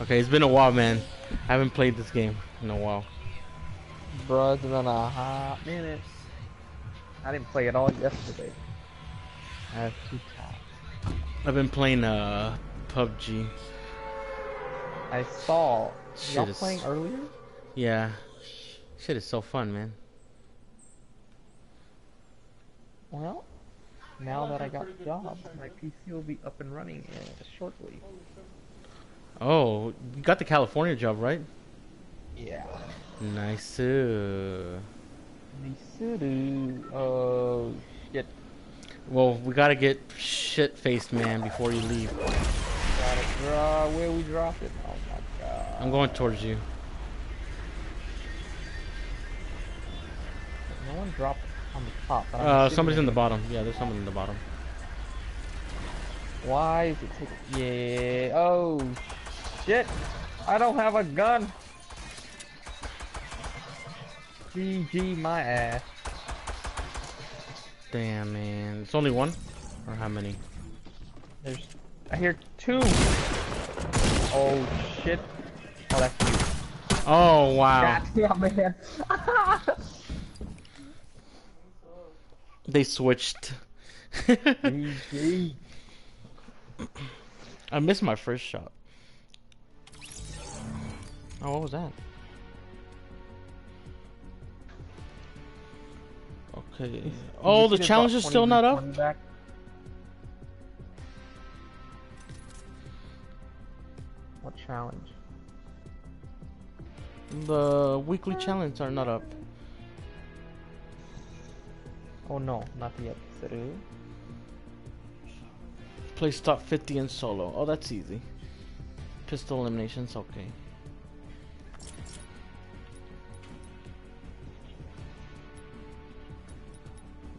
Okay, it's been a while, man. I haven't played this game in a while. Bro, it's been a hot minute. I didn't play it all yesterday. I have two tabs. I've been playing uh PUBG. I saw y'all is- playing earlier. Yeah. Shit is so fun, man. Well, now that I got the job, my PC will be up and running shortly. Oh, you got the California job, right? Yeah. Nice. Nice. Nisuru. Oh shit. Well, we gotta get shit faced, man, before you leave. Gotta draw where we drop it. Oh my god. I'm going towards you. No one dropped on the top. Uh, somebody's in the bottom. Yeah, there's someone in the bottom. Why is it taking? Yeah. Oh shit! I don't have a gun. GG my ass. Damn, man. It's only one? Or how many? There's. I hear two. Oh shit! Oh, that's you. Oh, wow. Goddamn man. They switched. GG. I missed my first shot. Oh, what was that? Okay. Oh, the challenge is still not up? Back. What challenge? The weekly challenges are not up. Oh no, not yet. Through. Play top 50 in solo. Oh, that's easy. Pistol eliminations, okay.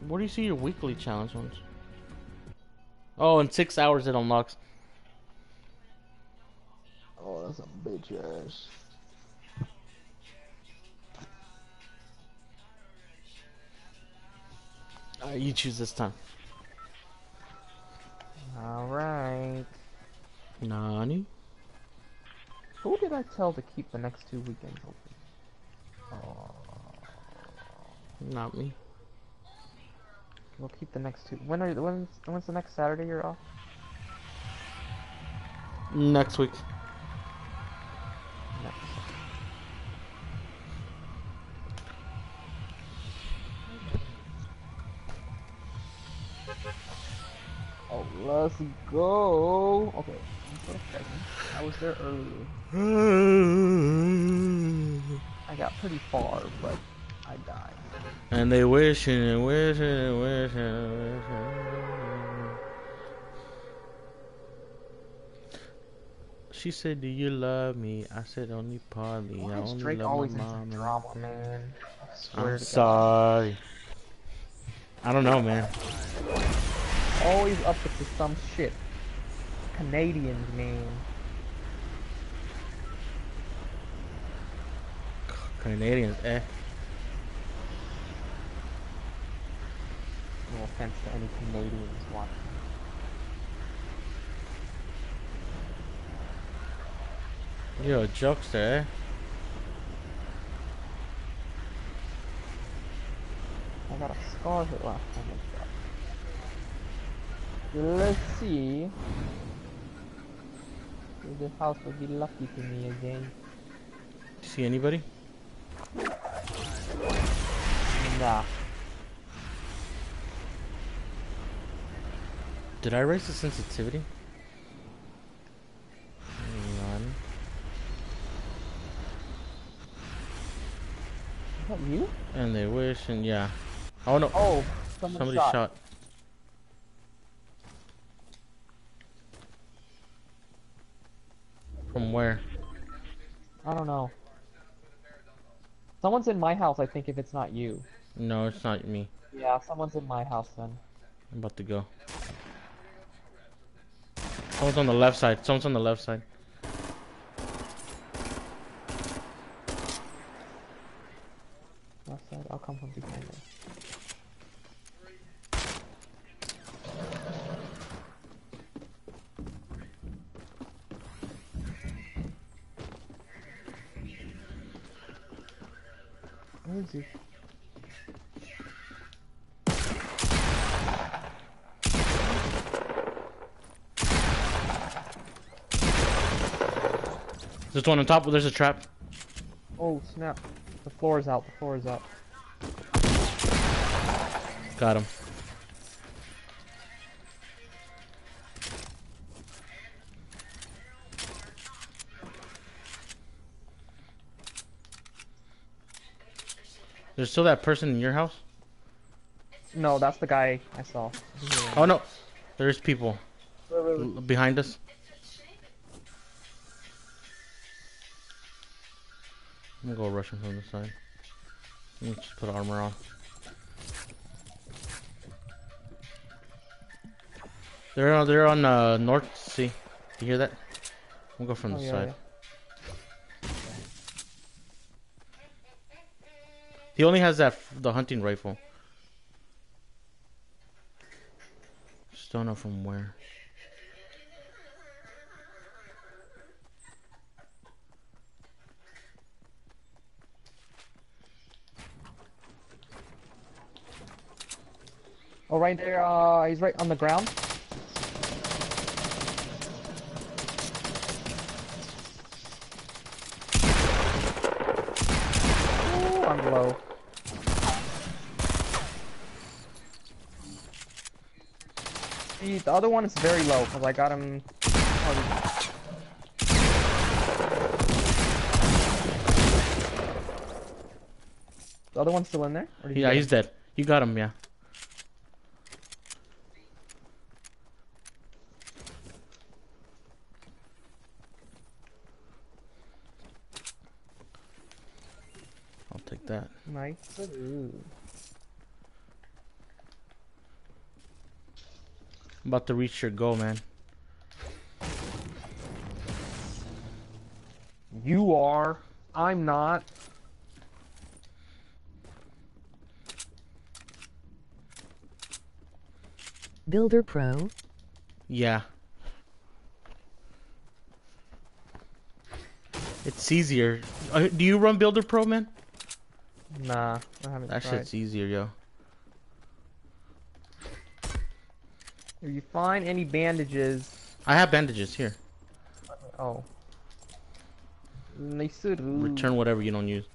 Where do you see your weekly challenge ones? Oh, in six hours it unlocks. Oh, that's a bitch ass. Uh, you choose this time. Alright. Nani? Who did I tell to keep the next two weekends open? Oh, Not me. We'll keep the next two. When are the when's when's the next Saturday you're off? Next week. Next. Oh, let's go. Okay, for a second. I was there earlier. I got pretty far, but I died. And they wishing and wishing and wishing and wishing. She said, "Do you love me?" I said, "Only partly. Why I only Drake love always my mama." drama, man? I'm sorry. I don't know, man. Always up to some shit. Canadians, man. Canadians, eh? No offense to any Canadians watching. You're a jokester, eh? I got a scar hit last time I shot. Let's see. If the house will be lucky to me again. See anybody? Nah. Did I raise the sensitivity? Is that you? And they wish, and yeah. Oh no! Oh, someone Somebody shot. shot. From where? I don't know. Someone's in my house, I think, if it's not you. No, it's not me. Yeah, someone's in my house then. I'm about to go. Someone's on the left side. Someone's on the left side. Left side, I'll come from behind her. Where is he? There's one on top. There's a trap. Oh snap! The floor is out. The floor is out. Got him. There's still that person in your house? No, that's the guy I saw. Oh no, there's people l- behind us. I'm gonna go rush him from the side. Let me just put armor on. They're on, they're on uh, North Sea. You hear that? We'll go from Oh, the yeah, side. yeah. He only has that f- the hunting rifle. Just don't know from where. Oh, right there. Uh, he's right on the ground. Ooh, I'm low. See, the other one is very low because I got him. oh, The other one's still in there? Yeah, he's dead. You got him, yeah. I'll take that. Nice. Ooh. I'm about to reach your goal, man. You are. I'm not. Builder Pro, Yeah. It's easier. Uh, do you run Builder Pro, man? Nah, I haven't That tried. shit's easier, yo. If you find any bandages, I have bandages here. oh. Return whatever you don't use.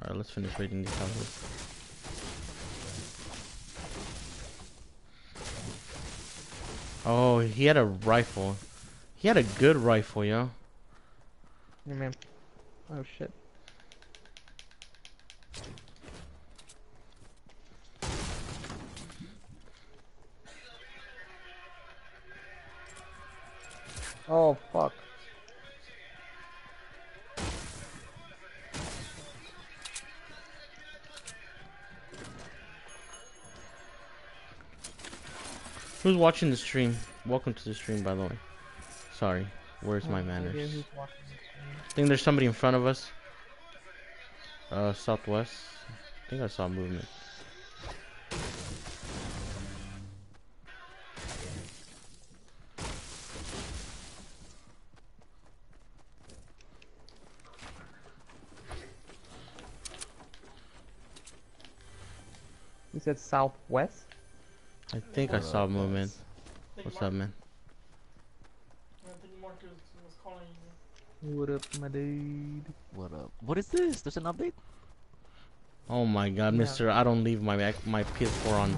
Alright, let's finish raiding these houses. Oh, he had a rifle. He had a good rifle, yo. Yeah, man. Oh shit. Oh fuck. Who's watching the stream? Welcome to the stream, by the way. Sorry, where's my Oh, manners? who's watching this stream. I think there's somebody in front of us. Uh, southwest. I think I saw movement. You said southwest? I think I saw movement. What's up, man? What up, my dude? What up? What is this? There's an update? Oh my god, Yeah. Mister! I don't leave my my PS4 on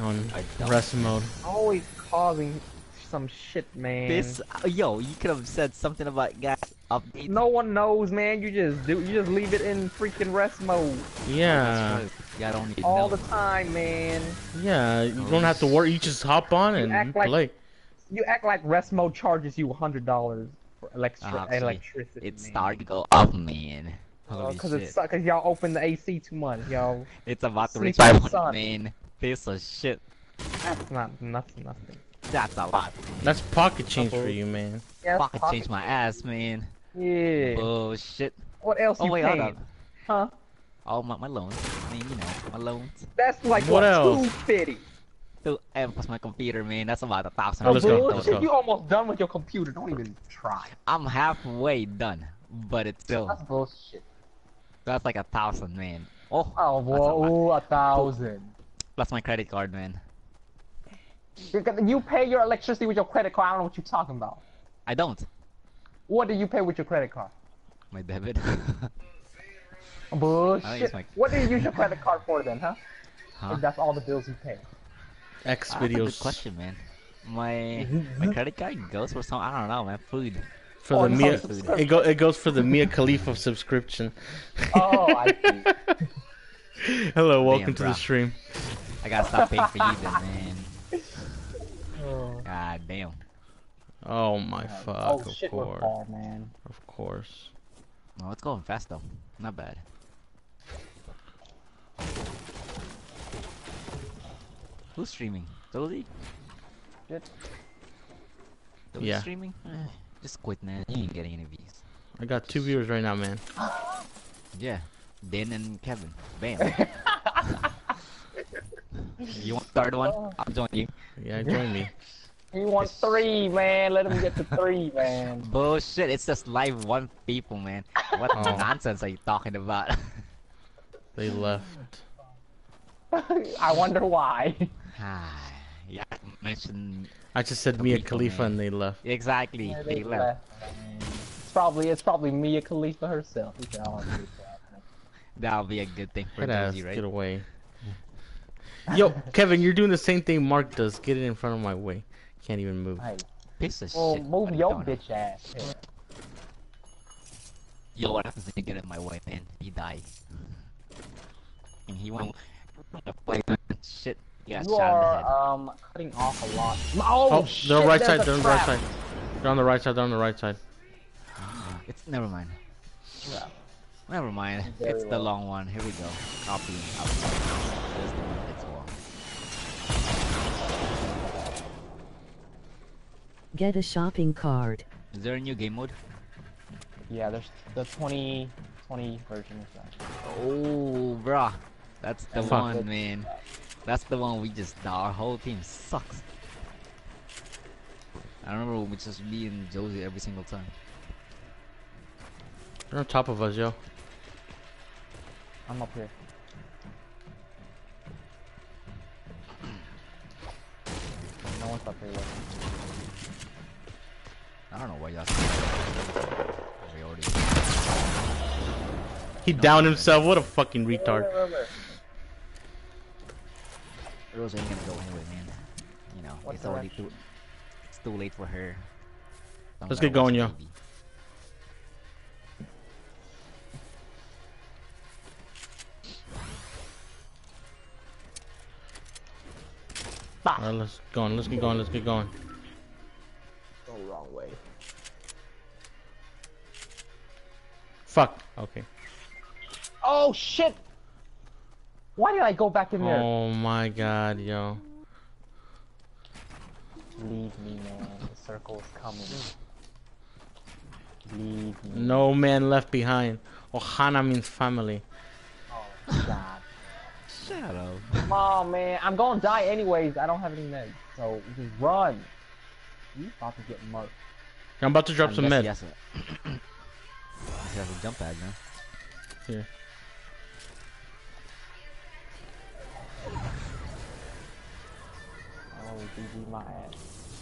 on rest mode. Always causing some shit, man. This, uh, yo, you could have said something about gas update. No one knows, man. You just do. You just leave it in freaking rest mode Yeah, Yeah, I don't need all the time, man. yeah. You don't have to worry. You just hop on and act you like- play. You act like rest mode charges you hundred dollars for electri- see, electricity. It's man. starting to go up, man. Oh, Holy Because shit. it's because y'all open the AC too much, y'all. It's about to reach Sleep in the 500, man. Piece of shit. That's not nothing. Nothing. That's a lot. That's pocket change for you, man. Yeah, Fucking pocket- change my ass, man. Yeah. Bullshit. what else Oh you wait, hold up. Huh? Oh my, my loans. I mean, you know, my loans. That's like What what, else? two fifty. still have plus my computer, man. That's about a thousand. Oh, let's go, let's go. You almost done with your computer. Don't even try. I'm halfway done, but it's still That's bullshit. that's like a thousand, man. Oh, Oh, That's a lot. a thousand. plus my credit card, man. You can- You pay your electricity with your credit card. I don't know what you're talking about. I don't. What do you pay with your credit card? My debit. Oh, bullshit. my- What do you use your credit card for then, huh? huh? If that's all the bills you pay. X ah, That's a good videos question, man. My my credit card goes for some I don't know, man. Food. for Oh, the no, Mia. It go it goes for the Mia Khalifa subscription. Oh, I see. Hello, welcome to bro. the stream. I gotta stop paying for you, then, man. Oh, God damn. Oh my fuck! oh of shit, we're course, Paul, man. of course. Oh, it's going fast though. Not bad. Who's streaming? Dolly? Shit. Dolly Yeah. streaming? Eh, just quit, man. You ain't getting any views. I got two viewers right now, man. Yeah. Dan and Kevin. Bam. you want to start one? I'll join you. Yeah, join me. He wants three, man. Let him get to three, man. Bullshit, it's just live one people, man. What Oh. nonsense are you talking about? They left. I wonder why. Ah, yeah, mention I just said The Mia Khalifa man. and they left. exactly. Yeah, they they left. left. It's probably it's probably Mia Khalifa herself. He said, "I want to do that." That'll be a good thing for Head ass, right? get away. Yo, Kevin, you're doing the same thing Mark does. Get it in front of my way. Can't even move. Hey, Piece of well, shit. move What are you your doing? bitch ass. here. Yo, what happens if you get in my way, man? He die. And he won't play shit. Yeah, You shot in the are um cutting off a lot. Oh, Oh, shit, they're on the right side. a They're on the right side. They're on the right side. They're on the right side. It's never mind. Yeah. Never mind. Very it's the long one. Here we go. Copy. Out. Get a shopping cart. Is there a new game mode? Yeah, there's the 20, 20 version of that. Oh, bruh. That's the Fuck. one, man. That's the one we just. Our whole team sucks. I remember we just me and Josie every single time. They're on top of us, yo. I'm up here. No one's up here yet. I don't know why y'all. We already. He downed himself. What a fucking retard. Rose ain't gonna go anyway, man. You know, What it's already too. It's too late for her. I'm Let's get going, watch yo. TV. Alright, let's go on. Let's get going. Let's get going. Go wrong way. Fuck. Okay. Oh shit! Why did I go back in there? Oh my god, yo. Leave me, man. The circle is coming. Leave me. No man left behind. Ohana means family. Oh, God. Shut up. Come on, man. I'm gonna die anyways. I don't have any meds. So just run. You about to get murked. I'm about to drop some Unless med. he has a- unless he has a jump pad, man. Here. Oh, GG my ass.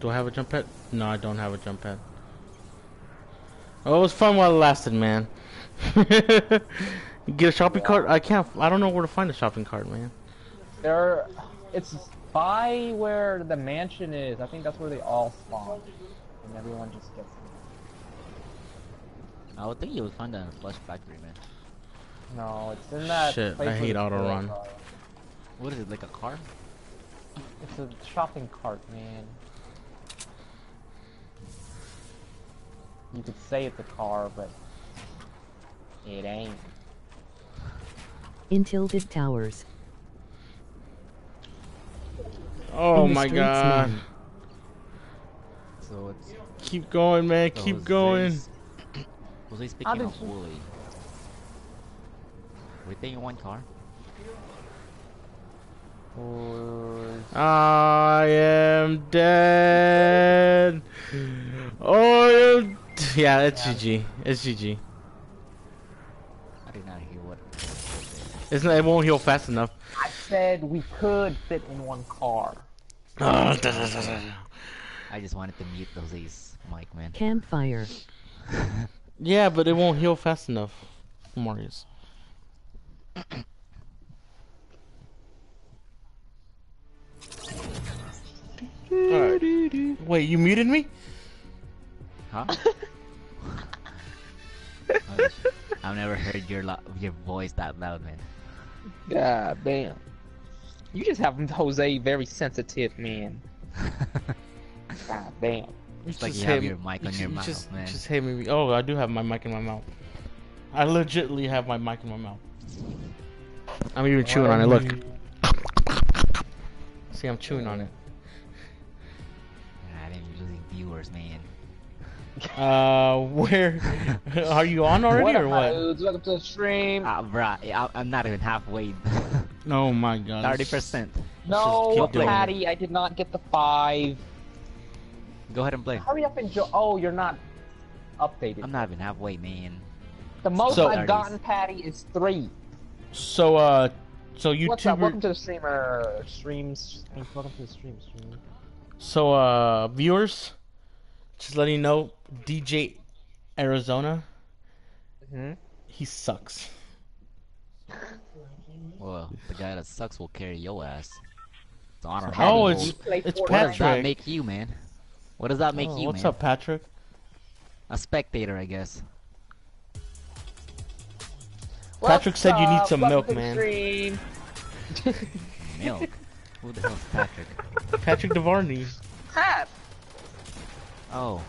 Do I have a jump pad? No, I don't have a jump pad. Oh, it was fun while it lasted, man. Get a shopping cart? I can't. I don't know where to find a shopping cart, man. There, it's by where the mansion is. I think that's where they all spawn, and everyone just gets. I would think you would find that in a Flush Factory, man. No, it's in that. Shit, place I hate auto run. are. What is it, like a car? It's a shopping cart, man. You could say it's a car, but it ain't. In Tilted Towers. Oh In my god. man. So it's. Keep going, man. so Keep Jose's- going. Jose's How picking did up you- Wooly. Everything in one car? I am dead. Oh, I'm- yeah, it's GG. It's GG. I did not hear what. It's not, it won't heal fast enough. I said we could fit in one car. Da, da, da, da. I just wanted to mute Jose's mic, man. Campfire. yeah, but it won't heal fast enough. Marius. Alright. Wait, you muted me? Huh? I've never heard your lo- your voice that loud, man. God damn. You just have Jose very sensitive, man. God damn. It's like you have hate your mic you on your you mouth, just, man. Just hate me. Oh, I do have my mic in my mouth. I legitly have my mic in my mouth. I'm even chewing on it. Look. See, I'm chewing on it. I didn't losing viewers, man. Uh, where are you on already what or up, what? dudes? Welcome to the stream. Ah, bruh, I, I'm not even halfway. Oh my god. Thirty percent. no, keep doing it. Patty, I did not get the five. Go ahead and play. Hurry up and jo- Oh, you're not updated. I'm not even halfway, man. The most So- I've gotten, Patty, is three. So uh, so What's up? Welcome to the streamer streams. Welcome to the stream. stream. So uh, viewers, just letting you know, DJ Arizona, hmm he sucks. Well, the guy that sucks will carry your ass. It's I don't Oh, it's You it's Fortnite. What does that make you, man? What does that oh, make Oh, you, what's man? up, Patrick? A spectator, I guess. Patrick What's said you need some Welcome milk, man. Milk. Who the hell's Patrick? Patrick Devarney. Pat. Oh,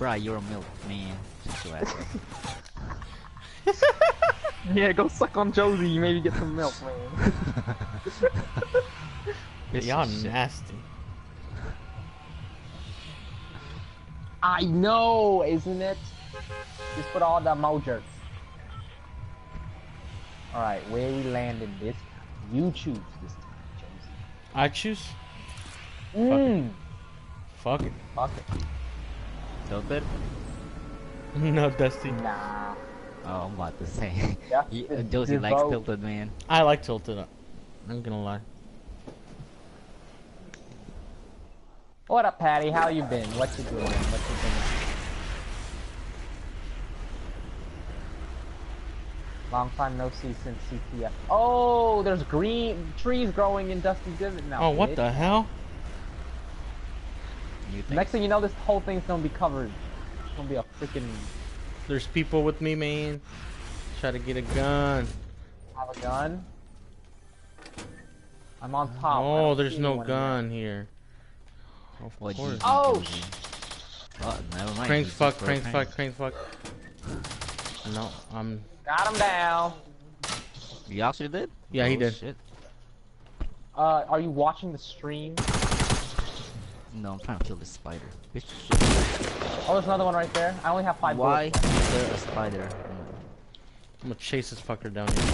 bruh, you're a milk man. Shut your ass up. Yeah, go suck on Josie. Maybe get some milk, man. Y'all nasty. I know, isn't it? Just put all the emojis. Alright, where we landed this time? You choose this time, I choose. Josie. Mmm. Fuck it. Fuck it. Tilted? No, Dusty. Nah. Oh, I'm about to say. Yeah, He- it's uh, Josie likes tilted, man. I like tilted. I'm gonna lie. What up, Patty? How you been? What you doing? What you doing? Long time no see since CTF. Oh, there's green trees growing in Dusty Desert now. Oh, what bitch. the hell? You think? Next thing you know, this whole thing's gonna be covered. It's gonna be a freaking There's people with me, man. Try to get a gun. have a gun. I'm on top. Oh, there's no anyone gun here. Of What course. Oh, Josie? Oh, never mind. Crank fuck, just for crank fuck, crank fuck. No, I'm. Got him down. You actually did? Yeah, he Oh, did. Shit. Uh, are you watching the stream? No, I'm trying to kill this spider. Bitch. Oh, there's another one right there. I only have five Why bullets. is there a spider? I'm gonna chase this fucker down here.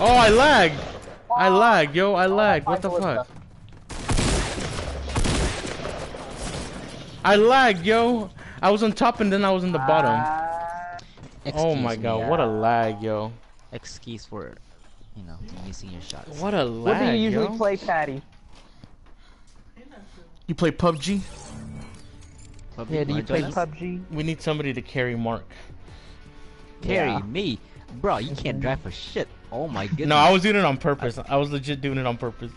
Oh, I lagged! I lagged, yo, I lagged. What the bullets fuck? I lagged, yo. I was on top and then I was in the bottom. Ah, Oh my Excuse god, me. what a lag, yo. Excuse for, you know, missing your shots. What a lag, what do you usually yo. play, Patty? You play PUBG? PUBG, Yeah, do you play? PUBG? We need somebody to carry Mark. Carry Yeah. me, bro. You can't drive for shit. Oh my goodness. No, I was doing it on purpose. I was legit doing it on purpose.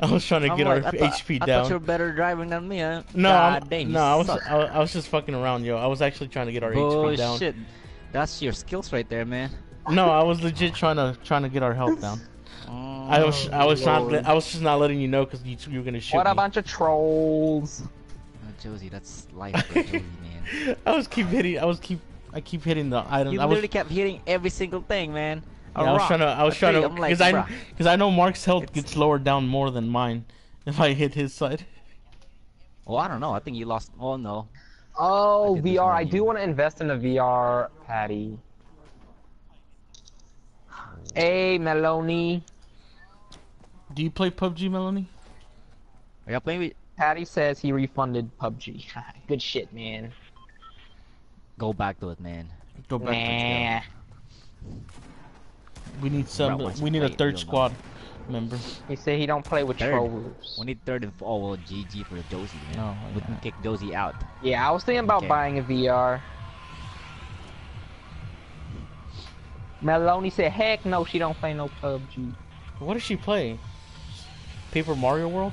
I was trying to I'm get like, our I thought- HP I down. thought you were better driving than me, huh? No, God dang, no, I was. I, was- I was just fucking around, yo. I was actually trying to get our HP down. Bullshit. That's your skills right there, man. No, I was legit trying to trying to get our health down. Oh, I was I was not I was just not letting you know because you, you were gonna shoot What a me. bunch of trolls. Oh, Josie, that's life for Josie, man. I was keep hitting. I was keep. I keep hitting the items. You I was. literally kept hitting every single thing, man. A yeah, I was trying to. I was trying to I'm like, because I because I know Mark's health It's- gets lowered down more than mine if I hit his side. Well, I don't know. I think you lost. Oh no. Oh, I VR. I do want to invest in a VR, Patty. Hey, Meloni. Do you play PUBG, Melanie? Are y'all playing with? Patty says he refunded PUBG. Good shit, man. Go back to it, man. Go back. To it. Nah. We need some. Bro, We need a third you'll squad member. He said he don't play with Third. trolls. We need third and oh well, GG for Josie, man. No, we yeah. can kick Josie out. Yeah, I was thinking about Okay. buying a VR. Meloni said, heck no, she don't play no PUBG. What does she play? Paper Mario World?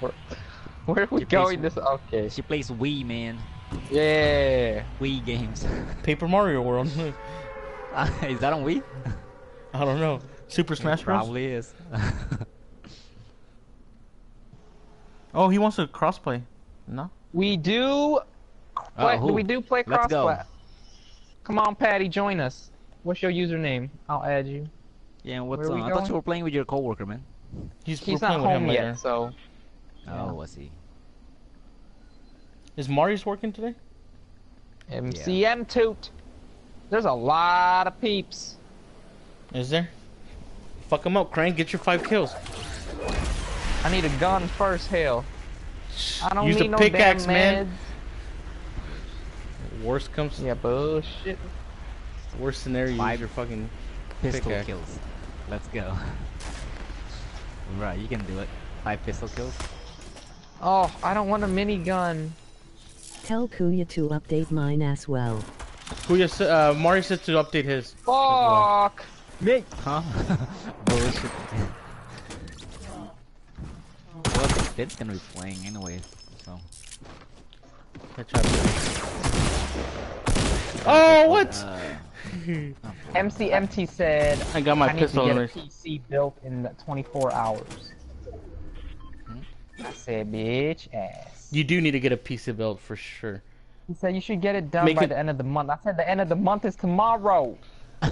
Where, where are we She plays- going this? Okay. She plays Wii, man. Yeah. Wii games. Paper Mario World. Uh, is that on Wii? I don't know. Super Smash Bros. Probably is. Oh, he wants to crossplay. No. We do. Uh, play, who? we do play Let's go. crossplay. Come on, Patty, join us. What's your username? I'll add you. yeah, what's Where on? I thought you were playing with your coworker, man. He's, He's not playing with him home later. yet, so Oh, I see. Is Marius working today? MCM toot. There's a lot of peeps. Is there? Fuck him up, Crank. Get your five kills. I need a gun first, hell. I don't Use need the no pickaxe, damn man. meds. Worst comes. Yeah, bullshit. Worst scenario. Five. Use your fucking. Pistol Pickaxe. kills. Let's go. right, you can do it. Five pistol kills. Oh, I don't want a minigun. Tell Kuya to update mine as well. Who you? s- Uh, Marius said to update his. Fuck. Me? Huh? Bullshit. well, Finn's gonna be playing anyway, so. I tried Oh, what? Uh, MCMT said I got my I need pistol. to get a. PC built in 24 hours. Hmm? I said, bitch ass. You do need to get a PC built for sure. He said you should get it done Make by it- the end of the month. I said the end of the month is tomorrow.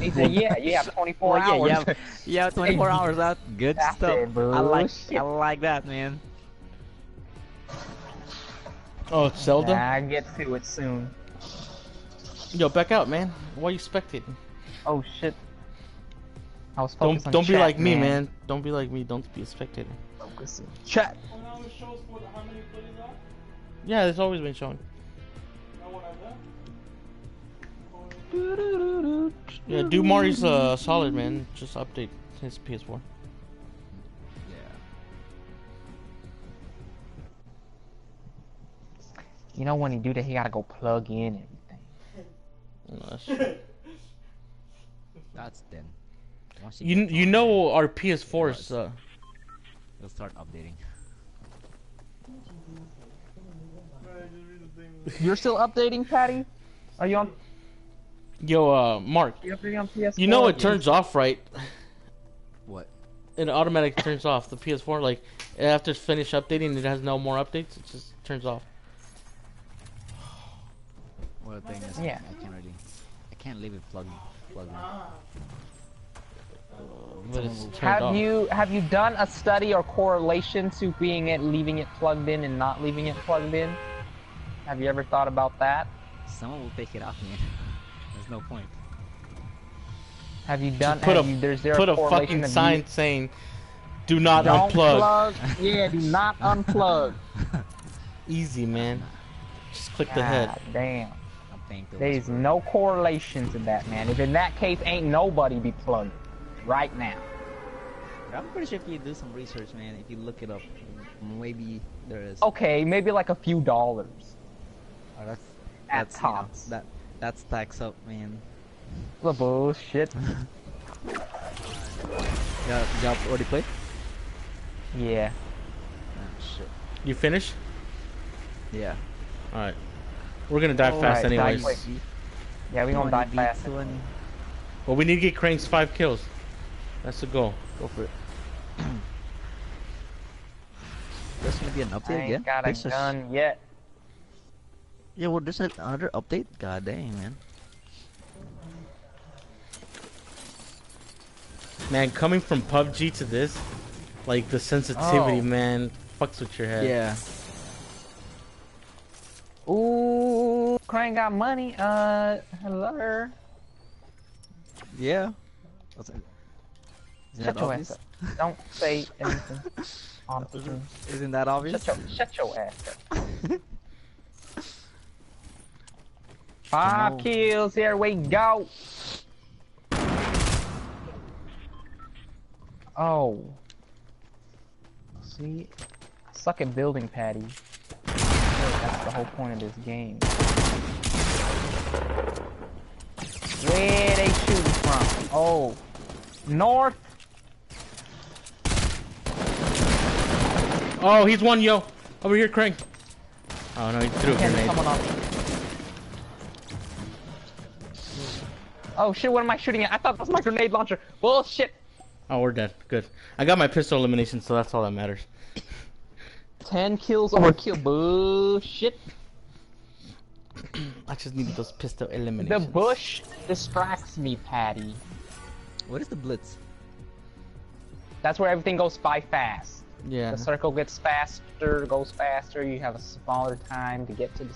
He said, yeah, you have 24 well, yeah, hours. you have, you 24 hours out. Good That's stuff. it, I like. I like that, man. Oh, it's Zelda. I get to it soon. Yo, back out, man. Why you spectating? Oh shit. I was Don't on don't be chat, like me, man. Don't be like me. Don't be a spectator. Focus on Chat. Yeah, it's always been showing. Yeah, do Mari's uh solid, man. Just update his PS4. Yeah. You know when he do that, he gotta go plug in everything. No, that's. That's then. You you know our PS4 is uh It'll start updating. You're still updating, Patty? Are you on? yo uh Mark. You updating on PS4? You know it turns off right. What? It automatically turns off the PS4. Like after it's finished updating, it has no more updates. It just turns off. Well, the thing is, Yeah. I can't really. I can't leave it plugged. plugged in. But it's Have off. you have you done a study or correlation to being it leaving it plugged in and not leaving it plugged in? Have you ever thought about that? Someone will take it off me. There's no point. Have you done? put have a you, there's there put a correlation fucking of you- sign saying, "Do not Don't unplug." plug. Yeah, do not unplug. Easy, man. Just click the head. Damn. I'm paying There's no correlation to that, man. If in that case, ain't nobody be plugged right now. I'm pretty sure if you do some research, man, if you look it up, maybe there is. Okay, maybe like a few dollars. Oh, that's At that's you know, tops. that that stacks up, man. The bullshit. Yeah, job already played. Yeah. Oh shit. You finished? Yeah. All right. We're gonna die All fast right, anyways. quick. Yeah, we gonna die fast. Well, we need to get Crank's five kills. That's the goal. Go for it. There's gonna be an update I update ain't again. got a There's gun yet. Yeah, well, there's another update. God dang, man. Man, coming from PUBG to this, like the sensitivity, Oh. man, fucks with your head. Yeah. Ooh, Crane got money. Uh, hello. Yeah. What's it? Isn't Shut that your obvious? ass up. Don't say anything on the Isn't, isn't that obvious? Shut your, shut your ass up. Ah, Five on. kills, here we go. Oh. See? I suck at building, Patty. That's the whole point of this game. Where they shooting from? Oh. North. Oh, he's one, yo. Over here, Crank. Oh no, he threw a grenade. Oh shit, what am I shooting at? I thought that was my grenade launcher. Bullshit. Oh, we're dead. Good. I got my pistol elimination, so that's all that matters. 10 kills over kill. Bullshit. I just need those pistol eliminations. The bush distracts me, Patty. What is the blitz? That's where everything goes by fast. Yeah. The circle gets faster, goes faster. You have a smaller time to get to the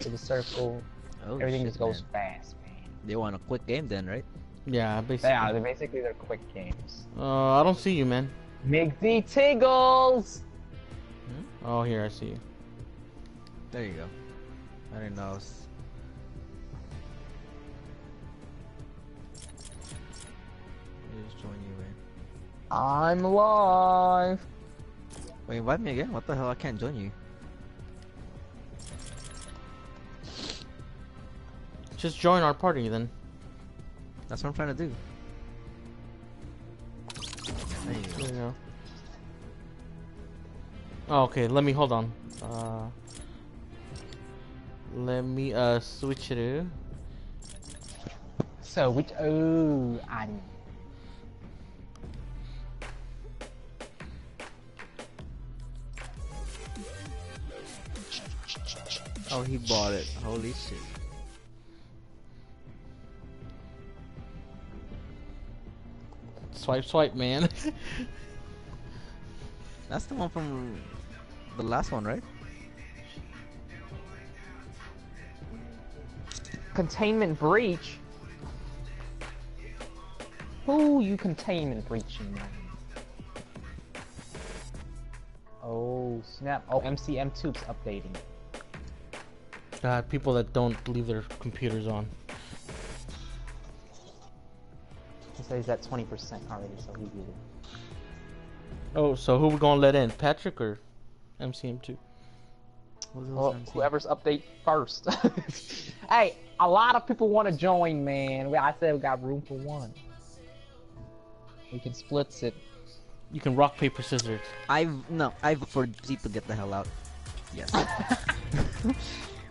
to the circle. Oh, Everything shit, just goes man. fast, man. They want a quick game then, right? Yeah, basically. Yeah, they're basically they're quick games. Uh, I don't see you, man. Migsy Tiggles. Oh, here I see you. There you go. I didn't know. I was... Let me just join you, man. I'm live. Wait, invite me again? What the hell? I can't join you. Just join our party then. That's what I'm trying to do. There you There you go. Oh, okay, let me hold on. Uh, let me uh switch it. So which oh I Oh, he bought it. Holy shit. Swipe, swipe, man. That's the one from the last one, right? containment breach. Who you containment breaching? man? Oh snap! Oh MCM tubes updating. God, people that don't leave their computers on. He says he's at 20% already, so he did it. Oh, so who we gonna let in? Patrick or MCM2? Who's Well, those MC? whoever's update first. hey, a lot of people want to join, man. I said we got room for one. We can split it. You can rock paper scissors. I've, no, I vote for Z to get the hell out. Yes.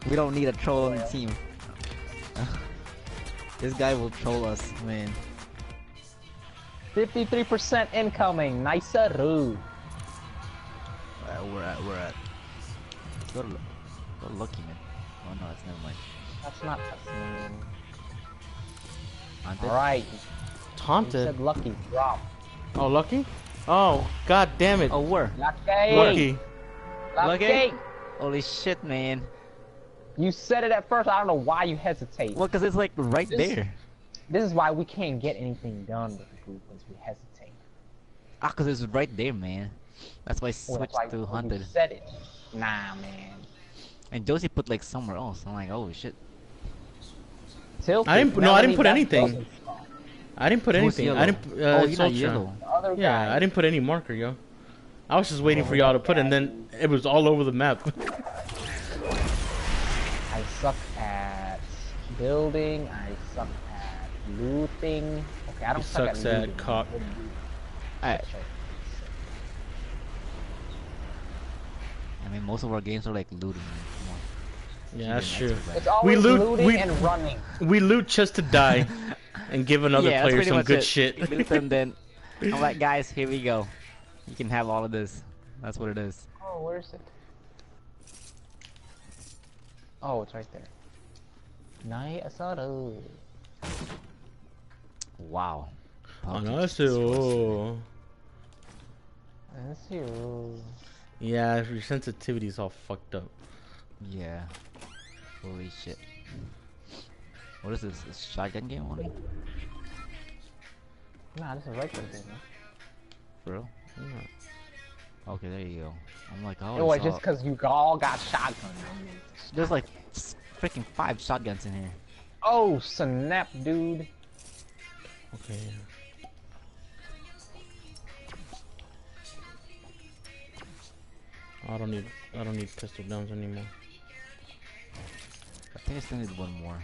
we don't need a troll on the team. this guy will troll us, man. 53% incoming. Nicer. Alright, we're at we're at. Go to, Lu- go to Lucky man. Oh no, that's never mind. That's not us, man. Haunted? Alright. You Taunted. said lucky. Drop. Oh, lucky? Oh, god damn it. Oh, where? Lucky. lucky. Lucky. Holy shit, man. You said it at first. I don't know why you hesitate. Well, cause it's like right This- there. This is why we can't get anything done we hesitate. Ah, cause it's right there, man. That's why I Well, switched that's why to you said it. Nah, man. And Josie put like somewhere else. I'm like, oh shit. Tilted. I didn't- no, I didn't put anything. I didn't put Who's anything. yellow? I didn't. p- Uh, oh, it's you're not Ultron. yellow. The other Yeah. I didn't put any marker, yo. I was just waiting for y'all to put, it, and then it was all over the map. I suck at building. I suck at looting. Okay, I don't He suck sucks at at cock. Alright. I mean, most of our games are like looting. Man. Come on. yeah, that's true. it nice, It's always loot- we- and running. We loot just to die, and give another yeah, player some good it. shit. We loot them, then I'm like, guys, here we go. You can have all of this. That's what it is. Oh, where's it? Oh, it's right there. Nice. Asado. Wow. Oh, Pumpkin no, that's chicken Oh. Let's see. Ooh. Yeah, your sensitivity's all fucked up. Yeah. Holy shit. What is this? This shotgun game only? Nah, this is regular dude, man. For real? Yeah. Okay, there you go. I'm like, oh, It was just cause you all got shotguns. there's like freaking five shotguns in here. Oh, snap, dude. Okay. I don't need I don't need pistol guns anymore. I think I still need one more.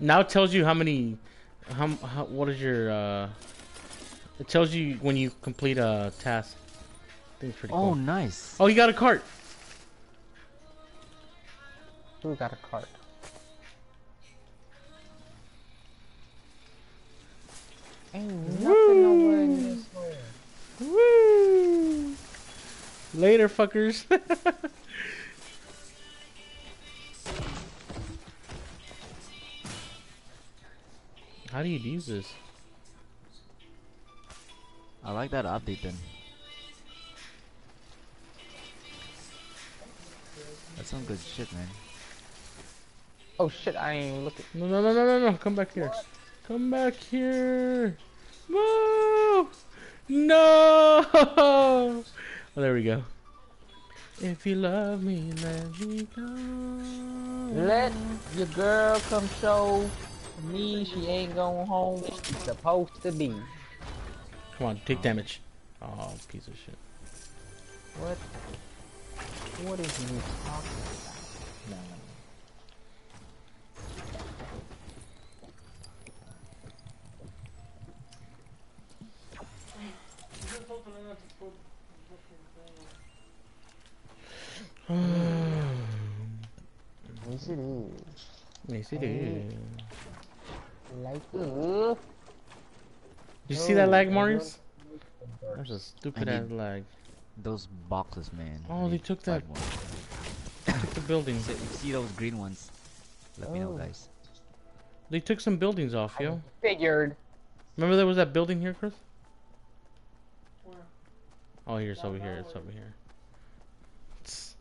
Now it tells you how many how, how what is your uh it tells you when you complete a task. I think it's pretty Oh, cool. nice. Oh, you got a cart. Who got a cart? Ain't nothing nowhere in this world. Woo! Later, fuckers. How do you use this? I like that update then. That's some good shit, man. Oh shit, I ain't looking. No, no, no, no, no, no. Come back here. Come back here. No. No. Oh, there we go. If you love me, let me go. Let your girl come show me she ain't going home when she's supposed to be. Come on, take damage. Oh, piece of shit. What? What is you talking about? No, no, no. Yes, it is. Yes, it is. Like, uh, You see that Oh, lag, Marius? That's a stupid ass need- lag. Those boxes, man. Oh, I they took five that- more. Took the buildings. So you see those green ones, let me know, Oh. guys. They took some buildings off, yo. figured. Remember there was that building here, Chris? Oh, here, it's over here. It's over here. It's-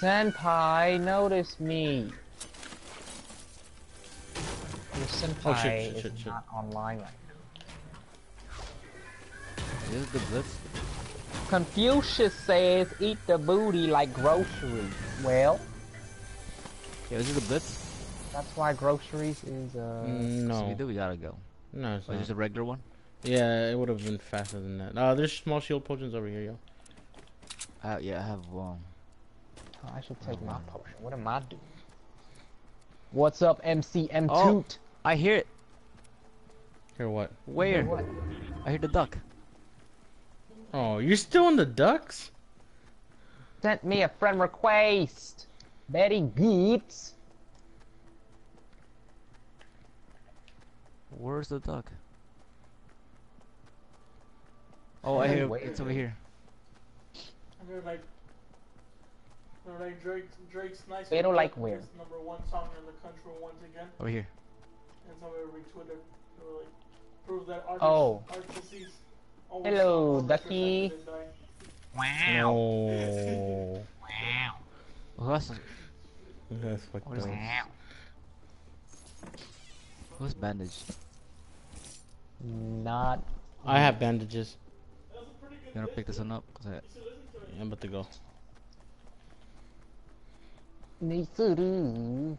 Senpai, notice me. Your senpai oh, shit, is shit, shit. not online right This is the blitz. Now. Confucius says, eat the booty like groceries. Well, Yeah, this is the blitz. that's why groceries is, uh... So we no. do, we gotta go. No, it's Oh, is this a regular one? Yeah, it would have been faster than that. Uh, there's small shield potions over here, yo. Uh, yeah, I have one. Oh, I should take Oh, my wow. potion. What am I doing? What's up, MCM Oh. Toot? I hear it. Hear what? Where? What? I hear the duck. Oh, you're still in the ducks? Sent me a friend request. Very good. Where's the duck? Oh, I hear it's over here. They're like, they're like Drake, Drake's nice. They don't like Luck where? is Number one song in the country once again, Over here. and somebody retweeted. They were like, prove that artists, Oh. artists always Hello, ducky. Wow. Wow. Who's That's fucked what up. Wow. Who's bandaged? Not. I have bandages. You wanna pick this one up? Cause I... Yeah, I'm about to go. Nisuru.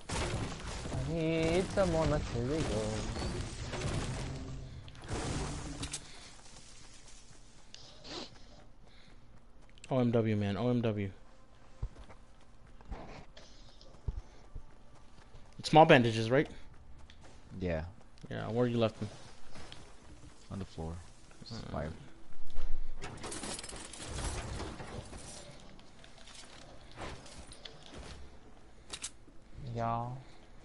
I need someone to go. OMW, man. OMW. Small bandages, right? Yeah, Yeah, where you left them. on the floor. This is. Y'all,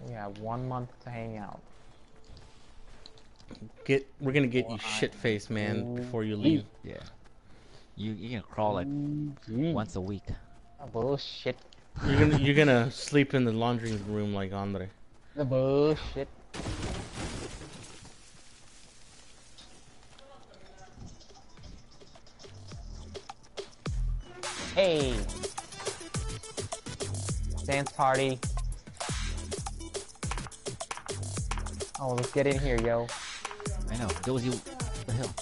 we have one month to hang out. Get, we're gonna get you Or shit faced, man, before you leave. Yeah. You you can crawl like mm-hmm. once a week. Oh, bullshit. You're gonna you're gonna sleep in the laundry room like Andre. The bullshit. Hey. Dance party. Oh, let's get in here, yo. I know. Josie, what the hell?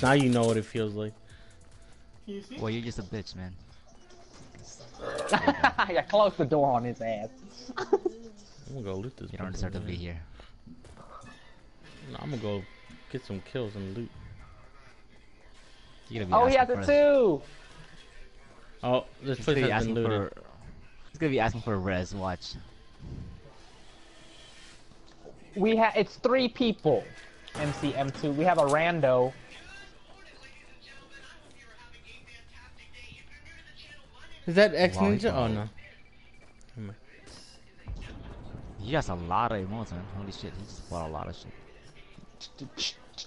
Now you know what it feels like. Can you see? Well, you're just a bitch, man. yeah, close the door on his ass. I'm gonna go loot this. You don't fucking deserve to be here. No, I'm gonna go get some kills and loot. You're gonna be Oh, he has asking it for a- too. Oh, this He's place gonna be has been asking looted. for. He's gonna be asking for a res. Watch. We have it's three people. MC M2. We have a rando. Is that X Ninja? Oh no. He has a lot of emotes, man. Holy shit, he just bought a lot of shit.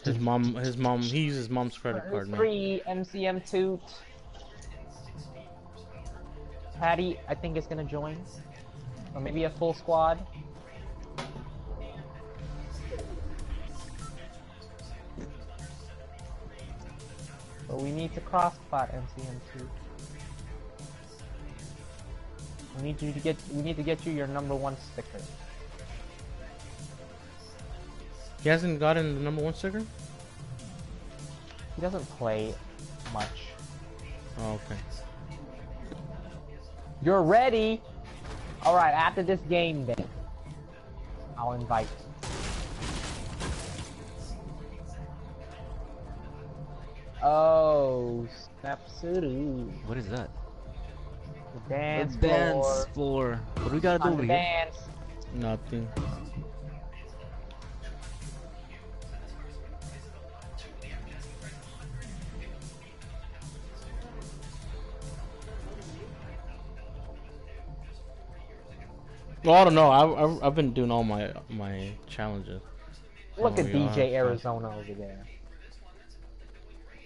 His mom, his mom, he uses mom's credit card, man. Three MC M2. Patty, I think is gonna join, or maybe a full squad. But we need to cross spot MCM2. We need you to get we need to get you your number one sticker. He hasn't gotten the number one sticker. He doesn't play much. Oh, okay. You're ready? Alright, after this game then. I'll invite you. Oh, Snapsudu. What is that? The dance the dance floor. floor. What do we gotta do over the here? dance. Nothing. Well, I don't know. I, I I've been doing all my my challenges. Look Oh, at DJ fun. Arizona over there.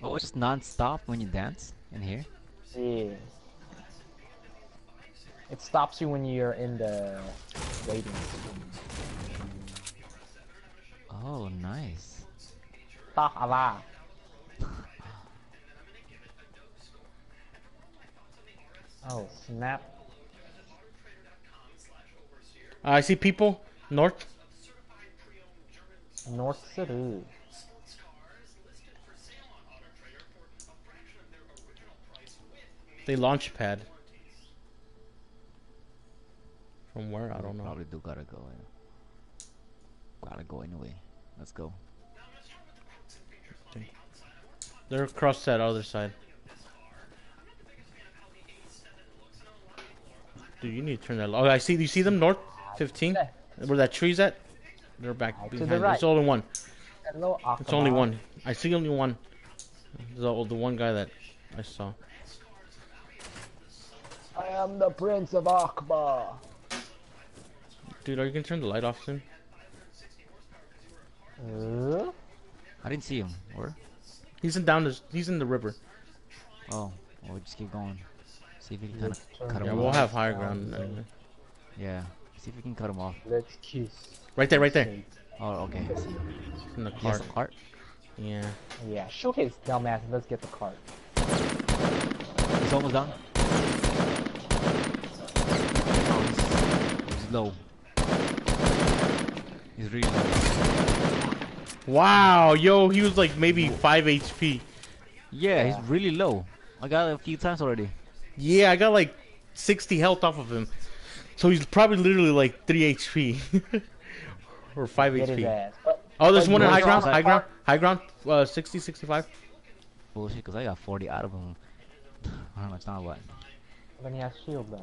Oh, it's just non-stop when you dance in here. Yeah. It stops you when you're in the waiting room. Oh, nice. Tahala. Oh, snap. Uh, I see people north. North City. They launch pad. From where I don't know. Probably do gotta go. Yeah. Gotta go anyway. Let's go. They're across that other side. Dude, you need to turn that. Oh, I see. Do you see them north, fifteen, where that tree's at. They're back Right to behind. the There's right. only one. Hello, It's only one. I see only one. The oh, the one guy that I saw. I am the Prince of Akbar. Dude, are you gonna turn the light off soon? Uh, I didn't see him. Where? He's in down. The, he's in the river. Oh, well, we just keep going. See if we can kind of turn cut Yeah, him we'll off. have higher ground anyway. Yeah. See if we can cut him off. Let's kiss. Right there, right there. Oh, okay. I see. In the He has cart. a cart. Yeah. Yeah, shoot his dumbass and let's get the cart. He's almost done. Oh, he's, he's low. He's really low. Wow, yo, he was like maybe five HP. Yeah, Yeah. he's really low. I got a few times already. Yeah, I got like 60 health off of him. So he's probably literally like 3 HP. or 5 Get his HP. ass. Oh, there's one in high ground, high ground, high ground, uh, 60, 65. Bullshit, because I got 40 out of him. I don't know, it's not what. then he has shield then.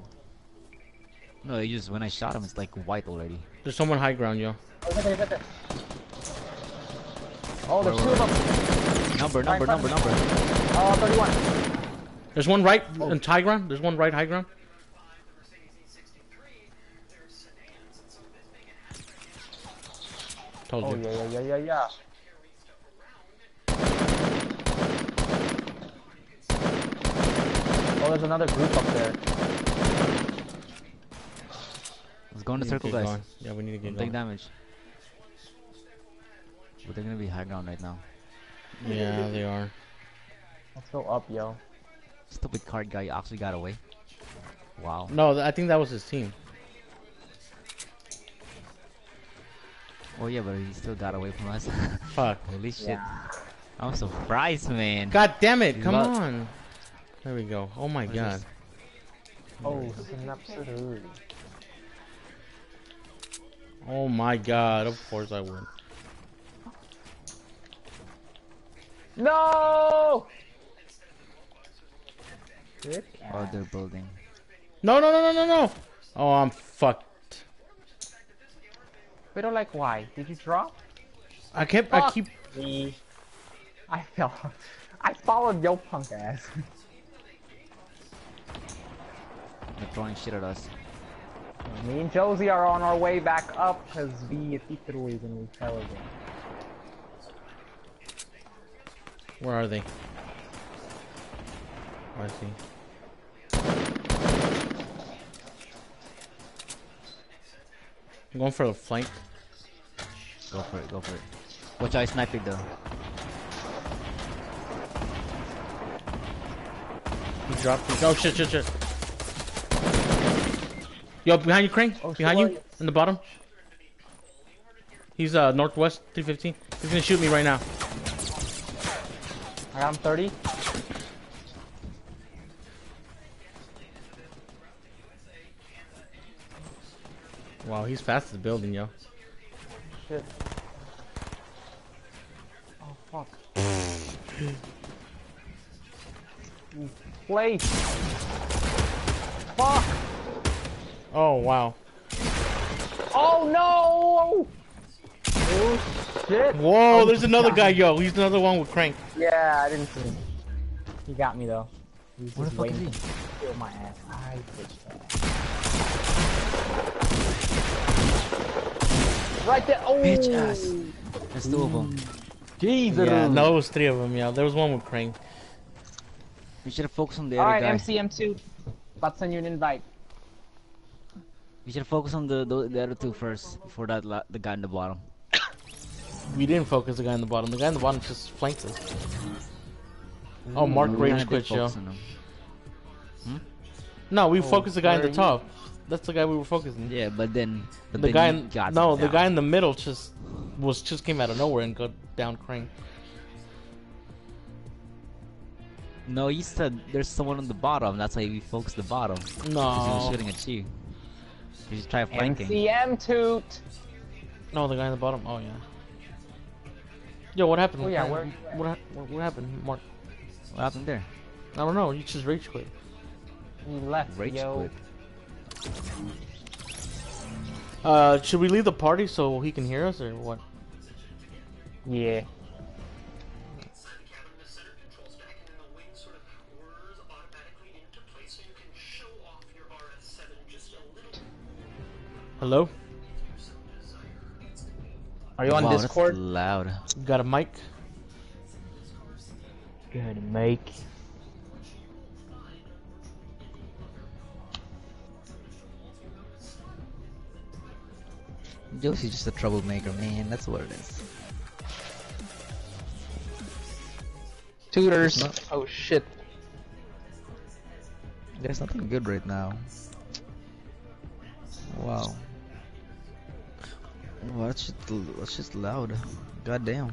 No, it just when I shot him, it's like white already. There's someone high ground, yo. Oh, right there, right there. Oh, there's two of them. Number, number, number, number. Oh, 31. There's one right in high ground. There's one right high ground. Told Oh, you. yeah, yeah, yeah, yeah, yeah. Oh, there's another group up there. Let's go in the We need to circle, guys. going. Yeah, we need to get Don't take damage. But they're gonna be high ground right now. Yeah, they are. Let's go up, yo. Stupid card guy actually got away. Wow. No, th- I think that was his team. Oh yeah, but he still got away from us. Fuck. Holy shit. Yeah. I'm surprised, man. God damn it! Come Luck. on. There we go. Oh my What is god. Oh, synapse. Oh my god. Of course I win. No! Good. Oh, they're building. No, no, no, no, no, no. Oh, I'm fucked. We don't like why? Did you drop? I kept. I Fuck. keep. Me. I fell. I followed yo punk ass. They're throwing shit at us. Me and Josie are on our way back up because we threw it and we fell again. Where are they? Oh, I see. I'm going for the flank. Go for it, go for it. Watch out, I sniped it though. He dropped it. Oh shit, shit, shit. Yo, behind you, Crane. Oh, behind you, in the bottom. He's uh northwest 315. He's gonna shoot me right now. Him 30. Wow, he's fast as a building, yo. Shit. Oh fuck. Play. Fuck. Oh wow. Oh no! Oh shit. Whoa, Oh, there's another God. guy, yo. He's another one with Crank. Yeah, I didn't see him. He got me though. He's Where the fuck is he? kill my ass. I bitch that. Right there. Oh. Bitch ass. There's two of them. Jesus. Yeah, no, it was three of them, yeah. There was one with Crank. We should have focused on the All other right, guy. MCM2. About to send you an invite. We should focus on the, the the other two first before that la the guy in the bottom. We didn't focus the guy in the bottom. The guy in the bottom just flanked us. Oh, Mark mm, We Rage kinda quit, yo. focus on him. Hmm? No, we Oh, focused the guy in the are you? top. That's the guy we were focusing. Yeah, but then but the then guy in got no, the down. guy in the middle just was just came out of nowhere and got down Crank. No, you said there's someone on the bottom. That's why we focused the bottom. 'cause He was No, shooting at you. You should try flanking. MCM toot. no, the guy in the bottom. Oh yeah. Yo, what happened? Oh, yeah, where? What, hap- what what happened, Mark? What happened there? I don't know. You just rage quit. He left, Rage yo. quit. Uh, should we leave the party so he can hear us or what? Yeah. Hello? Are you on wow, Discord? That's loud. You got a mic? Good, mic. Josie's just a troublemaker, man. That's what it is. Tutors. Oh shit. There's nothing good right now. Wow. Wow, that's just, that's just loud. God damn.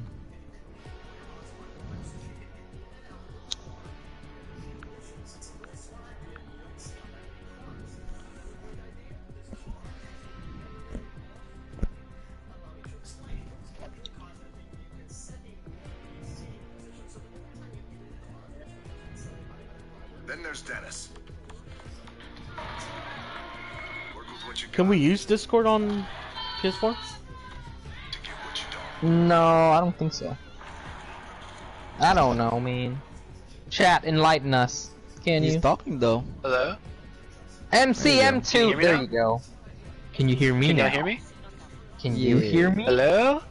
Then there's Dennis. Work with what you got Can we use Discord on PS4? No, I don't think so. I don't know, man. Chat, enlighten us. Can He's you? talking though. Hello? MCM2. Can you hear me There now? you go. Can you hear me Can now? y'all hear me? Can you Yeah. hear me? Hello?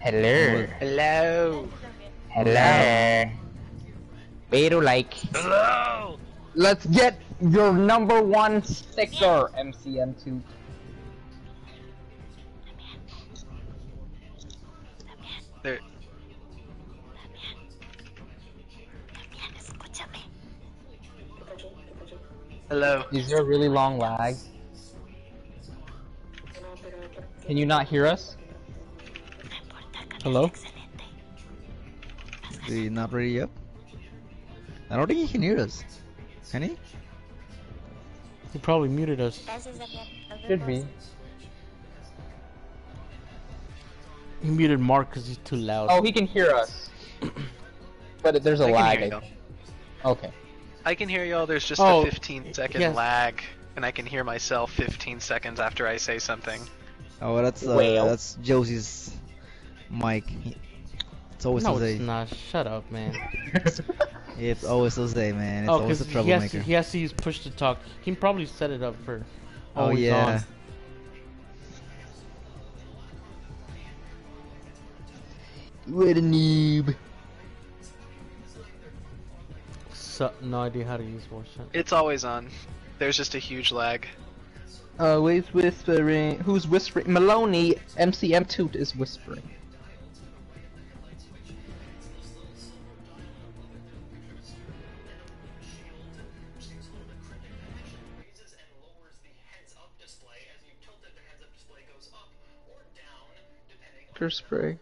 Hello. Hello? Hello. Pero like, Hello? let's get your number one sticker, MCM2. There. Hello. Is there a really long lag? Can you not hear us? Hello? Is he not ready up? I don't think he can hear us. Can he? He probably muted us. Should be. He muted Mark because he's too loud. Oh, he can hear us. but there's a I can lag. hear y'all. Okay. I can hear y'all. There's just Oh, a 15 second yes. lag, and I can hear myself 15 seconds after I say something. Oh, that's uh, Well. that's Josie's mic. It's always no, Jose. it's not. Shut up, man. It's always Jose, man. It's oh, always because a he, has to- he has to use push to talk. He can probably set it up for. Oh yeah. on. What a noob. So, no idea how to use voice. It's always on. There's just a huge lag. Uh, always whispering. Who's whispering? Maloney, MCM Toot is whispering. Sticker spray.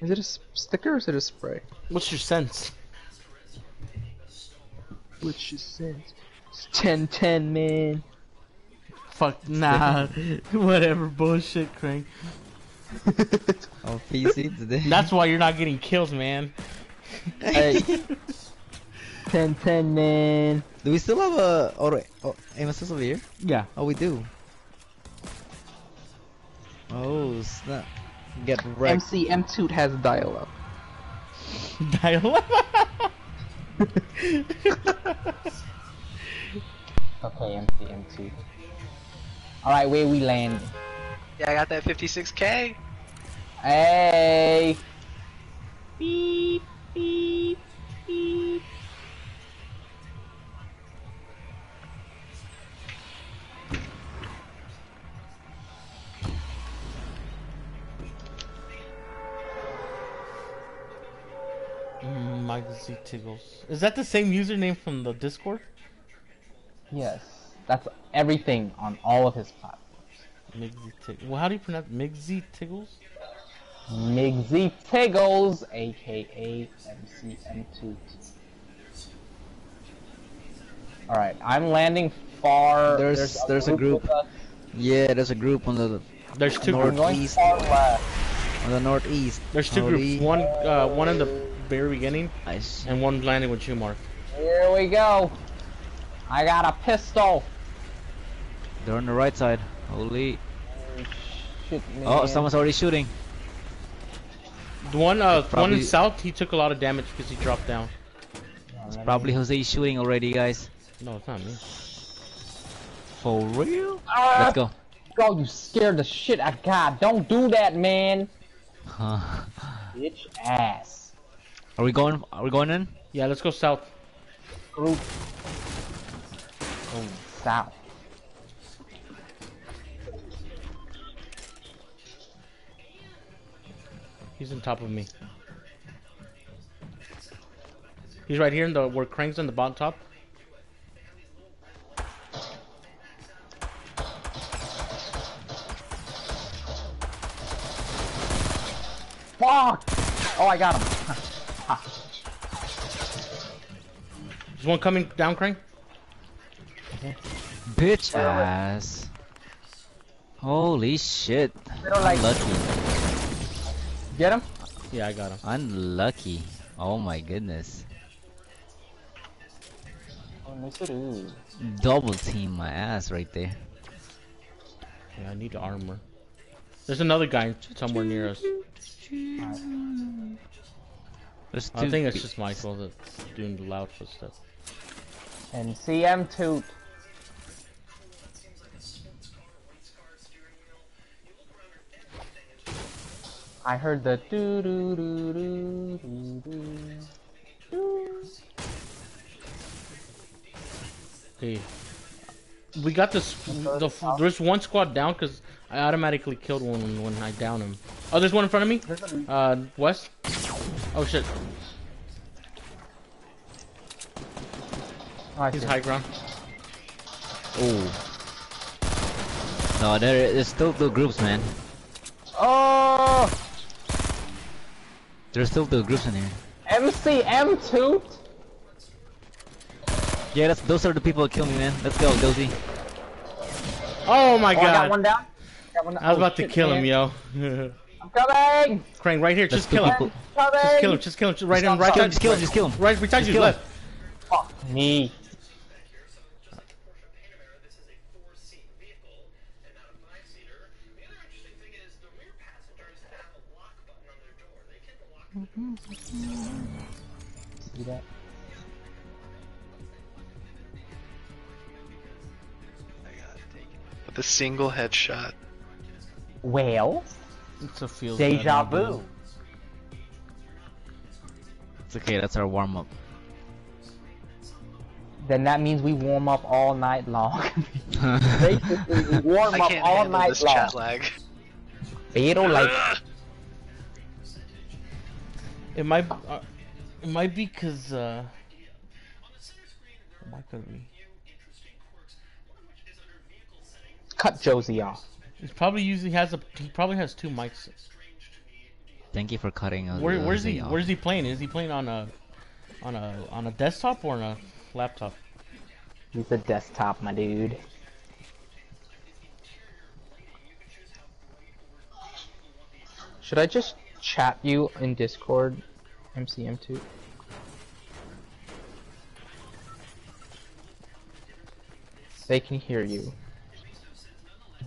Is it a sticker or is it a spray? What's your sense? Which is sense. It's 1010, man. Fuck, nah. Whatever bullshit, Crank. Oh, PC today. That's why you're not getting kills, man. Hey. 1010, man. Do we still have a auto oh, aim oh, assist over here? Yeah. Oh, we do. Oh snap! Get wrecked. MCM Toot has dial up. dial-up? Okay, MCM Toot. Alright, where we land? Yeah, I got that 56k. Hey! Beep, beep, beep. Mike Z Tiggles. Is that the same username from the Discord? Yes, that's everything on all of his platforms. Migzy Tiggles. Well, how do you pronounce Migzy Tiggles? Migsy Tiggles, aka MCM2. Alright, I'm landing far. There's- there's a group. with us. Yeah, there's a group on the There's two North- groups. going East. far left. on the northeast. There's two Holy- groups. One, uh, one in the very beginning, Nice. and one landing with you, Mark. Here we go. I got a pistol. They're on the right side. Holy. Shit. Oh, someone's already shooting. The one, uh, one in south, he took a lot of damage because he dropped down. Let me- Probably Jose shooting already, guys. No, it's not me. For real? Ah, Let's go. go, you scared the shit I God. Don't do that, man. Huh. Bitch ass. Are we going? Are we going in? Yeah, let's go south. Group. Oh, south. He's on top of me. He's right here in the where Crank's on the bottom top. Fuck! Oh, I got him. There's one coming down, Crank. Bitch ass. Holy shit. don't like- Unlucky. Get him? Yeah, I got him. Unlucky. Oh my goodness. Oh, nice it is. Double team my ass right there. Yeah, I need armor. There's another guy somewhere near us. There's I think it's pe- just Michael that's doing the loud footsteps. And CM Toot. I heard the doo doo doo doo doo doo. doo. Okay. We got this. The, there's one squad down because I automatically killed one when I down him. Oh, there's one in front of me. Uh, west. Oh shit. Oh, I He's see. high ground. Oh. No, there there's still two groups, man. Oh! There's still two groups in here. MCM2. Yeah, that's those are the people that kill me, man. Let's go, Dozy. Oh my Oh, I got god. one down. Got one down. I was Oh, about to shit, kill him, yo. I'm coming! Crane, right here. That's Just kill him. people. Coming! Just kill him. Just kill him. Just right Stop, in, right stop. side. Just kill him, just kill him. Right beside Just you, left. Fuck me. See that? With a single headshot. Well, It's a field. deja gun, vu. It's okay, that's our warm up. Then that means we warm up all night long. Basically, we warm I up can't all handle night this long. chat lag. Pero like, It might. Uh, it might be cause. Uh, it might could be. cut Josie off. He's probably usually has a. He probably has two mics. Thank you for cutting us. Where, uh, where's he? Off. Where's he playing? Is he playing on a, on a, on a desktop or on a laptop? He's a desktop, my dude. Should I just chat you in Discord, MCM2? They can hear you.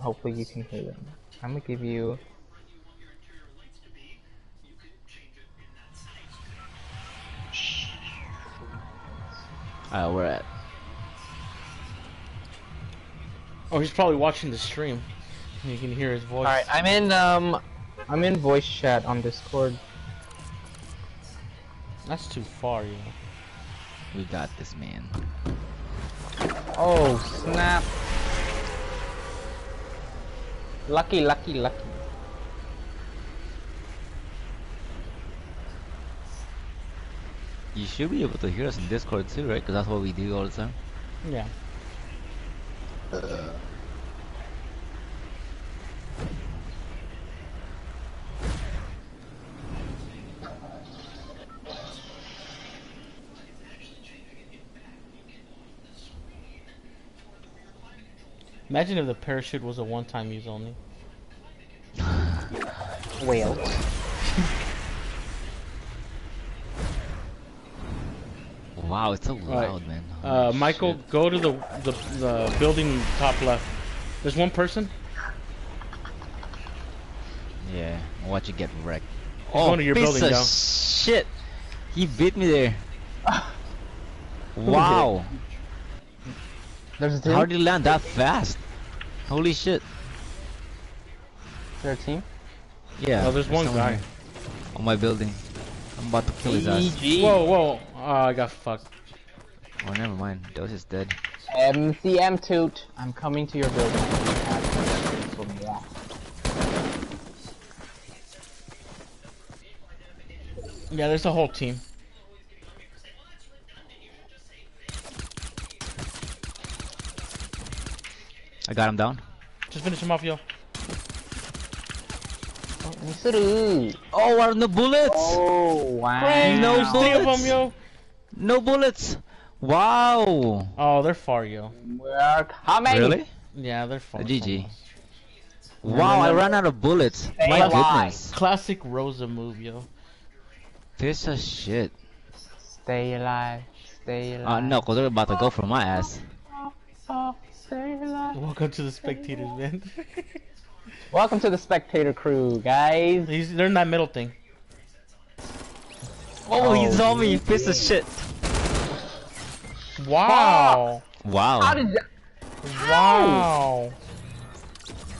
Hopefully you can hear them. I'm gonna give you Alright, we're at. Oh, he's probably watching the stream. You can hear his voice. Alright, I'm in um I'm in voice chat on Discord. That's too far, you know. We got this, man. Oh snap. Lucky, lucky, lucky. You should be able to hear us in Discord too, right? Because that's what we do all the time. Yeah. Uh, Imagine if the parachute was a one-time use only. Whale. Wow, it's so Right. loud, man. Uh, Michael, shit. go to the, the the building top left. There's one person. Yeah, I'll watch it get wrecked. He's going to your piece building, of Joe. shit! He beat me there. wow! There's a team? How did he land that fast? Holy shit! Is there a team? Yeah. Oh, there's one someone guy. here on my building. I'm about to kill his ass. Whoa, whoa! Oh, I got fucked. Oh, never mind. Dose is dead. MCM toot. I'm coming to your building. You have for moi. Yeah, there's a whole team. I got him down. Just finish him off, yo. Misuru. Oh, are no bullets? Oh wow. Craig, No there's three of bullets. them, yo. No bullets. Wow. Oh, they're far, yo. We're coming. Really? Yeah, they're far. GG. Wow, I ran out of bullets. Stay My alive. goodness. Classic Rosa move, yo. This of shit. Stay alive. Stay alive. Uh, no, because they're about to go for my ass. Stay. Welcome to the spectators, man. Welcome to the spectator crew, guys. He's, they're in that middle thing. Oh, oh he Oh, saw me, piece of shit. Wow. Wow. How did that? Wow.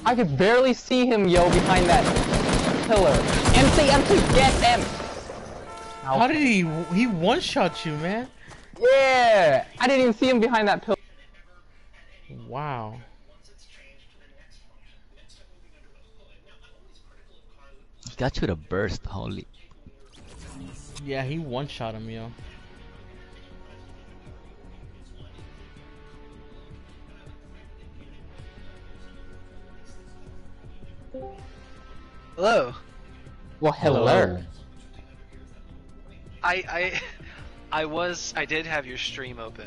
I could barely see him, yo, behind that pillar. MCM2, get them. How did he? He one shot you, man. Yeah, I didn't even see him behind that pillar. Wow. got you to burst. Holy. Yeah, he one shot him, yo. Hello. Well, hello. I I I was I did have your stream open.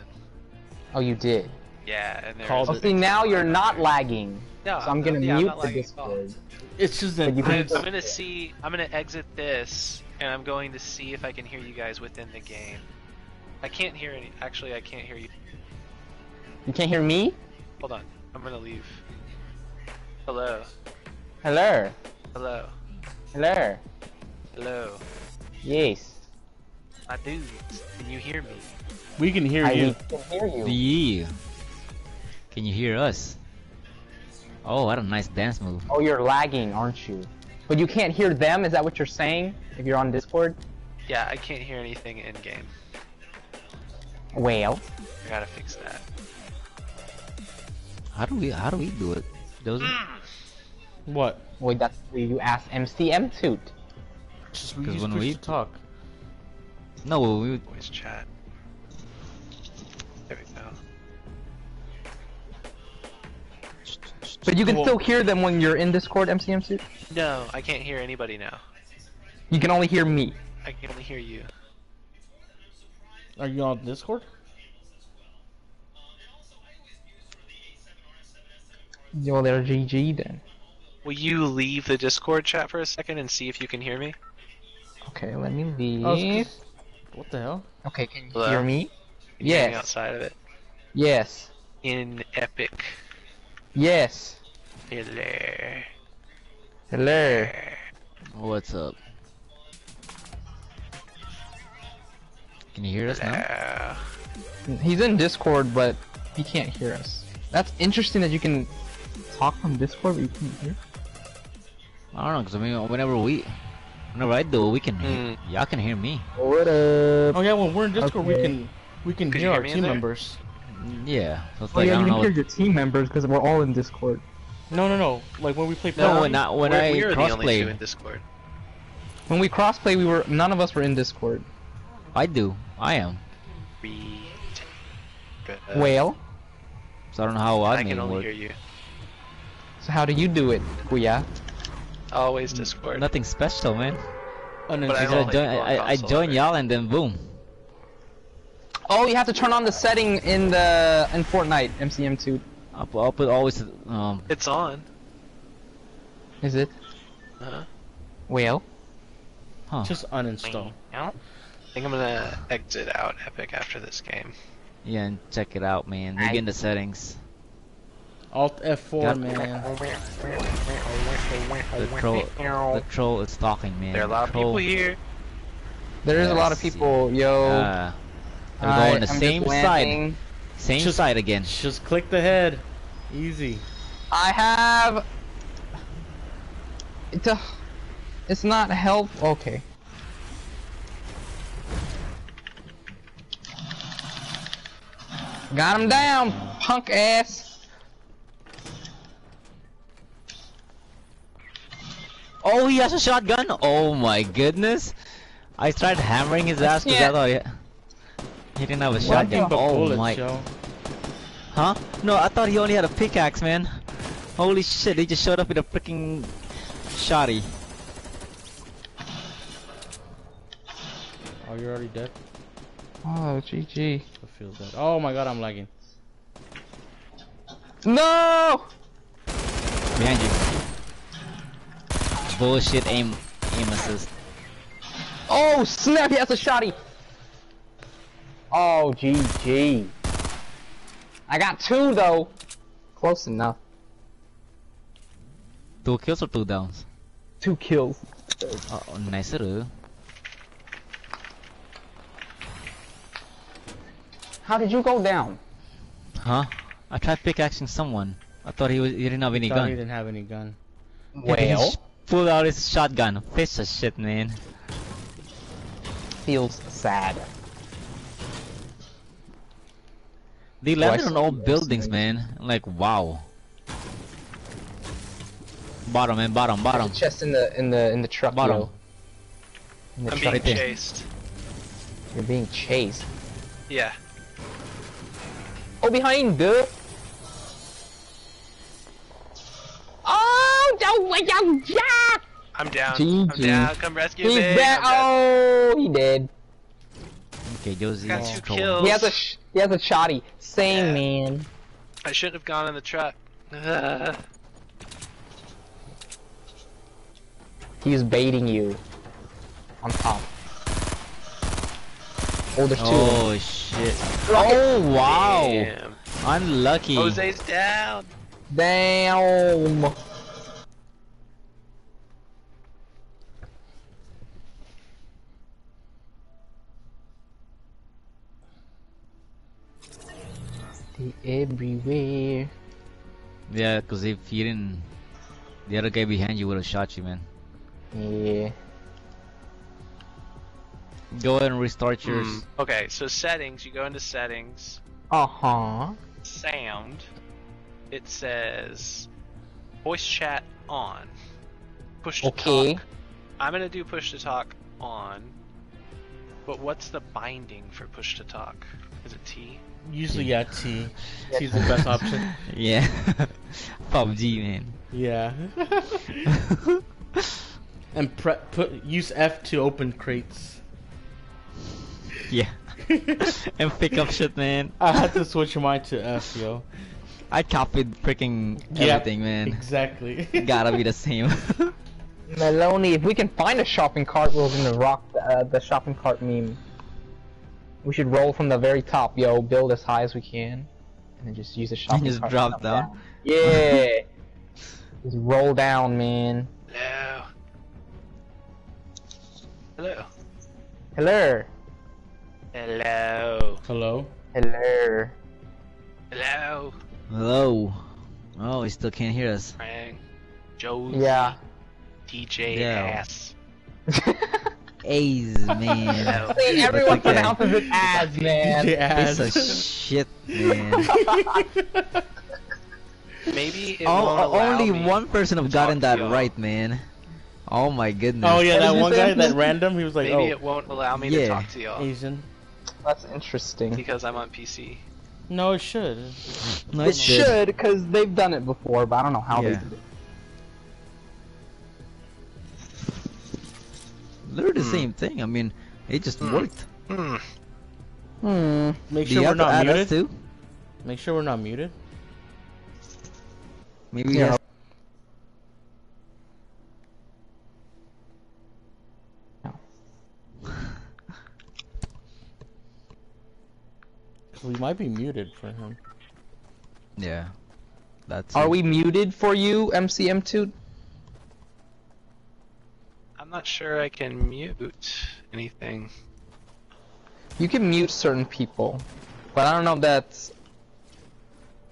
Oh, you did. Yeah, and there Called was see, now you're not there. lagging. No, So I'm gonna yeah, I'm mute not the lagging at all. Discord. It's just that I'm, I'm gonna see. I'm gonna exit this, and I'm going to see if I can hear you guys within the game. I can't hear any. Actually, I can't hear you. You can't hear me? Hold on. I'm gonna leave. Hello. Hello. Hello. Hello. Hello. Yes. I do. Can you hear me? we can hear I you. can hear you. Yeah. Can you hear us? Oh, what a nice dance move. Oh, you're lagging, aren't you? But you can't hear them? Is that what you're saying? If you're on Discord? Yeah, I can't hear anything in game. Well. I gotta fix that. How do we how do we do it? Those mm. What? Wait, that's where you ask MCM Toot. Just we 'Cause use when push we- to talk. no we Voice chat. But you can Well- still hear them when you're in Discord, MCMC? No, I can't hear anybody now. You can only hear me. I can only hear you. Are you on Discord? Yo, they're GG then. Will you leave the Discord chat for a second and see if you can hear me? Okay, let me oh, leave. Oh, what the hell? Okay, can you Hello? hear me? Can you hear me Yes. outside of it. Yes. In Epic. Yes. Hello. Hello. what's up? Can you hear us now? He's in Discord, but he can't hear us. That's interesting that you can talk from Discord, but you can't hear. I don't know, cause I mean, whenever we, whenever I do, we can, hear, Hmm. y'all can hear me. What up? Oh yeah, when we're in Discord, we can we can Could hear hear our team there? members. Yeah, so it's Oh like yeah, I you don't can know. hear What, your team members because we're all in Discord. No, no, no. Like when we play. no, PUBG, when I when we're, I we're the only two in Discord. When we crossplay, we were none of us were in Discord. I do. I am. We. Good. Uh, Whale. So I don't know how I I can only work. hear you. So how do you do it, Kuya? Always Discord. Nothing special, man. and then But I I, don't join, I, I join y'all and then boom. Oh, you have to turn on the setting in the in Fortnite MCM2. I'll, put- I'll put always um. It's on. Is it? Uh-huh. Whale. Huh. just uninstall. I think I'm gonna exit out Epic after this game. Yeah, and check it out, man. You get in the settings. Alt F4, Got- man. The troll, the troll is talking, man. There are a lot of people here. There is a lot of people, yo. Uh, they're Hi, going the I'm same side. Same Just- side again. Just click the head. Easy. I have. It's a. It's not help. Okay. Got him down, punk ass. Oh, he has a shotgun. Oh my goodness! I tried hammering his ass because I Yeah. thought he, he didn't have a Nothing shotgun. Oh bullets, my! yo. Huh? No, I thought he only had a pickaxe, man. Holy shit! He just showed up with a freaking shotty. Oh, you're already dead. Oh, GG. I feel that. Oh my god, I'm lagging. No! Behind you. Bullshit aim, aim assist. Oh, snap, he has a shotty. Oh, GG. I got two, though. Close enough. Two kills or two downs? Two kills. Oh, nice seru. How did you go down? Huh? I tried pickaxing someone. I thought he was he didn't have any Thought he didn't have any gun. He Well, just pulled out his shotgun. Piece of shit, man. feels sad. They Oh, I landed on saw old buildings, man. Like, wow. Bottom, man. Bottom, bottom. Chest in the in the in the truck. Bottom. yo. In the I'm truck. being there. chased. You're being chased. Yeah. Oh, behind the. Oh, don't wait, don't jump! I'm down. I'm GG. down. Come rescue He's me. dead. I'm dead. Oh, he dead. Okay, Josie. Got is two kills. He has a sh he has a shoddy. Same Yeah. man. I shouldn't have gone in the truck. He's baiting you. On top. Oh, there's two. Oh shit. Oh wow. Damn. Unlucky. Jose's down. Damn. They everywhere. Yeah, cause if you didn't, the other guy behind you would have shot you, man. Yeah. Go ahead and restart yours. Hmm. Okay, so settings. You go into settings. Uh huh. Sound. It says voice chat on. Push to Okay. talk. I'm gonna do push to talk on. But what's the binding for push to talk? Is it T? Usually, yeah, T. T's the best option. Yeah. PUBG, man. Yeah. and pre- put use F to open crates. yeah. and pick up shit, man. I had to switch mine to F, yo. I copied freaking Yeah, everything, man. Exactly. Gotta be the same. Maloney, if we can find a shopping cart, we're gonna rock the, uh, the shopping cart meme. We should roll from the very top, yo. Build as high as we can, and then just use the shopping just cart. drop come down? Yeah. just roll down, man. Hello. Hello. Hello. Hello. Hello. Hello. Hello. Hello. Oh, he still can't hear us. Frank. Joe. Yeah. DJ Yeah. ass. A's, man. Hello. See, everyone okay. pronounces it as, man. DJ Piece of ass. shit, man. Maybe it Oh, won't allow only me one person have gotten that right, man. Oh my goodness. Oh yeah, that one guy, that random, he was like, Maybe "Oh, it won't allow me Yeah. to talk to y'all Asian." That's interesting. because I'm on PC. No, it should. No, It it should, because they've done it before, but I don't know how Yeah. they did it. Literally the Hmm. same thing. I mean, it just Hmm. worked. Hmm. Hmm. Make Do sure we're not muted. too? Make sure we're not muted. Maybe Yeah. yes. We might be muted for him. Yeah. That's. Are it. we muted for you, MCM2? I'm not sure I can mute anything. You can mute certain people, but I don't know if that's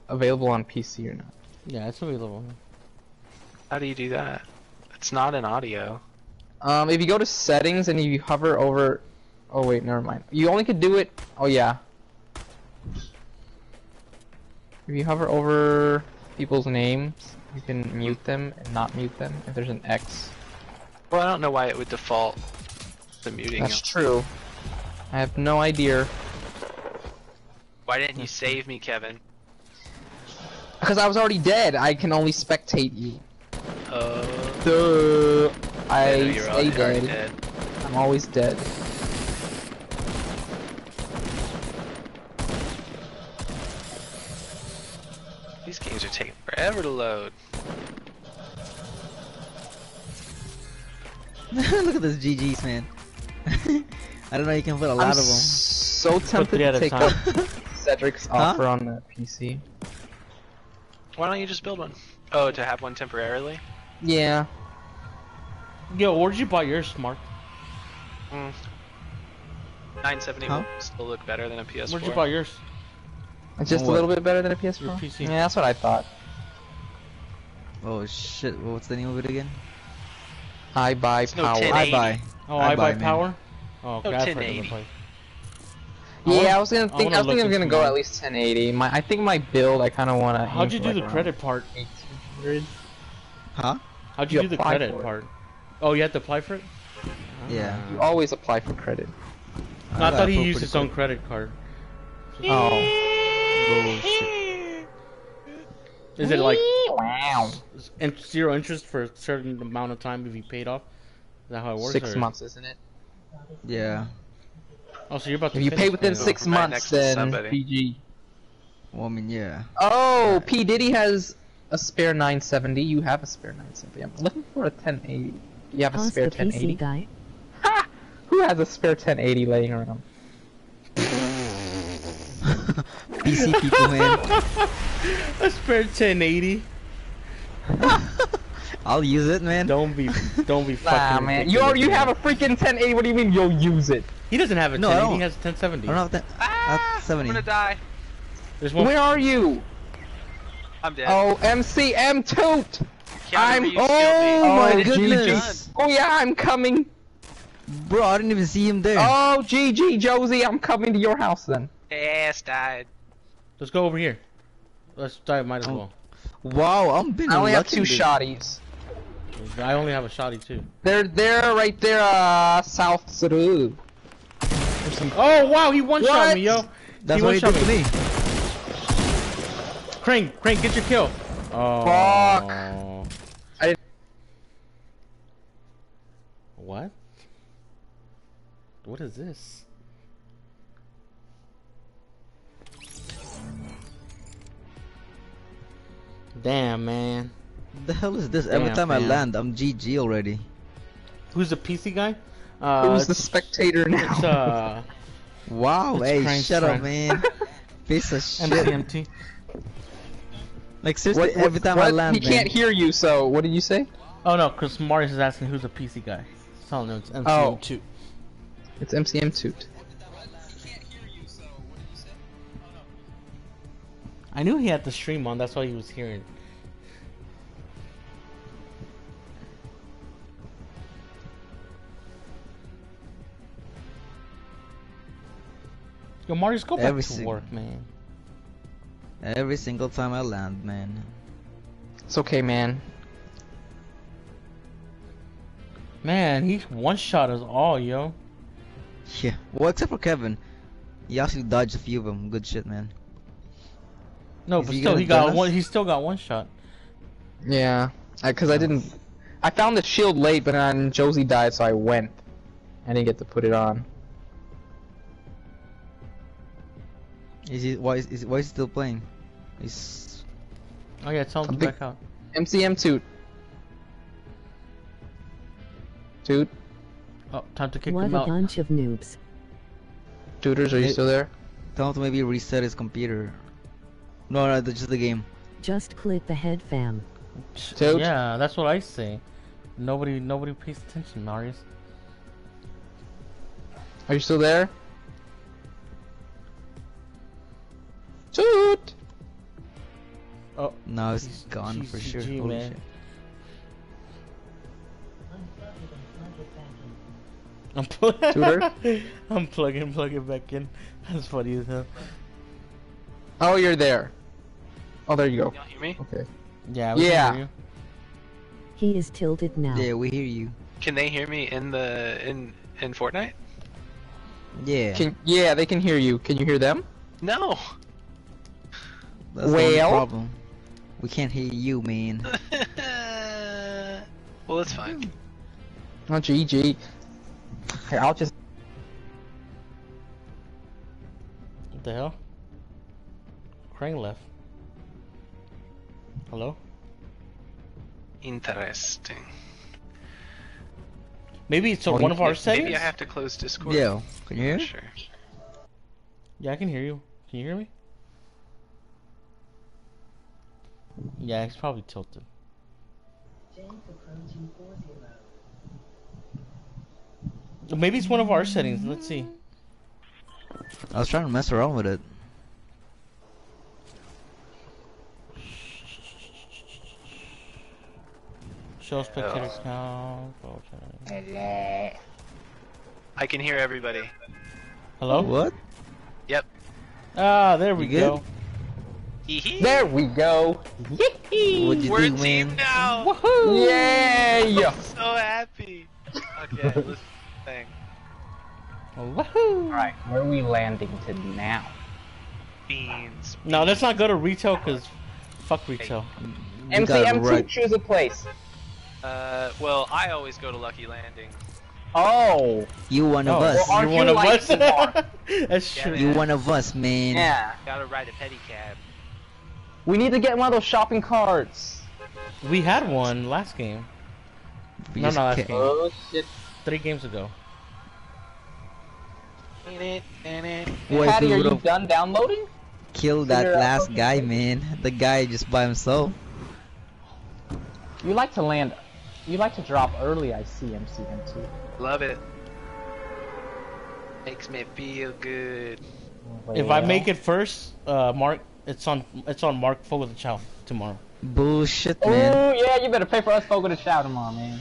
available on PC or not. Yeah, it's available. How do you do that? It's not an audio. Um, if you go to settings and you hover over, oh wait, never mind. You only could do it. Oh yeah. If you hover over people's names, you can mute them and not mute them if there's an X. Well, I don't know why it would default to muting. That's true. I have no idea. Why didn't you save me, Kevin? Because I was already dead. I can only spectate you. Uh, Duh. I you're stay dead. dead. I'm always dead. These games are taking forever to load. Look at those GGs, man. I don't know. You can put a lot I'm of them. so tempted to take up Cedric's Huh? offer on the PC. Why don't you just build one? Oh, to have one temporarily? Yeah. Yo, where'd you buy yours, Mark? Mm. 970 Huh? will still look better than a PS4. Where'd you buy yours? Just What? a little bit better than a PS4. Your PC. Yeah, that's what I thought. Oh shit! What's the name of it again? I buy It's power. 1080. I buy. Oh, I I, buy, buy, power. Oh, okay. No, I've heard of the 1080. place. Yeah, wanna- I was gonna I think. wanna I, was thinking I'm gonna go at least 1080. My, I think my build. I kind of want to. How'd you do the credit part? 1800. Huh? How'd you, You do the credit part? Oh, you had to apply for it? Yeah. You always apply for credit. No, I, got thought he used pretty his own credit card. Oh. Bullshit. Is it like Wow. in- zero interest for a certain amount of time if you paid off? Is that how it works? Six or- months, isn't it? Yeah. Oh, so you're about to If you pay within six months, next to then somebody. PG. Well, I mean, yeah. Oh, P Diddy has a spare 970. You have a spare 970. I'm looking for a 1080. You have a oh, spare the PC 1080. guy. Ha! Who has a spare 1080 laying around? PC people, man. off. A spare 1080. I'll use it, man. Don't be, don't be fucking. Nah, man. You ridiculous, already you have a freaking 1080. What do you mean you'll use it? He doesn't have a No, 1080. He has a 1070. I don't know if that. Ah, That's 70. I'm gonna die. There's one. Where are you? I'm dead. Oh, MCM Toot! Keanu I'm- Reeves oh, my What goodness. Oh yeah, I'm coming. Bro, I didn't even see him there. Oh, GG Josie, I'm coming to your house then. Ass died. Let's go over here. Let's dive. Might as Oh. well. Wow, I'm being I only have two today. shotties. I only have a shotty too. They're they're right there, uh, south Saru. Oh wow, he one shot What? me, yo. That's he what he one-shot did to me. Crane, Crane, get your kill. Oh. Fuck. I didn't- What? What is this? Damn, man. The hell is this? Every Damn, time I land, I'm GG already. Who's the PC guy? Uh, Who's the spectator now? It's uh, Wow, It's hey, Crane's shut up, man. Piece of shit. MCMT. Like seriously, What- every what- time I what? land, he man. can't hear you. So what did you say? Oh no, because Marius is asking who's the PC guy. It's telling him it's Oh. MCM2. It's MCM Toot. I knew he had the stream on. That's why he was hearing. Yo, Marius, go back Every to sing- work, man. Every single time I land, man. It's okay, man. Man, he one shot us all, yo. Yeah. Well, except for Kevin. He actually dodged a few of them. Good shit, man. No, Is but he still, he got us? one. He still got one shot. Yeah, because I, didn't. I found the shield late, but then Josie died, so I went. I didn't get to put it on. Is he? Why is, is why is he still playing? He's. Oh yeah, tell him to back out. MCM Toot. Toot. Oh, time to kick What him a bunch of noobs. Tutors, are you still there? Tell him to maybe reset his computer. No, no, that's just the game. Just click the head fam. Toot? Yeah, that's what I say. Nobody, nobody pays attention, Marius. Are you still there? Toot. Oh, No, it's He's gone for sure. GG, Holy man. shit. I'm pl- I'm plugging, plugging back in. That's funny as hell. Oh, you're there. Oh, there you go. Y'all hear me? Okay. Yeah. We can Yeah. hear you. He is tilted now. Yeah, we hear you. Can they hear me in the in in Fortnite? Yeah. Can yeah, they can hear you. Can you hear them? No. That's the only Well? problem. We can't hear you, man. well, it's fine. Oh, GG. Here, I'll just. What the hell? Crane left. Hello? Interesting. Maybe it's on Well, one you of our can't- settings. Maybe I have to close Discord. Yeah. Can you hear me? Sure. Yeah, I can hear you. Can you hear me? Yeah, it's probably tilted. Maybe it's one of our settings. Let's see. I was trying to mess around with it. Show spectator Oh. count. okay. I can hear everybody. Hello? What? Yep. Ah, there we You go. Hee-hee. There we go. Yee-hee. What'd We're a think, team man? now. Woohoo! Yay! So happy. Okay, let's thing. Woohoo! Alright, where are we landing to now? Beans. No, let's not go to retail because fuck retail. We got MCM2, wrecked. choose a place. Uh, well, I always go to Lucky Landing. Oh, You one of Oh, us. Well, you're one you of like us. Mark? That's Yeah, true. You one of us, man. yeah. Gotta ride a pedicab. We need to get one of those shopping carts. We had one last game. We No, no, that's can't- game. Oh shit. Three games ago. What if Patty, are you would've done downloading? Kill that last guy, man? The guy just by himself. You like to land. You like to drop early, I see, MCM2. Love it. Makes me feel good. If I make it first, uh, Mark, it's on. It's on Mark full of the chow tomorrow. Bullshit, Oh, man. yeah, you better pay for us Fogo de Chão tomorrow, man.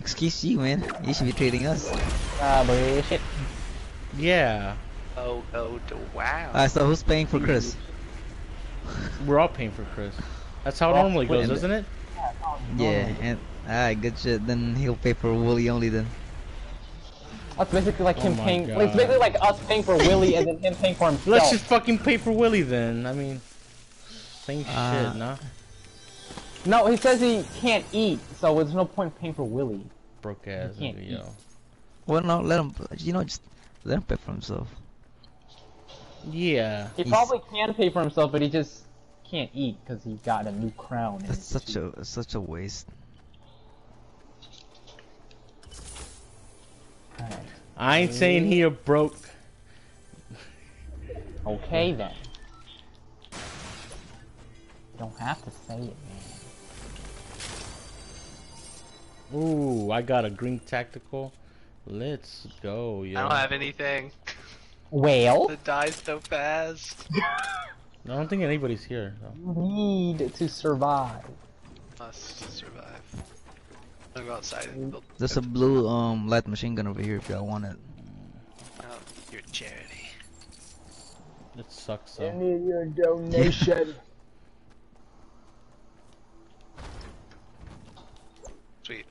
Excuse you, man. You should be treating us. Ah, bullshit. Yeah, Oh, oh, d- wow. Alright, so who's paying for Chris? we're all paying for Chris. That's how it Oh, normally goes, isn't it? Yeah, and alright, good shit. Then he'll pay for Wooly only then. That's basically like Oh him my paying. God. It's basically like us paying for Willie and then him paying for himself. Let's just fucking pay for Willie then. I mean, same Uh, shit, nah. No, he says he can't eat, so there's no point paying for Willie. Broke ass can't nigga, yo. Well, no, let him. You know, just let him pay for himself. Yeah. He He's- probably can pay for himself, but he just can't eat because he got a new crown. That's it's such too- a such a waste. Alright. I ain't saying he a broke. Okay then. You don't have to say it, man. Ooh, I got a green tactical. Let's go, yo. I don't have anything. Well, It dies so fast. I don't think anybody's here. Though. you need to survive. Must survive. I'll go outside There's a blue um light machine gun over here if y'all want it. out your charity. It sucks though. need your donation. Sweet.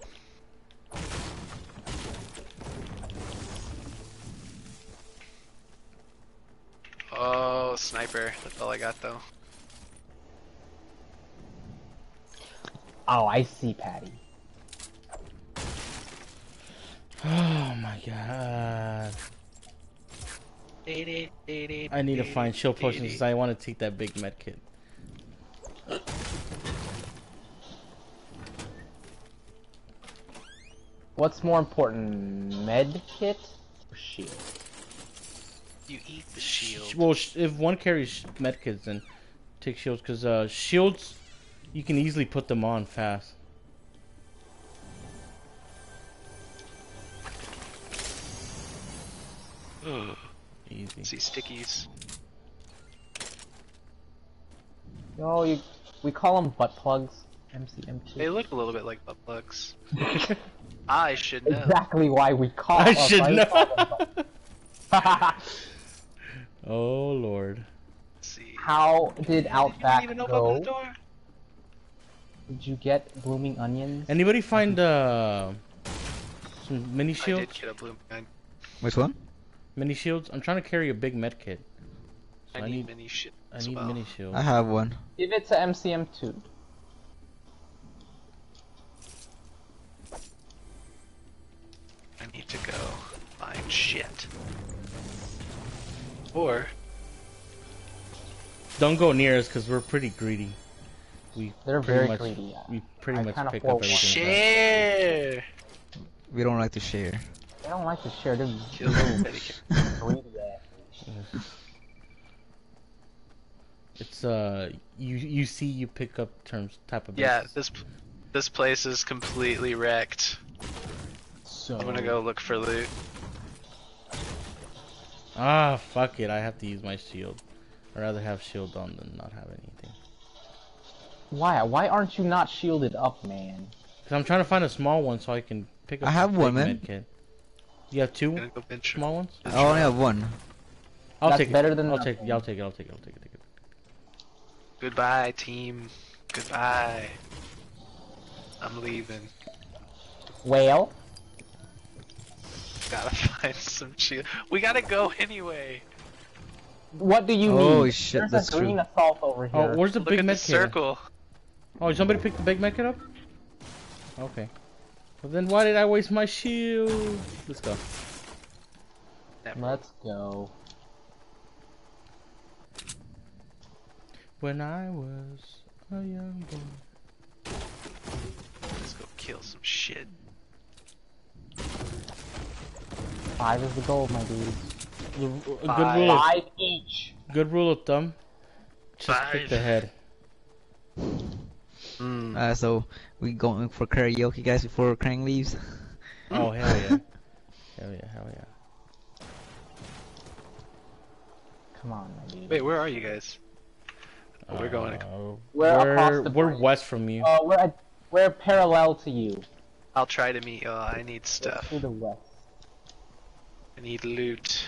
Oh, sniper. That's all I got though. oh, I see, Patty. Oh my god. I need to find shield potions because I want to take that big med kit. What's more important, med kit or shield? You eat the shield. Well, if one carries med kits, then take shields because uh, shields you can easily put them on fast. Easy. See stickies. No, you, we call them butt plugs. MCM2. They look a little bit like butt plugs. I should know. Exactly why we call. I us, should why we know. them butt- oh lord. Let's see. How did You didn't Outback even open go? the door. Did you get blooming onions? Anybody find uh some mini I did get a blue gun. Which one? Mini shields. I'm trying to carry a big med kit. I, I need, need- mini shit. I as need well. mini shields. I have one. Give it to MCM2. I need to go find shit. Or Don't go near us because we're pretty greedy. We They're pretty very much, greedy. We pretty I much pick up everything. share. We don't like to share. They don't like to share. They're Kill the pedicure. It's uh, you you see you pick up terms type of. Yeah, business. this this place is completely wrecked. So I'm gonna go look for loot. Ah, fuck it. I have to use my shield. I'd rather have shield on than not have anything. Why? Why aren't you not shielded up, man? Cause I'm trying to find a small one so I can pick up. I the have one, man. kit. You have two go small ones? I only have one. I'll That's take better it. than I'll nothing. take. Yeah, I'll take it. I'll take it. I'll take it. Take it. Goodbye, team. Goodbye. I'm leaving. Whale. Gotta find some shield. We gotta go anyway. What do you Oh, need? shit, There's that's a green true. assault over oh, here. Oh, where's the Look big at the med kit? circle. Oh, somebody picked the big med kit up? Okay. Well then why did I waste my shield? Let's go. Let's go. When I was a young boy. Let's go kill some shit. Five is the goal, my dude. A good Five. rule of, Five each. good rule of thumb. Just pick the head. Mm. Uh, so we going for karaoke, guys, before Krang leaves. Oh hell yeah. hell yeah, hell yeah. Come on, dude. Wait, where are you guys? Oh, we're going. Uh, We're we're across the we're west from you. Uh, we're at, we're parallel to you. I'll try to meet you. I need stuff. To the west. I need loot.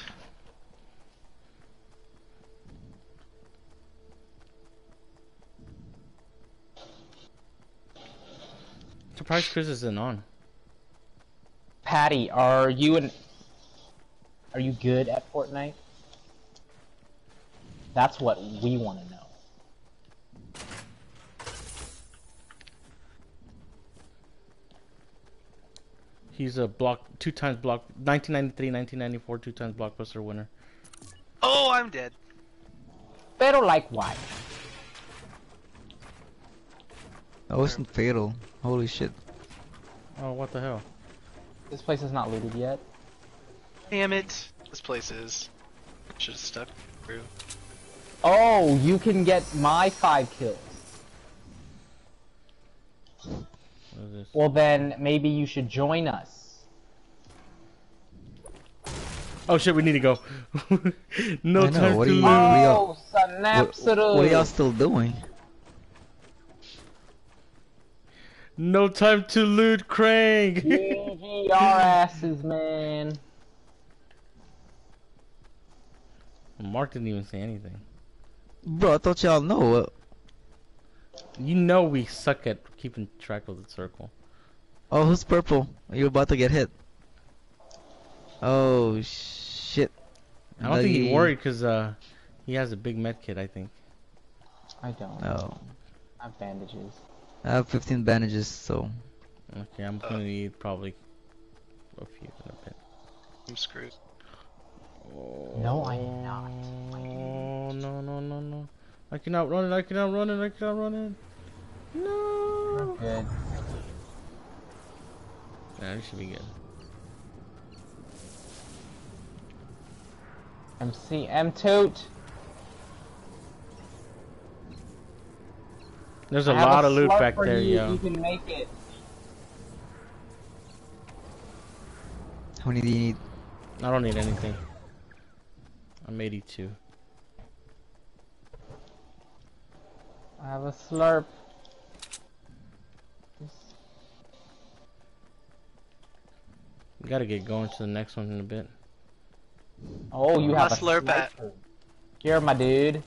Surprised Chris isn't on. Patty, are you an? Are you good at Fortnite? That's what we want to know. He's a block two times block 1993, 1994, two times blockbuster winner. Oh, I'm dead. Pero like why? That wasn't fatal. Holy shit. Oh what the hell? This place is not looted yet. Damn it. This place is. Should have stuck through. Oh, you can get my five kills. What is this? Well then, maybe you should join us. Oh shit, we need to go. no I know, time what to do you- lose. y'all- Oh, What, what are y'all still doing? No time to loot, Krang. GG our asses, man. Mark didn't even say anything. Bro, I thought y'all know. Uh, You know we suck at keeping track of the circle. oh, who's purple? Are you about to get hit? Oh, shit. I don't think he's worried because uh, he has a big med kit. I think. I don't. Oh. I have bandages. I have 15 bandages, so. Okay, I'm Uh. gonna need probably a few in a bit. I'm screwed. No, I am not. Oh no no no no! I cannot run it! I cannot run it! I cannot run it! No! Good. Yeah, this should be good. MC M toot. There's a I have lot a of loot back there, you yo. You can make it. How many do you need? I don't need anything. I'm 82. I have a slurp. We gotta get going to the next one in a bit. Oh, you have a Slurp at? sniper. Here, my dude.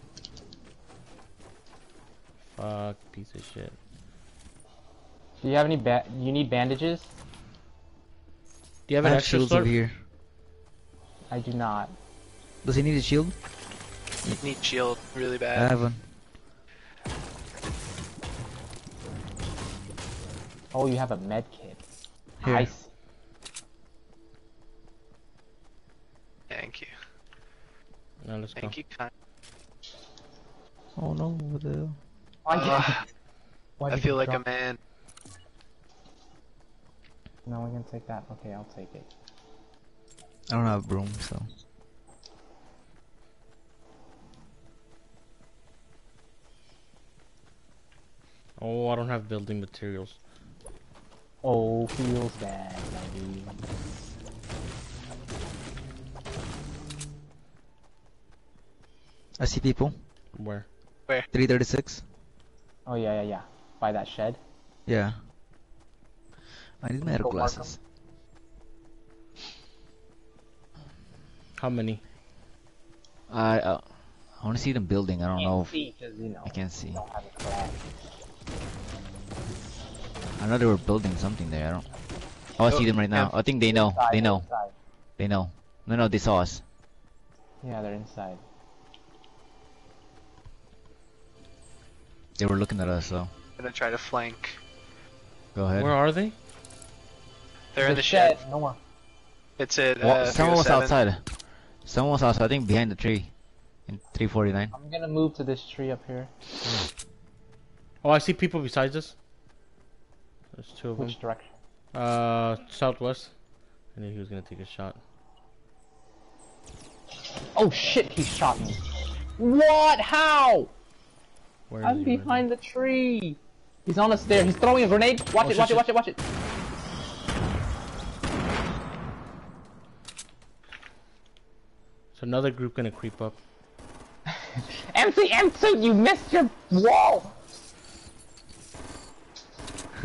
Fuck, piece of shit. Do you have any ba- you need bandages? Do you have I an have extra shields over here. I do not. Does he need a shield? He need shield really bad. I have one. Oh, you have a med kit. Here. I see. Thank you. Now let's go. Thank you. kind- Oh no, what the hell? Why uh, Ugh, why I feel you like a man. No, we can take that. Okay, I'll take it. I don't have broom, so. Oh, I don't have building materials. Oh, feels bad, my dude. I see people. Where? Where? 336. Oh yeah, yeah, yeah. By that shed. Yeah. I need my glasses. How many? I uh, I want to see them building. I don't know if See, you know, I can't see. don't have a class. I know they were building something there. I don't. Oh, I see them right now. I think they know. They know. They know. No, no, they saw us. Yeah, they're inside. They were looking at us. though. I'm gonna try to flank. go ahead. Where are they? They're in the shed. No one. It's at Well, uh, someone was outside. Someone was outside. I think behind the tree. In 349. I'm gonna move to this tree up here. Oh, I see people besides us. There's two of them. Which direction? Uh, southwest. I knew he was gonna take a shot. Oh shit, he shot me. What? How? Where is I'm he right behind the tree. He's on the stair. He's throwing a grenade. Watch Oh, it, shit, watch it, watch it, watch it. now? So another group gonna creep up. MC, MC, you missed your wall.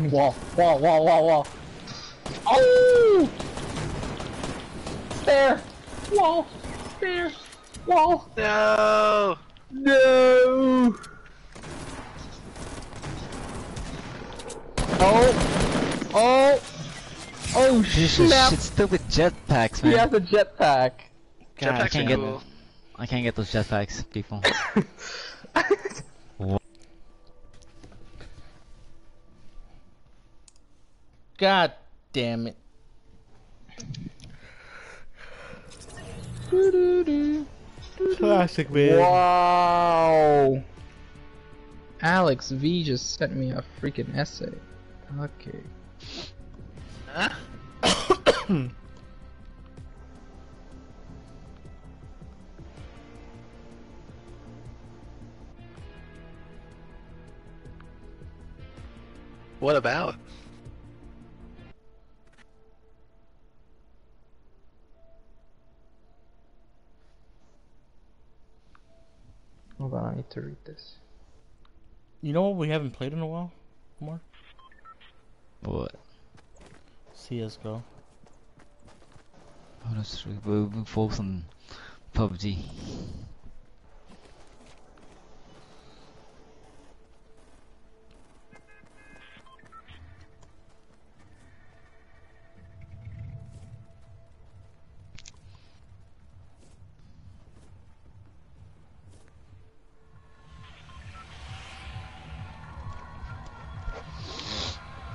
wall, wall, wall, wall, wall. Oh! Stair. Wall. Stair. Wall. No! No. Oh. Oh. Oh This is snap. shit, stupid jetpacks, He man. has a jetpack. God, I Jetpacks can't are get. cool. I can't get those jetpacks, people. God damn it. Classic man. Wow. Alex V just sent me a freaking essay. Okay. Huh? What about? Hold on, I need to read this. You know what we haven't played in a while? More? What? CSGO. Oh, that's true. Been focused on PUBG.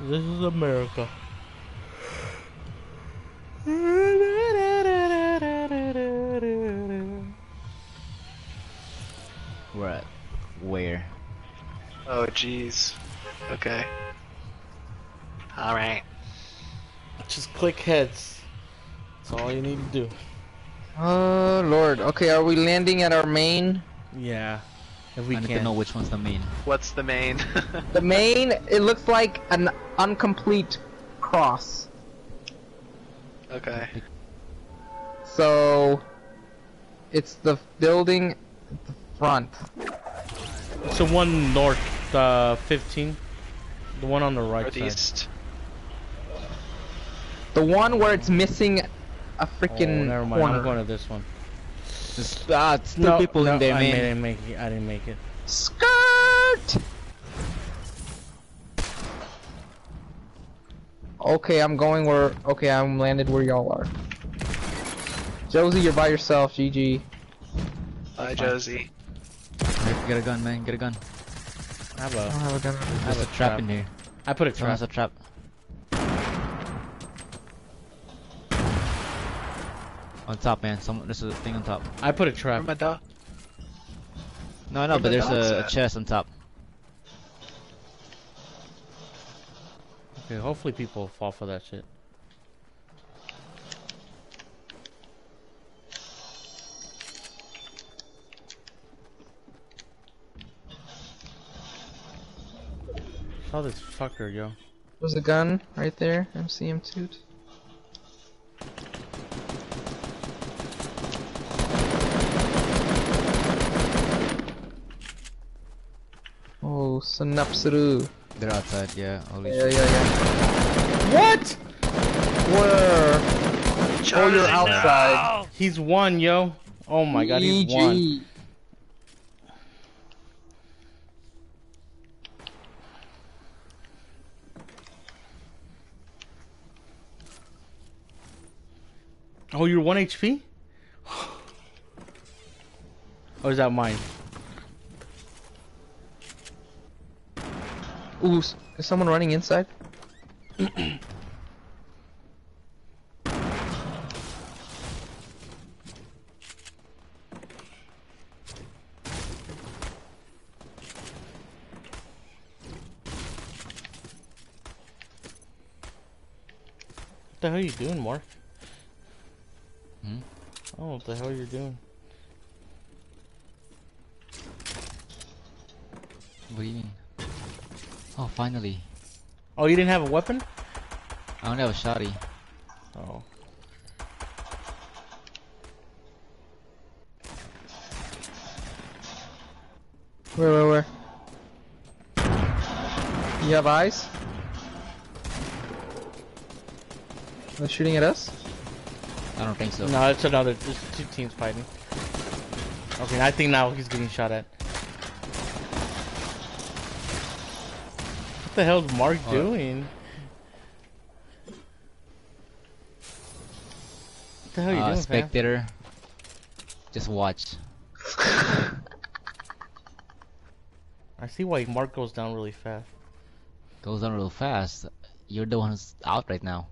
This is America. We're at where? Oh, jeez. Okay. Alright. Just click heads. That's all you need to do. Oh lord. Okay, are we landing at our main? Yeah. If we I need can. to know which one's the main. What's the main? The main, it looks like an incomplete cross. okay. So, it's the building at the front. It's the one north, uh, 15. The one on the right side. Northeast. The one where it's missing a Oh, freaking never mind. corner. I'm going to this one. There's, ah, it's two No, people no, in there, I man. didn't make it. I didn't make it. Skirt! Okay, I'm going where. Okay, I'm landed where y'all are. Josie, you're by yourself. GG. Bye, Josie. Get a gun, man. Get a gun. I have I don't a. have a gun. There's a a trap trap. in here. I put a Someone trap. has a trap. On top, man. Someone, there's a thing on top. I put a trap. Where my No, I know, but there's a, a, chest on top. Okay, hopefully people fall for that shit. Saw this fucker, yo. There's a gun right there. MCM2. Oh, Synapsuru. They're outside, yeah. Yeah, yeah, yeah. What? Where? Oh, Charlie, oh, you're outside. No! He's one, yo. Oh my god, he's one. Oh, you're one HP? Or is that mine? Ooh, is someone running inside? What the hell are you doing, Mark? Hmm? Oh, what the hell are you're doing? What do you mean? Oh, finally. Oh, you didn't have a weapon? I only have a shotty. Oh. Where, where, where? You have eyes? They're shooting at us? I don't think so. No, it's another. There's two teams fighting. Okay, I think now he's getting shot at. The hell's Mark Oh. doing? What the hell are you uh, doing, fam? spectator. Just watch. I see why Mark goes down really fast. Goes down real fast. You're the one who's out right now.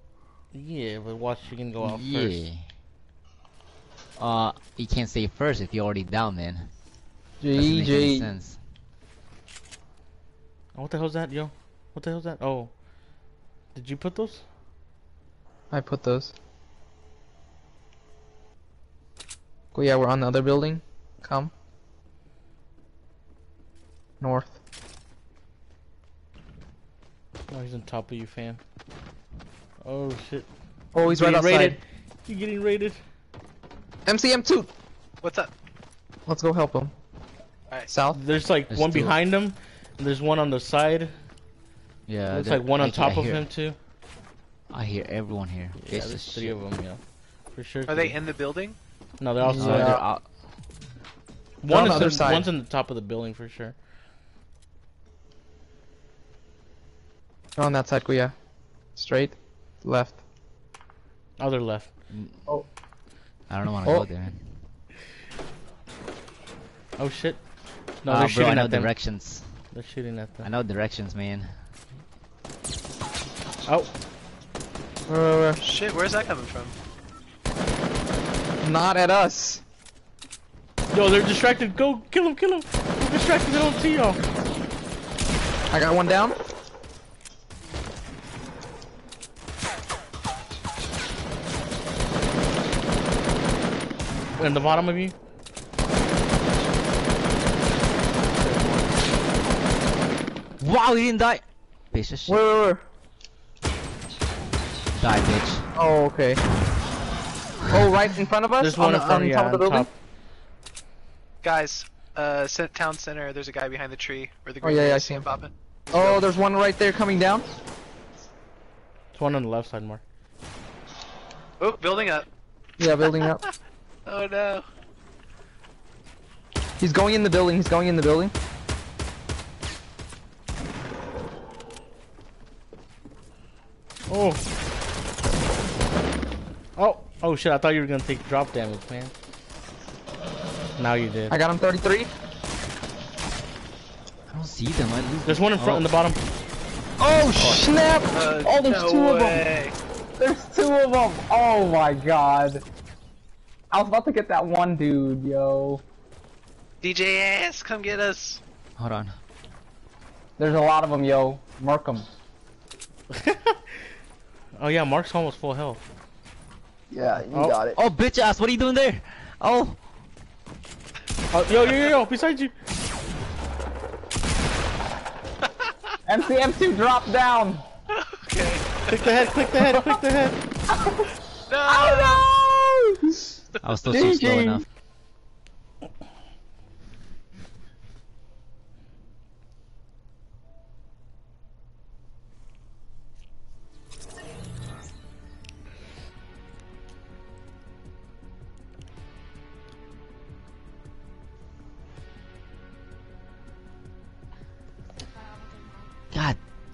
Yeah, but watch, you can go out yeah. first. Uh, you can't say first if you're already down, man. Doesn't make any GG. Oh, what the hell's that, yo? What the hell's that? Oh. Did you put those? I put those. Oh yeah, we're on the other building. Come. North. Oh, he's on top of you, fam. Oh, shit. Oh, he's right Getting outside. raided. You getting raided? MCM2! What's up? Let's go help him. Alright. South? There's like There's one two. behind him, and there's one on the side. Yeah. Looks like one on I- top I of hear- him too. I hear everyone here. Yeah, Piece there's three shit. of them, yeah, for sure. Are they in the building? No, they're Uh, outside. they're out. One on the is other in, side. one's in the top of the building for sure. On that side, Kuya. Straight. Left. Other left. Oh. I don't want to Oh. go there, man. Oh shit! No, Uh, they're bro, I shooting know at them. directions. They're shooting at them. I know directions, man. Oh, Where, where, where? Shit, where's that coming from? Not at us. yo, they're distracted. Go kill him, kill him. They're distracted. They don't see y'all. I got one down. In the bottom of you. Wow, he didn't die. Piece of shit. Where, where, where? Die, bitch. Oh, okay. Oh, right in front of us? There's one on, in front on of you. top of the building? top. Guys, uh, town center, there's a guy behind the tree where the Oh, yeah, yeah, I see him. popping. Oh, there's one right there coming down. There's one on the left side, more. Oh, building up. Yeah, building up. Oh no. He's going in the building. He's going in the building. Oh. Oh. Oh shit! I thought you were gonna take drop damage, man. Now you did. I got him 33. I don't see them. I lose. There's one in front Oh. in the bottom. Oh, snap! Uh, oh, there's no two of them. There's two of them. Oh my god. I was about to get that one dude, yo. DJ ass, come get us. Hold on. There's a lot of them, yo. Mark them. Oh yeah, Mark's almost full health. Yeah, you Oh. got it. Oh, bitch ass, what are you doing there? Oh, Oh, yo, yo, yo, yo, beside you. MCM2 drop down. Okay. Click the head, click the head, click the head. No! Oh no! I was still so slow enough.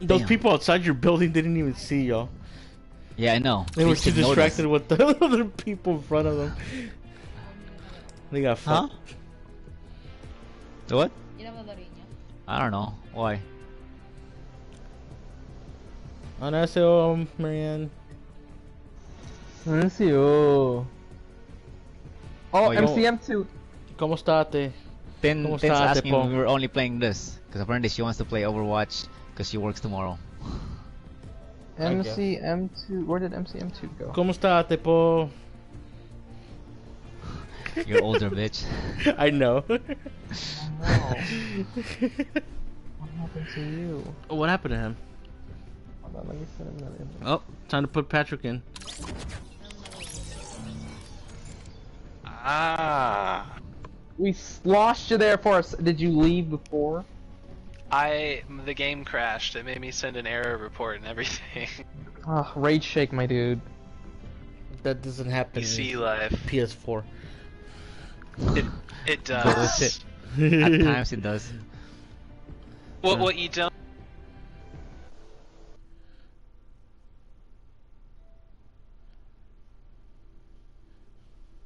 Those Damn. people outside your building didn't even see y'all. Yeah, I know. They were too take notice. distracted with the other people in front of them. They got Huh? fucked. What? I don't know. Why? Anasio, Marianne. Let's. Oh, Oh, MCM2. ¿Cómo estate? Tin, ¿Cómo Tin's asking Tepo? if we were only playing this. Because apparently she wants to play Overwatch because she works tomorrow. MCM2. Where did MCM2 go? ¿Cómo estate, po? You're older, bitch. I know. I know. What happened to you? what happened to him? Hold on, let me send him. Oh, time to put Patrick in. Ah. We s- lost you there for us. Did you leave before? I the game crashed. It made me send an error report and everything. Ugh, rage shake, my dude. That doesn't happen PC in live. PS4. It it Oh, does. shit. At times it does. What Yeah. what you don't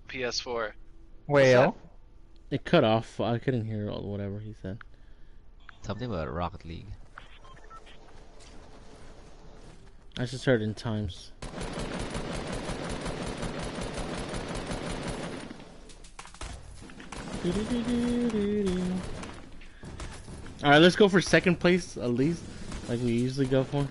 PS4. Well, It cut off. I couldn't hear whatever he said. Something about Rocket League. I just heard in times. Alright, let's go for second place at least, like we usually go for.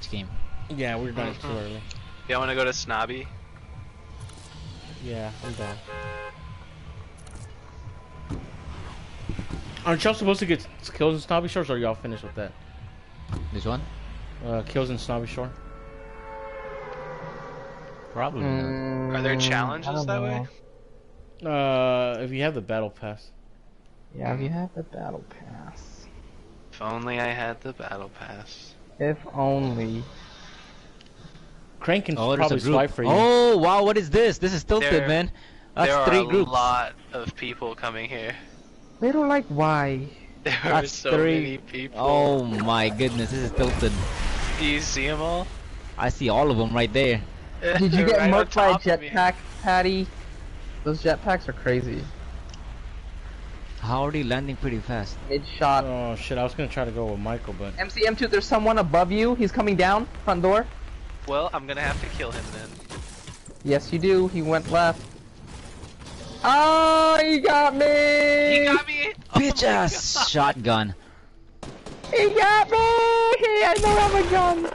Each game. Yeah, we're done too early. Y'all wanna go to Snobby? Yeah, I'm down. Aren't y'all supposed to get kills in Snobby Shores, or are y'all finished with that? This one? Uh, kills in Snobby Shore? Probably not. Are there Mm, challenges I don't that way? Uh, if you have the battle pass. Yeah, if you have the battle pass. If only I had the battle pass. If only. Crank can Oh, probably a swipe for you. Oh, wow, what is this? This is tilted, There- man. That's there three are groups. a lot of people coming here. They don't like why. There are so three- many people. Oh my goodness, this is tilted. Do you see them all? I see all of them right there. Did you get right on murked by a top of me. jetpack, Patty? Those jetpacks are crazy. How are they landing pretty fast? Mid shot. Oh shit, I was gonna try to go with Michael, but MCM2, there's someone above you. He's coming down, front door. Well, I'm gonna have to kill him then. Yes, you do. He went left. Oh, he got me! He got me! Oh Bitch ass God. shotgun. He got me! I don't have a gun.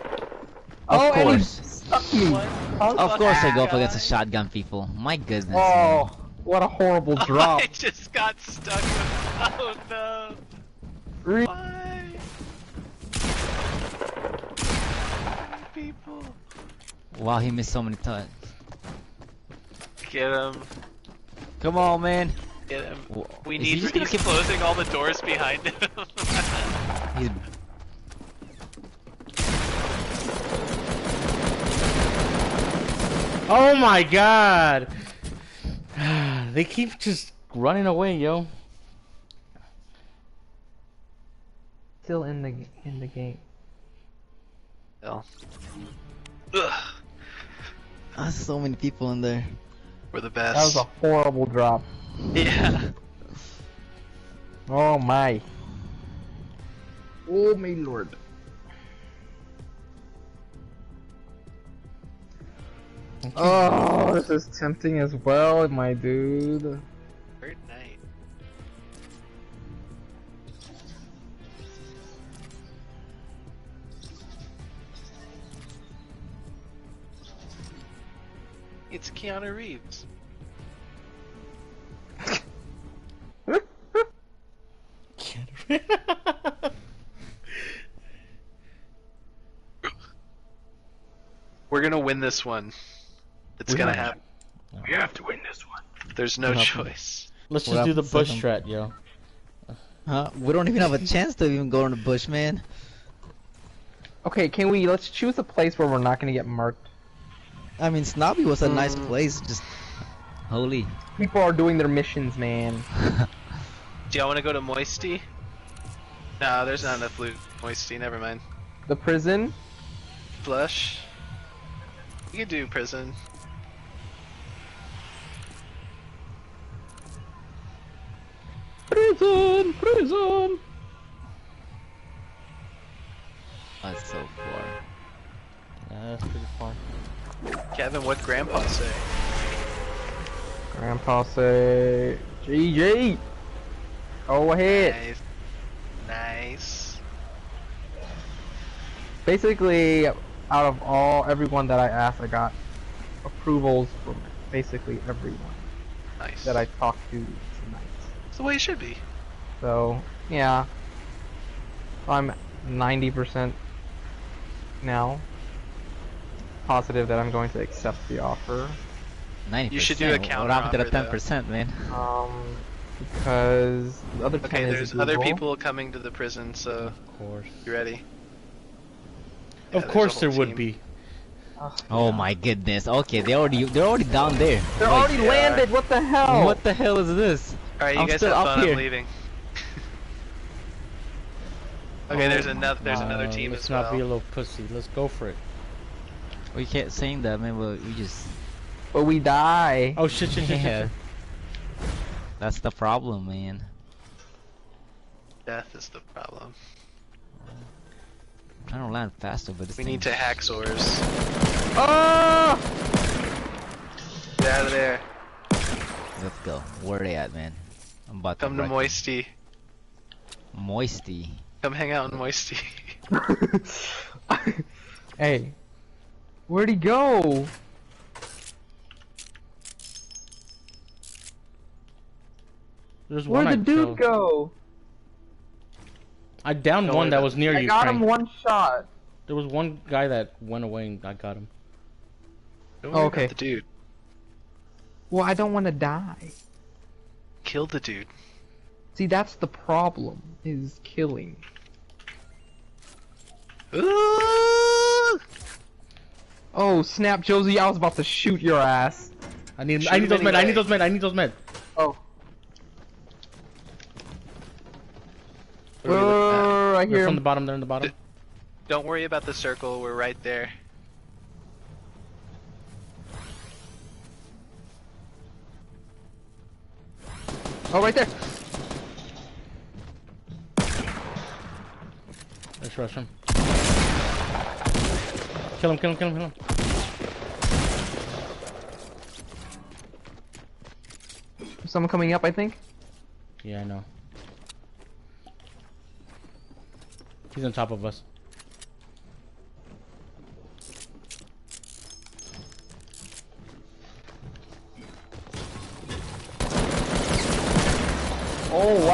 oh, and he course. stuck me. What? Of course I go up against the shotgun people. My goodness. Oh, what a horrible drop. I just got stuck with. Oh no! Re- Why? People. Wow, he missed so many times. Get him. Come on, man. Get him. W- We is need. he gonna he's keep closing all the doors behind him. He's oh my god, they keep just running away, yo. Still in the in the game. Hell. Ugh. There's so many people in there. We're the best. That was a horrible drop. Yeah. Oh my. Oh my lord. Oh, this is tempting as well, my dude. Third night. It's Keanu Reeves. Keanu Reeves. We're gonna win this one. It's We gonna have- happen. We have to win this one. There's no What happened? choice. Let's What just do the bush second? strat, yo. Huh? We don't even have a chance to even go in the bush, man. Okay, can we let's choose a place where we're not gonna get marked. I mean, Snobby was a nice Mm. place. Just holy. People are doing their missions, man. Do y'all want to go to Moisty? No, there's not enough loot. Moisty, never mind. The prison. Flush. You could do prison. Prison, prison. That's so far. Yeah, that's pretty far. Kevin, what Grandpa say? Grandpa say, GG. Go ahead. Nice. Nice. Basically, out of all everyone that I asked, I got approvals from basically everyone Nice. that I talked to tonight. That's the way it should be. So yeah, I'm 90% now positive that I'm going to accept the offer. 90%? You should do a What happened to the counter ten offer, percent, man? Um, because the other Okay, there's other people coming to the prison, so Of course. you ready? Yeah, Of course whole there would be. Oh my goodness. Okay, they already they're already down there. They're Wait, already landed. What the hell? What the hell is this? Alright, you I'm guys still have up fun. here. I'm leaving. okay, there's another there's another Uh, team let's as not well. be a little pussy. Let's go for it. We can't saying that, man. But we just But we die. Oh shit, shit, shit, shit, yeah. That's the problem, man. Death is the problem. I'm trying to land faster, but this We thing- need to hack sores. Oh! Get out of there. Let's go. Where are they at, man? I'm about Come to wreck 'em. Moisty. Moisty. Come hang out in Moisty. hey, where'd he go? There's Where'd I the dude killed. go? I downed Don't one that was near I you, got Crank. him one shot. There was one guy that went away and I got him. Don't worry Okay. the dude. Well, I don't want to die. Kill the dude. See, that's the problem, is killing. Ooh! Oh, snap, Josie, I was about to shoot your ass. I need, Shoot I need those med. I need those med. I need those med. Oh. What are we looking at? Uh, I They're from the bottom. They're in the bottom. Don't worry about the circle. We're right there. Oh, right there. Let's rush him. Kill him. Kill him. Kill him. Kill him. Someone coming up, I think. Yeah, I know. He's on top of us.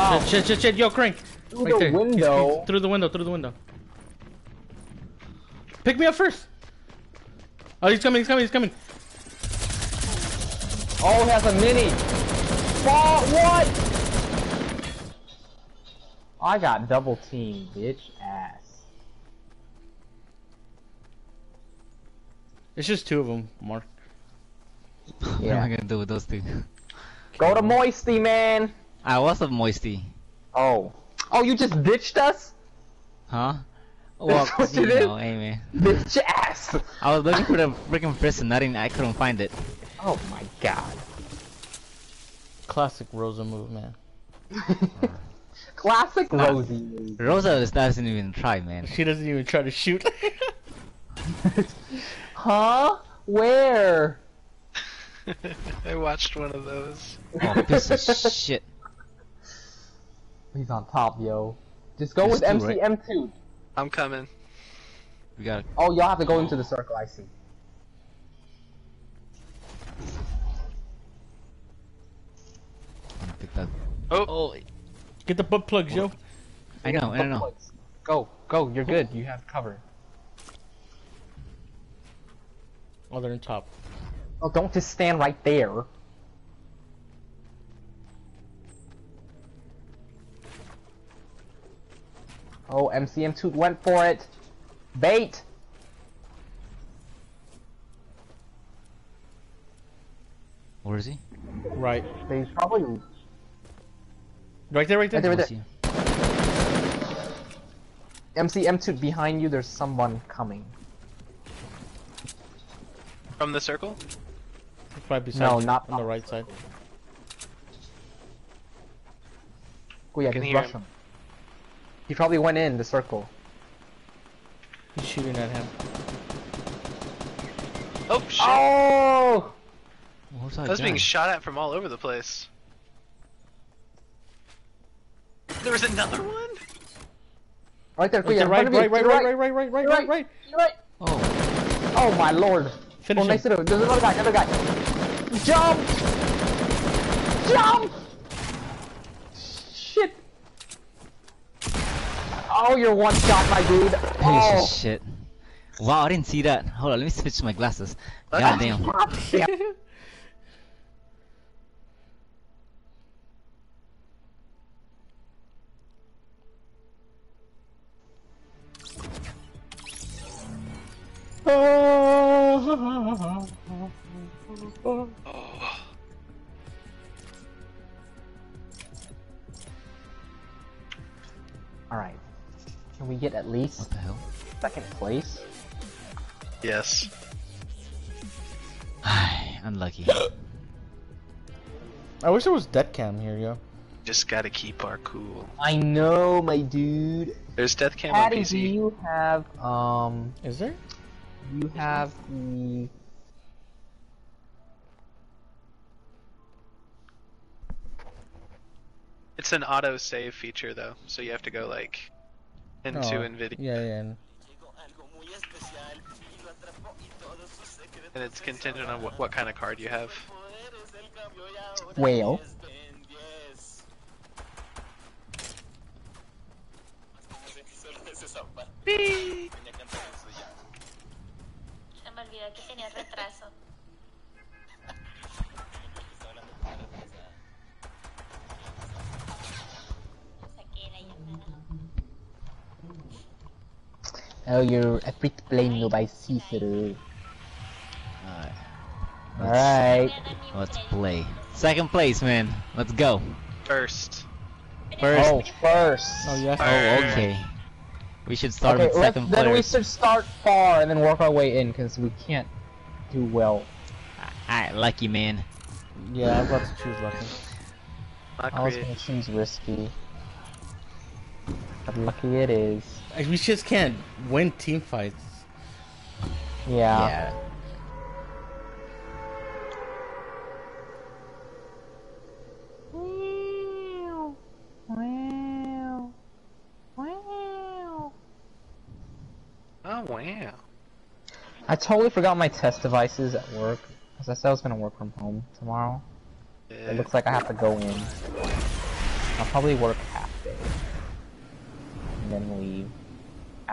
Wow. Shit, shit, shit, shit. Yo, Crank. Through Right the there. Window. he's through the window. Through the window. Pick me up first. Oh, he's coming. He's coming. He's coming. Oh, it has a mini. Oh, what? I got double team, bitch ass. It's just two of them, Mark. What am I gonna do with those two? Go to Moisty, man. I was a moisty. Oh. Oh, you just ditched us? Huh? Well, what you it is? know, hey man. Bitch ass. I was looking for the freaking prison. I didn't. I couldn't find it. Oh my god. Classic Rosa move, man. Classic Rosie. Rosa just doesn't even try, man. She doesn't even try to shoot. Huh? Where? I watched one of those. Oh, piece of shit. He's on top, yo. Just go There's with two, right? MCM2. I'm coming. We gotta. Oh, y'all have to go into the circle, I see. pick that. Oh, Oh, Get the butt plugs, yo. I know. I know. Go, go, you're good. You have cover. Oh, they're in top. Oh, don't just stand right there. Oh, MCM2 went for it. Bait. Where is he? Right. He's probably Right there, right there. Right there, right I see him. MCM2 behind you. There's someone coming. From the circle? He's right beside No, you, not- on the right side. Oh yeah, Can just hear rush him. him. He probably went in the circle. He's shooting at him. Oh shit! Oh! Where's I that was being shot at from all over the place. There was another one? Right there, Right, Kuya, right, front of you, right, right, right, right, right, right, right, right, right. right. Oh, Oh my lord. Finish oh, him. next to. There's another guy, another guy. Jump! Jump! Oh, you're one shot, my dude. piece Oh, of shit. Wow, I didn't see that. Hold on, let me switch my glasses. God damn. yeah. Alright. Can we get at least What the hell? second place? Yes. Unlucky. I wish there was dead cam here, yo. Just gotta keep our cool. I know, my dude. There's death cam on Patty, do you have, um, Is there? you have the... It's an auto save feature though, so you have to go like into Oh, Nvidia, Yeah, yeah. and- and it's contingent on what, what kind of card you have. Whale. Se Oh, you're a free plane by Cicero. Alright. Alright. Voy a dar Let's play. play. Second place, man. Let's go. First. First. Oh, first. Oh, yeah. Oh, okay. We should start okay, with let's, second then we should start far and then work our way in, because we can't do well. Alright, lucky man. Yeah, I was about to choose lucky. Not I was gonna choose risky. But lucky it is. We just can't win team fights. Yeah. Yeah. Oh wow. I totally forgot my test devices at work. Because I said I was gonna work from home tomorrow. It looks like I have to go in. I'll probably work half day. And then leave.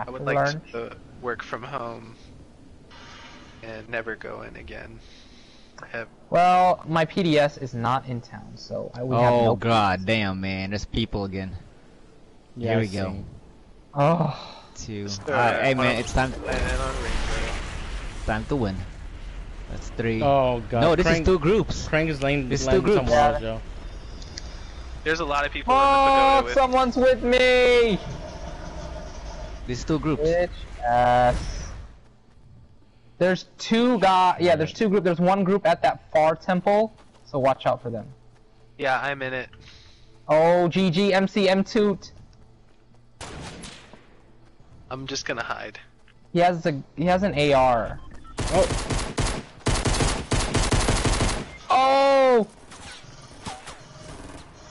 I would like lunch. to work from home and never go in again. Have Well, my PDS is not in town, so I would have Oh no god damn man, there's people again. Yeah, Here we go. same. Oh. Two. Just, Alright, hey man, it's time we plan on Rainbow? time to win. That's three. Oh, God. no, this Krang, is two groups. Krang is laying, It's landing two groups. somewhere else, yo. There's a lot of people in the Oh, pagoda with someone's with me! This is two groups. Bitch ass. Uh, there's two guys. Yeah, there's two groups. There's one group at that far temple, so watch out for them. Yeah, I'm in it. Oh, GG, MC, M2. I'm just gonna hide. He has a he has an AR. Oh, Oh!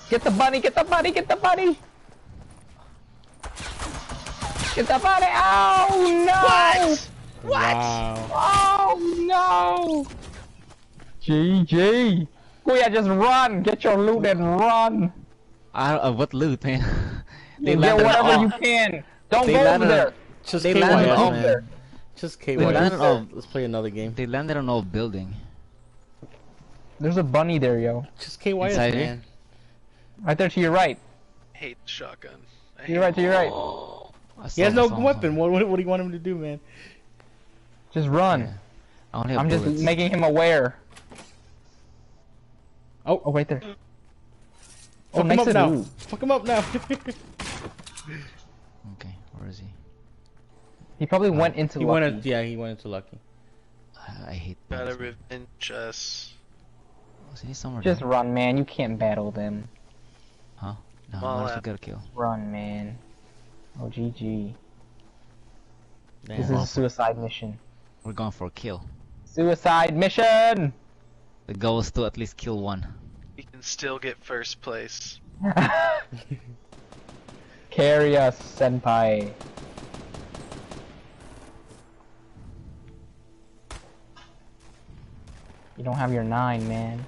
Get the bunny, get the bunny, get the bunny! Get the bunny! Oh no! What? Wow. Oh no! GG! Kuya, just run! Get your loot and run! I don't, uh, what loot, man? they Get whatever on you can! Don't They go over there! Just They KYS, landed on man. there. Just KY. They Let's, landed on- let's play another game. They landed on old building. There's a bunny there, yo. Just KY, Inside here? man. Right there to your right. hate the shotgun. I To your right, to your right. I He has no weapon. What, what, what do you want him to do, man? Just run. Yeah. I only have I'm just making him aware. Oh. Oh, right there. Oh, Fuck him up now. the- Fuck him up now. Okay, where is he? He probably went into he Lucky. went. Into, yeah, he went into Lucky. I, I hate Gotta bullets, revenge us. Is he somewhere Just down? run, man. You can't battle them. Huh? No, Well, might as uh, well get a kill. Run, man. Oh, GG. Damn. This is a suicide mission. We're going for a kill. Suicide mission! The goal is to at least kill one. We can still get first place. Carry us, senpai. You don't have your nine, man.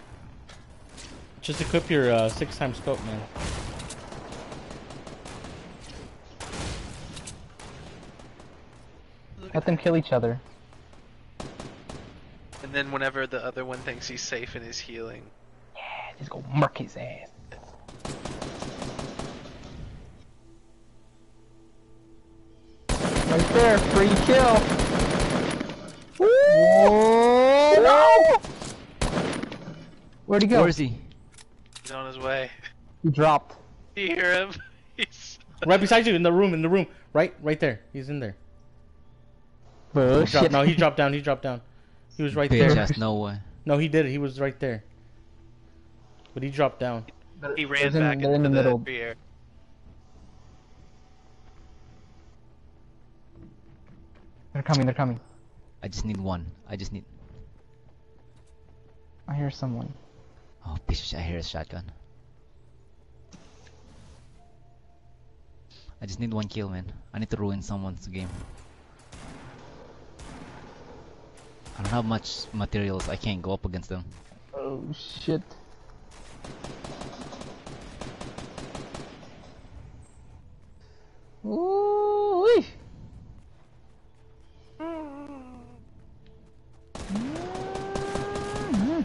Just equip your uh, six times scope, man. Let them kill each other. And then whenever the other one thinks he's safe and is healing, Yeah, just go murk his ass. Right there, free kill. Whoa! No! Where'd he go? Where is he? he's on his way. He dropped. You hear him? He's Right beside you, in the room, in the room. Right, right there. He's in there. He Oh, dropped, no, he dropped down. He dropped down. He was right Bitch there. ass no way. No, he did it. He was right there. But he dropped down. he ran He's in- back they're into in the the, middle. rear. They're coming, they're coming. I just need one. I just need. I hear someone. Oh, piece of shit. I hear a shotgun. I just need one kill, man. I need to ruin someone's game. I don't have much materials. I can't go up against them. Oh shit. Ooh. Mm-hmm.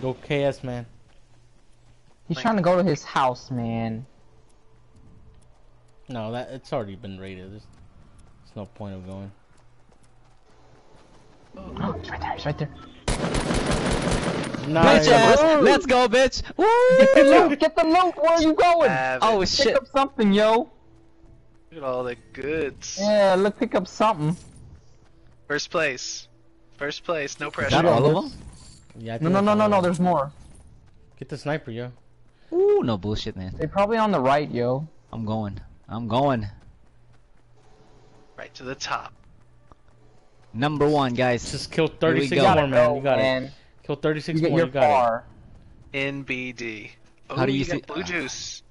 Go KS, man. He's trying to go to his house, man. No, that it's already been raided. There's, there's no point of going. Oh, he's right there. He's right there. Nice. Bitches! Let's go, bitch! Get the loot. Get the loot. Where are you going? Have Oh it. Pick shit! up something, yo. Look at all the goods. Yeah, let's pick up something. First place. First place, no Is pressure. that all of them? Yeah, I think No, no, no, no, no. There's more. Get the sniper, yo. Ooh, no bullshit, man. They're probably on the right, yo. I'm going. I'm going. Right to the top. Number one, guys. Just kill we 36 go. more, man. You got it. Kill 36 You get more. You got it. far. NBD. Oh, How do you you see- got blue juice?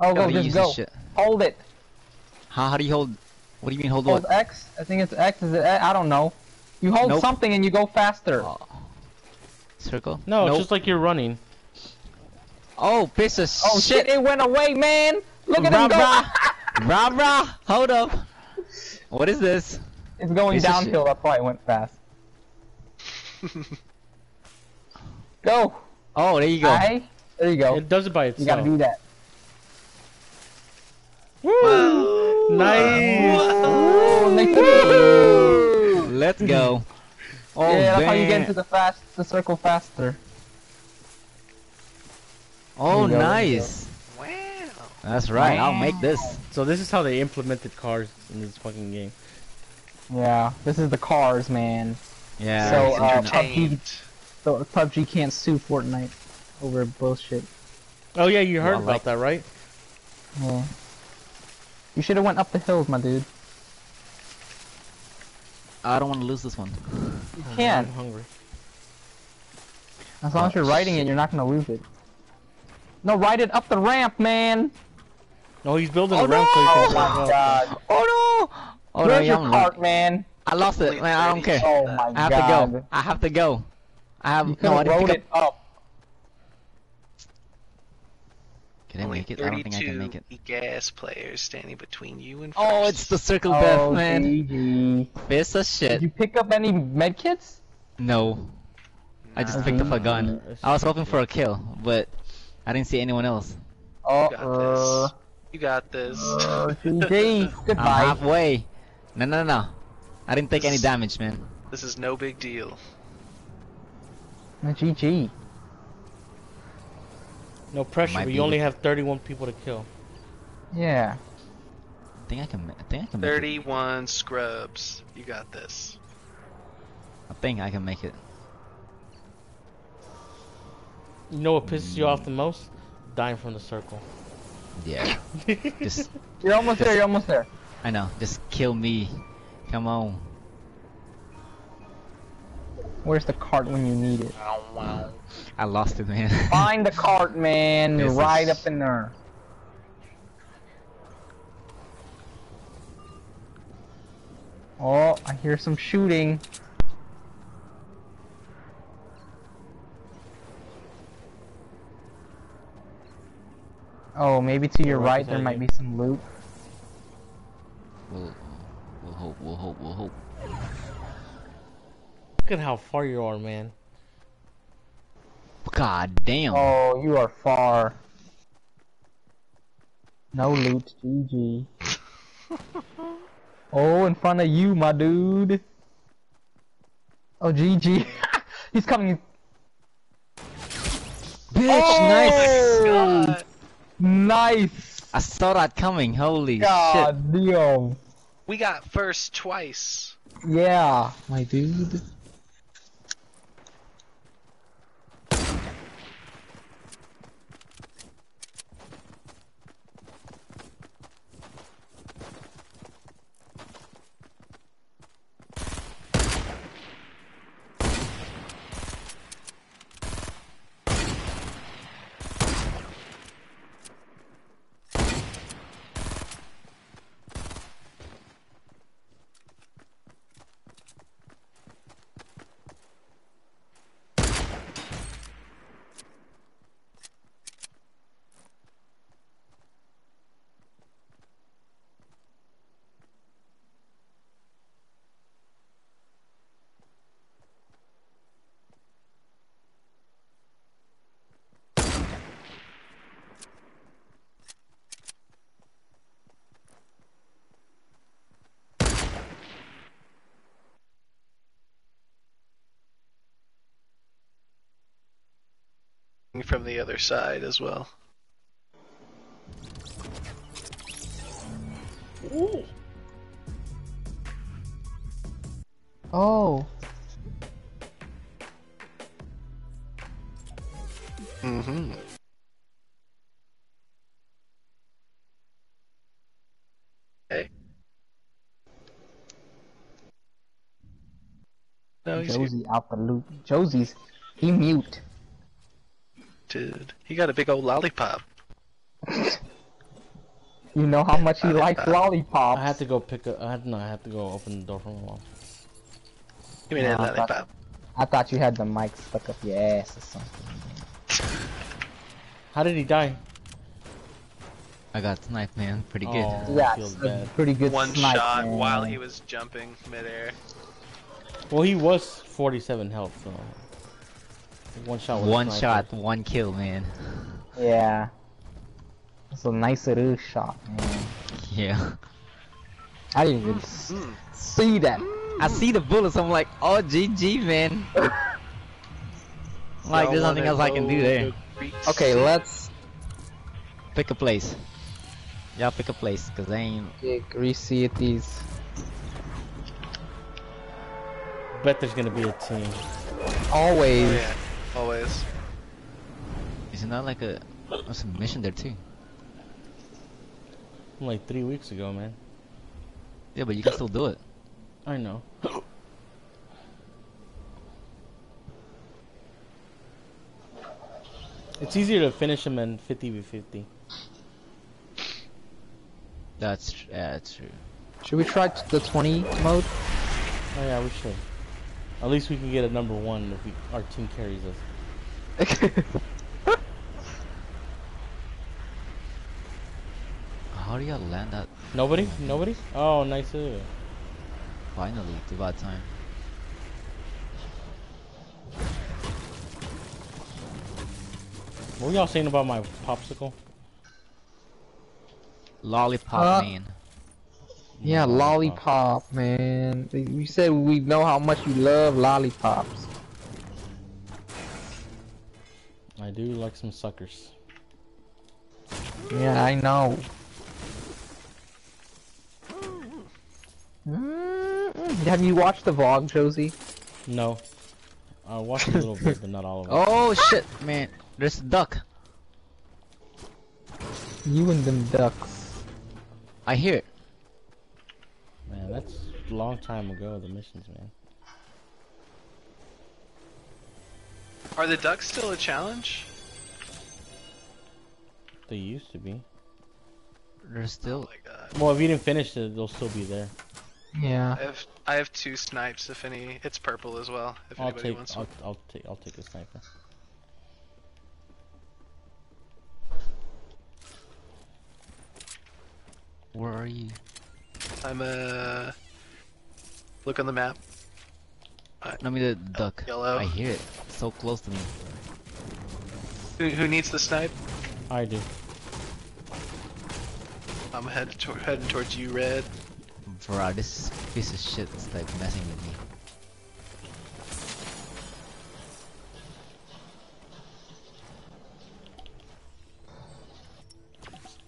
Oh, How go, just go. shit? Hold it. How, how do you hold? What do you mean hold Hold what? X. I think it's X. Is it? X? I don't know. You hold Nope. something and you go faster. Oh. Circle? No, Nope. it's just like you're running. Oh, piece of Oh shit! It went away, man. Look at Rah, him go. rah. rah rah! Hold up. What is this? it's going Piece of downhill. That's why it went fast. go. Oh, there you go. Aye. There you go. It does it by itself. You gotta do that. Woo! Nice. Oh, nice. Let's go. Oh, yeah, that's how you get into the fast, the circle faster. Oh, There go, nice. Wow. That's right. I'll make this. So this is how they implemented cars in this fucking game. Yeah, this is the cars, man. Yeah. So, it's uh, internet- Entertained. So PUBG can't sue Fortnite over bullshit. Oh yeah, you heard Well, about like- that, right? Yeah. You should have went up the hills, my dude. I don't want to lose this one. You I'm can't. hungry. As long as Oh, you're riding it, you're not gonna lose it. No, ride it up the ramp, man. No, he's building Oh, a ramp so he no! can Oh fly up. Oh no! Oh no, Where's yeah, your I'm cart, lo- man? I lost it. Man, I don't care. Oh my I have god. to go. I have to go. I have You no. I didn't rode pick it up. up. Can I Only make it? I don't think I can make it. gas players standing between you and Oh, it's the circle Oh, death, man. GG. Piece of Did shit. you pick up any medkits? No. I just picked up a gun. I was hoping for a kill, but I didn't see anyone else. Oh, uh, this. You got this. uh, GG. I'm Goodbye. halfway. No, no, no. I didn't take any damage, man. this is no big deal. Uh, GG. No pressure, Might but be you only have 31 people to kill. Yeah. I think I can. I think I can make it. 31 scrubs. You got this. I think I can make it. You know what pisses you off the most? Dying from the circle. Yeah. just, You're almost there. You're almost there. I know. Just kill me. Come on. Where's the cart when you need it? I lost it, man. Find the cart, man. This right is- up in there. Oh, I hear some shooting. Oh, maybe to your right right there might you. be some loot. we'll, we'll hope. We'll hope. We'll hope. Look at how far you are, man. God damn. Oh, you are far. No loot, GG. oh, in front of you, my dude. Oh, GG. He's coming. Bitch, Oh! nice. God. Nice. I saw that coming. Holy shit. God damn. We got first twice. Yeah, my dude. From the other side as well. Oh. Mm-hmm. Hey. No, he's Josie out the loop. Josie's. He mute. Dude. He got a big old lollipop. You know how much he likes lollipop. I lollipops. had to go pick up. I had no. I had to go open the door for my mom. Give me that Nah, I thought- lollipop. I thought you had the mic stuck up your ass or something. How did he die? I got sniped, man. Pretty good. Oh, Yeah, feels bad. pretty good One snipe, shot man. while he was jumping midair. Well, he was 47 health, so one shot. with One shot, one kill, man. Yeah. It's a nice little shot, man. Yeah. I didn't even see that. I see the bullets. I'm like, oh, GG, man. like, there's nothing else I can do there. to Okay, let's Pick a place. Y'all pick a place, cause I ain't. get greasy at these. Bet there's gonna be a team. Always. Oh, yeah, always. Isn't that like a? What's a mission there too? Like three weeks ago, man. Yeah, but you can still do it. I know. It's easier to finish him in 50 v 50. That's tr- yeah, that's true. Should we try the 20 mode? Oh yeah, we should. At least we can get a number one if we, our team carries us. How do y'all land that Nobody? Nobody? Oh, nice. uh. finally? It's about time. What were y'all saying about my popsicle? Lollipop Uh, man. Yeah, lollipop, man. You said we know how much you love lollipops. I do like some suckers. Yeah, I know. Mm-mm. Have you watched the vlog, Josie? No. I watched a little bit, but not all of it. Oh shit, man. There's a duck. You and them ducks. I hear it. Man, that's a long time ago, the missions, man. Are the ducks still a challenge? They used to be. They're still. Oh my god. Well, if you didn't finish it, they'll still be there. Yeah. I have I have two snipes. If any, it's purple as well. If I'll anybody take. wants I'll, one. I'll take. I'll take a sniper. Where are you? I'm uh look on the map. Let me the duck. Yellow. I hear it. So close to me. Who, who needs the snipe? I do. I'm headed to- heading towards you, red. Bro, this piece of shit is like messing with me.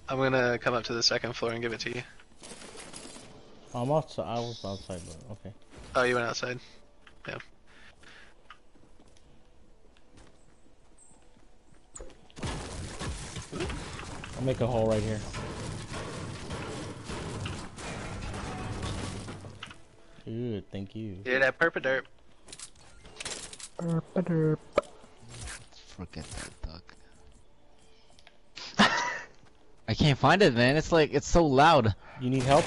I'm gonna come up to the second floor and give it to you. I'm outside. I was outside, but okay. Oh, you went outside. Yeah. I'll make a hole right here. Good, thank you. Yeah, that purple derp. Derp-a-derp. Forget that duck. I can't find it, man. It's like it's so loud. You need help?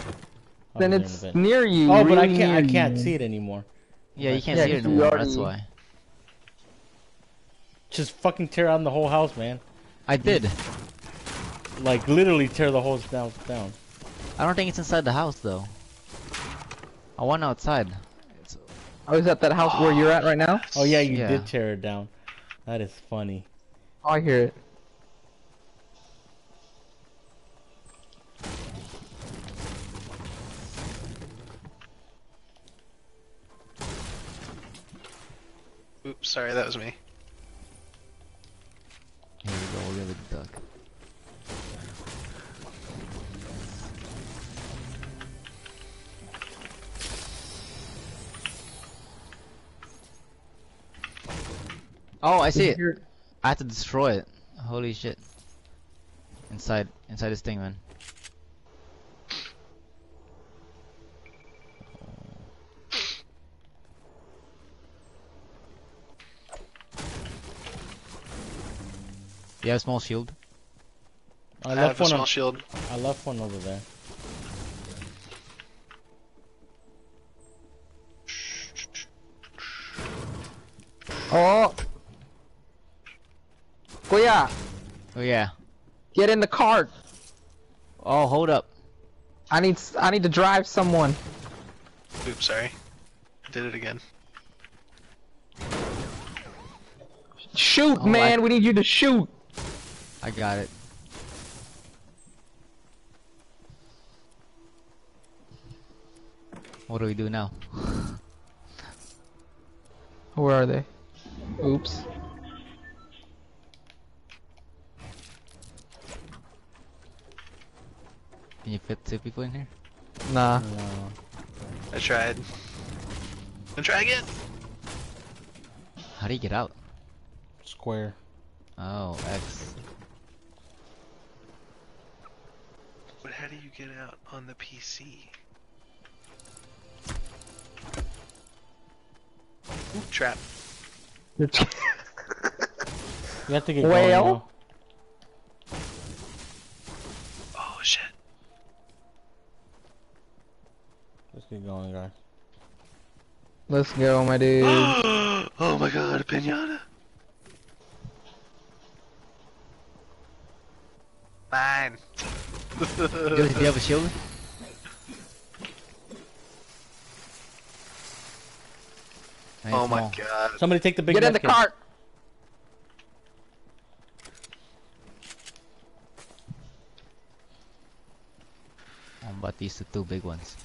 Oh, I'll Then be there in it's near you. Oh, but I can't. I can't you. see it anymore. Yeah, you can't Yeah, see it you anymore. That's why. Just fucking tear down the whole house, man. I did. Like literally tear the whole house down. I don't think it's inside the house though. I went outside. It's, Oh, is that that house where you're at right now? Oh yeah, you Yeah. did tear it down. That is funny. Oh, I hear it. Oops, sorry, that was me. here we go. We have a duck. Oh, I see it. I have to destroy it. Holy shit. Inside, inside this thing, man. You have a small shield? I I left have a one. small shield. I left one over there. Oh. Kuya, Oh yeah. get in the cart. Oh, hold up. I need s- I need to drive someone. Oops, sorry. I did it again. Shoot, Oh, I- man. We need you to shoot. I got it. What do we do now? Where are they? Oops. Can you fit two people in here? Nah. No. I tried. And try again. How do you get out? Square. Oh, X. how do you get out on the PC? Oop, trap. You have to get Well? going. now. Oh shit. Let's get going, guys. Let's go, my dude. oh my god, a pinata. Mine. Josie, do you have a shield? Oh nice, oh my god. Somebody take the big one. Get in the medkit. cart. Oh, but these are two big ones.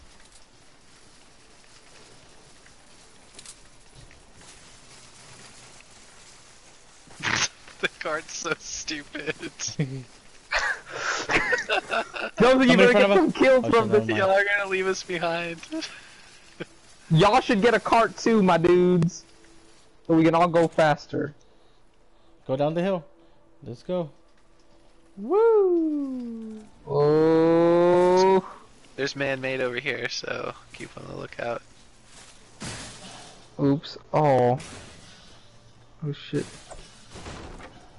the cart's so stupid. Those of you in better front get of some kills Oh, from shit, this. Y'all are gonna leave us behind. Y'all should get a cart too, my dudes. So we can all go faster. Go down the hill. Let's go. Woo! Oh. There's man-made over here, so keep on the lookout. Oops. Oh. Oh shit.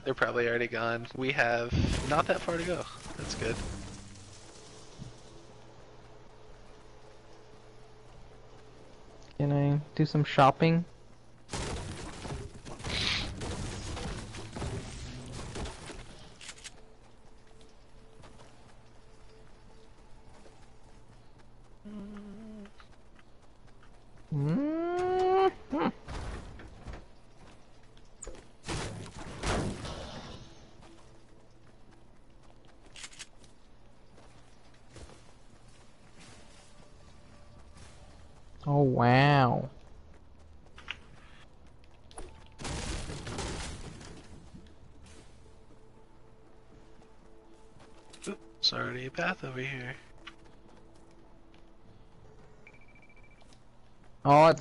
They're probably already gone. We have not that far to go. That's good. Can I do some shopping?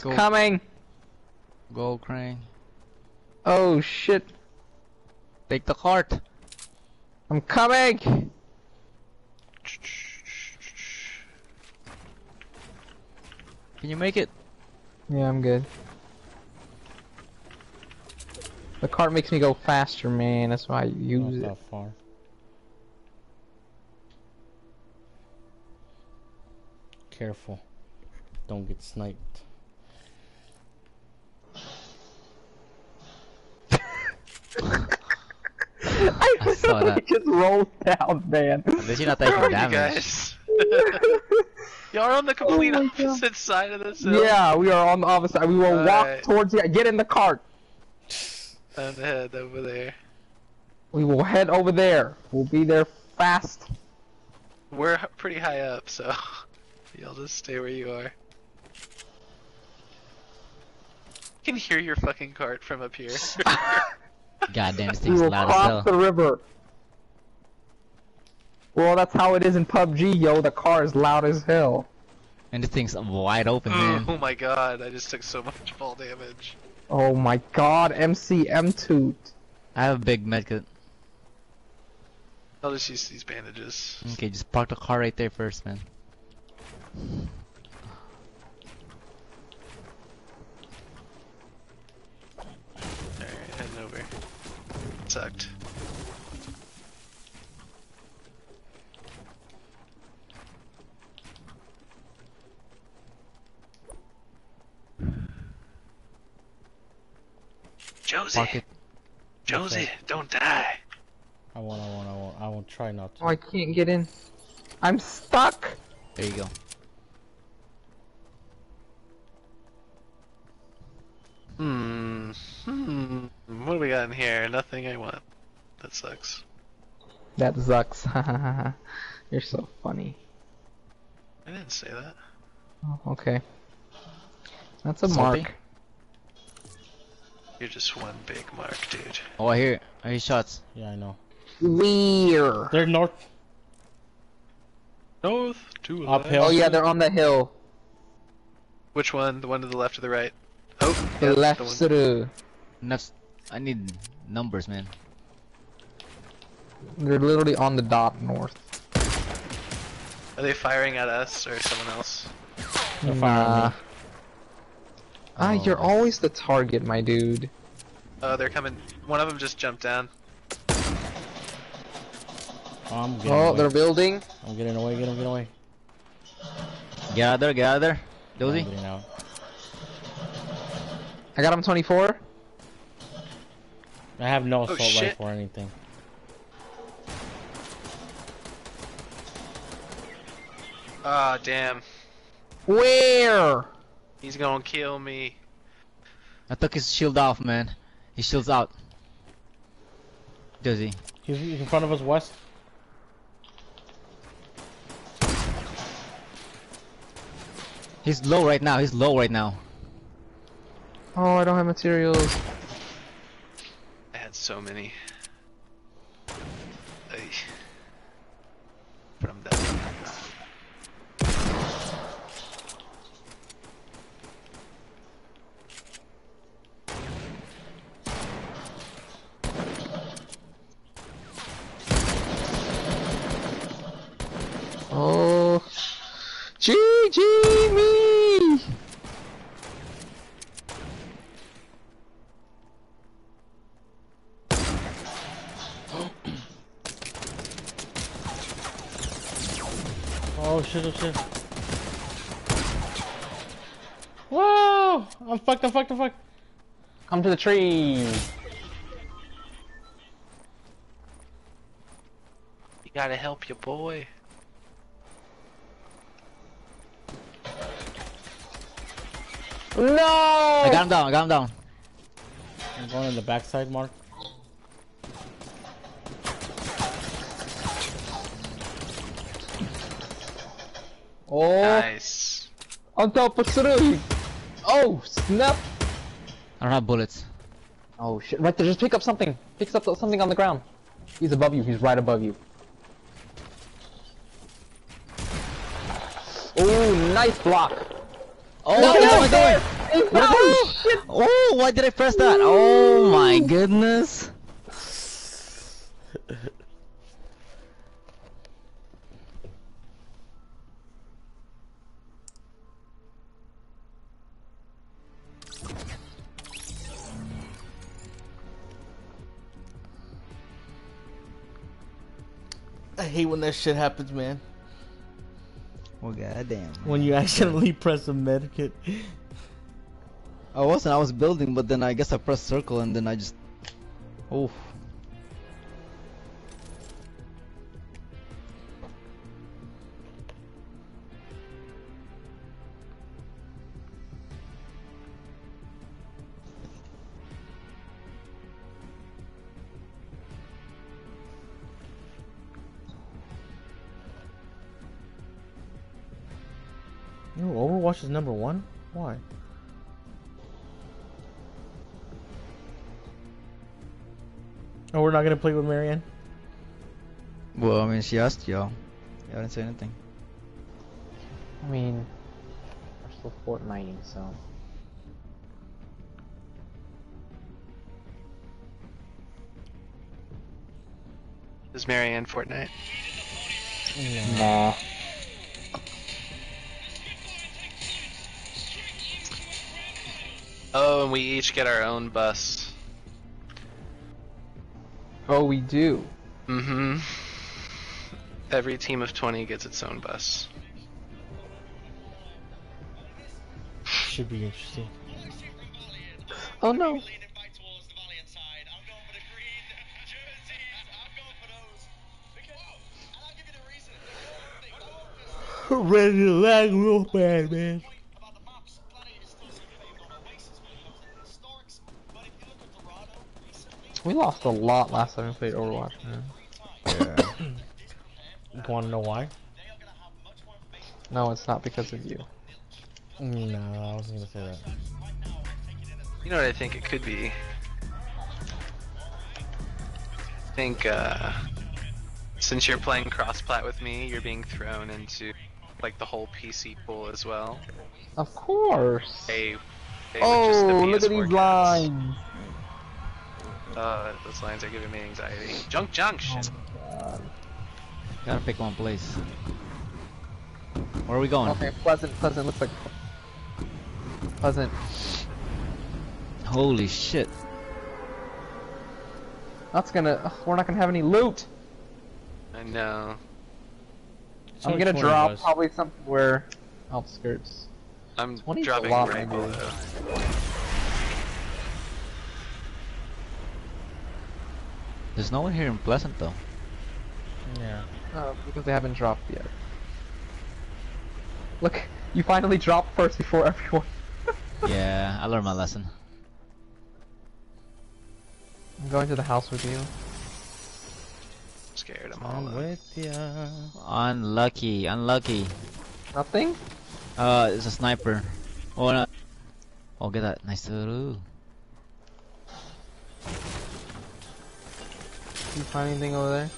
Oh, it's Go. coming. Gold Crane. Oh shit. Take the cart. I'm coming. Can you make it? Yeah, I'm good. The cart makes me go faster, man. That's why I Not use it. that far. Careful. Don't get sniped. Saw literally that. just rolled down, man. At least you're not taking are you damage. guys? Y'all are on the oh complete Oh my God. opposite side of this hill. Yeah, we are on the opposite side. We will walk Alright. towards you. Get in the cart. Time to head over there. We will head over there. We'll be there fast. We're pretty high up, so y'all just stay where you are. I can hear your fucking cart from up here. Goddamn, this We thing's will loud as cross hell. the river. Well, that's how it is in PUBG, yo. The car is loud as hell. And this thing's wide open, oh man. oh my god, I just took so much fall damage. Oh my god, MCM toot. I have a big medkit. I'll just use these bandages. Okay, just park the car right there first, man. Alright, heading over. Sucked. Josie, Park it. Josie, don't die. I won't, I won't, I won't. I won't try not to. Oh, I can't get in. I'm stuck. There you go. Hmm. Hmm. What do we got in here? Nothing I want. That sucks. That sucks. You're so funny. I didn't say that. Oh, okay. That's a Salty? mark. You're just one big mark, dude. Oh, I hear, I hear shots. Yeah, I know. Where? They're north. North to Uphill. Oh yeah, they're on the hill. Which one? The one to the left or the right? Oh, oh The yeah, left the through. Next, I need numbers, man. They're literally on the dot north. Are they firing at us or someone else? They're firing Nah. me. Ah, Oh. you're always the target, my dude. Oh, they're coming. One of them just jumped down. Oh, I'm getting Oh, away. they're building. I'm getting away. Get him. Get away. Get out of there, get out of there. I'm Dozy. getting out. I got him 24. I have no assault shit. rifle or anything. Ah, damn. Where? He's gonna kill me. I took his shield off, man. His shield's out. Does he? He's, he's in front of us, west. He's low right now. He's low right now. Oh, I don't have materials. I had so many. Ay. But I'm dead. Oh, GG me! Shit, oh. Whoa! I'm fucked, I'm fucked, I'm fucked. Come to the tree. You gotta help your boy. No! I got him down. I got him down. I'm going in the backside, Mark. Oh, Nice. on top of three. Oh, snap! I don't have bullets. Oh shit! Right there, just pick up something. Pick up something on the ground. He's above you. He's right above you. Oh, nice block. Oh, No, what no, am I doing? No, Oh, shit. oh, why did I press that? Oh my goodness. I hate when that shit happens, man. Well, goddamn. When you accidentally press a medkit. I wasn't. I was building, but then I guess I pressed circle and then I just. Oh. Yo, Overwatch is number one? Why? Oh, we're not gonna play with Marianne? Well, I mean, she asked y'all. Y'all didn't say anything. I mean, we're still Fortniting, so. Is Marianne Fortnite? Nah. Oh, and we each get our own bus. Oh, we do. Mm-hmm. Every team of 20 gets its own bus. Should be interesting. Oh no. Ready to lag real bad, man. We lost a lot last time we played Overwatch, man. You wanna know why? No, it's not because of you. No, I wasn't gonna say that. You know what I think it could be? I think, uh, since you're playing cross-plat with me, you're being thrown into, like, the whole PC pool as well. Of course. Hey, hey, with just the Oh, look at these lines. Uh, those lines are giving me anxiety. Junk junction. Gotta pick one place. Where are we going? Okay, Pleasant, Pleasant looks like Pleasant. Holy shit. That's gonna. ugh, we're not gonna have any loot. I know. It's I'm gonna drop probably somewhere outskirts. I'm 20 is a dropping lot, right below. There's no one here in Pleasant though. Yeah. Uh, because they haven't dropped yet. Look, you finally dropped first before everyone. Yeah, I learned my lesson. I'm going to the house with you. Scared them all. I'm up. with you. Unlucky, unlucky. Nothing? Uh, it's a sniper. Oh, no. Oh, get that. Nice. Ooh. You find anything over there?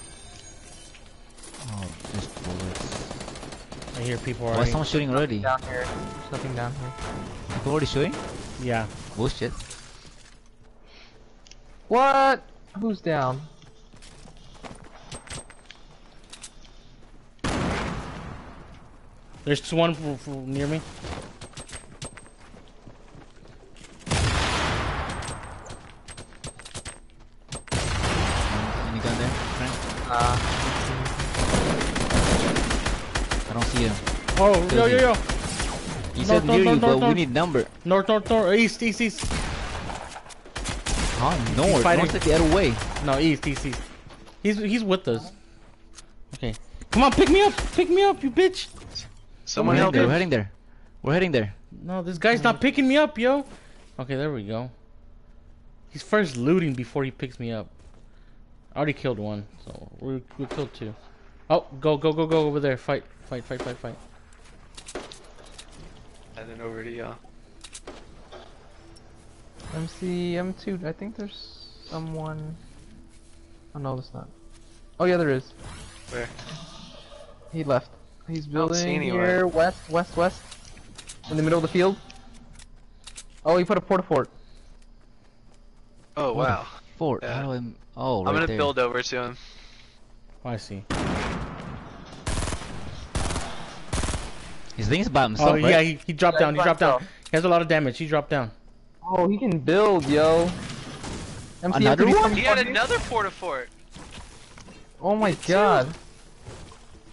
Oh, just bullets. I hear people oh, Why is already. someone shooting already? Down here. There's nothing down here. People already shooting? Yeah. Bullshit. What? Who's down? There's one f- f- near me. Any gun there, Frank? Uh, I don't see him. Oh, yo, yo, yo. You No, said no, near no, you, no, but no. we need number. North, north, north, east, east, east. Huh? North. fighting. North like the other way. No, east, east, east. He's he's with us. Okay. Come on, pick me up, pick me up, you bitch. Someone help heading there. him. We're heading there. We're heading there. No, this guy's not picking me up, yo. Okay, there we go. He's first looting before he picks me up. I already killed one, so we we killed two. Oh, go go go go over there. Fight fight fight fight fight. Heading over to y'all. MC, M2, I think there's someone... Oh no, there's not. Oh yeah, there is. Where? He left. He's building here, west, west, west. In the middle of the field. Oh, he put a porta fort. Oh wow. Fort. Yeah. How do I? Oh, I'm gonna there. build over to him. Oh, I see. He's thinking about himself, Oh right? yeah, he, he dropped Yeah, down. He by dropped down. He has a lot of damage. He dropped down. Oh, he can build, yo. MC, Another M2, one? He had another porta fort. Oh my god.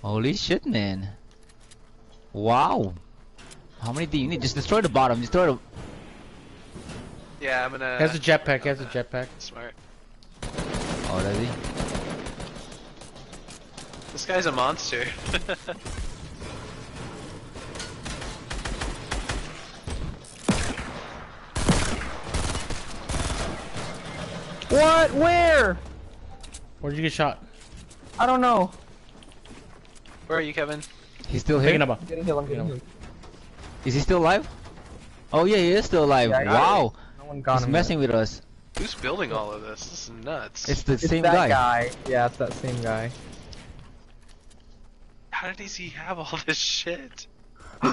Holy shit, man. Wow. How many do you need? Just destroy the bottom. Destroy the. Yeah, I'm gonna. He has a jetpack. He has a jetpack. Smart. Oh, does he? This guy's a monster. What? Where? Where'd you get shot? I don't know. Where are you, Kevin? He's still here. Picking up. I'm getting healed, I'm getting Yeah. healed. Is he still alive? Oh yeah, he is still alive. Yeah, wow. No one got He's him messing with us. Who's building all of this? This is nuts. It's the. It's same that guy. guy. Yeah, it's that same guy. How did he have all this shit?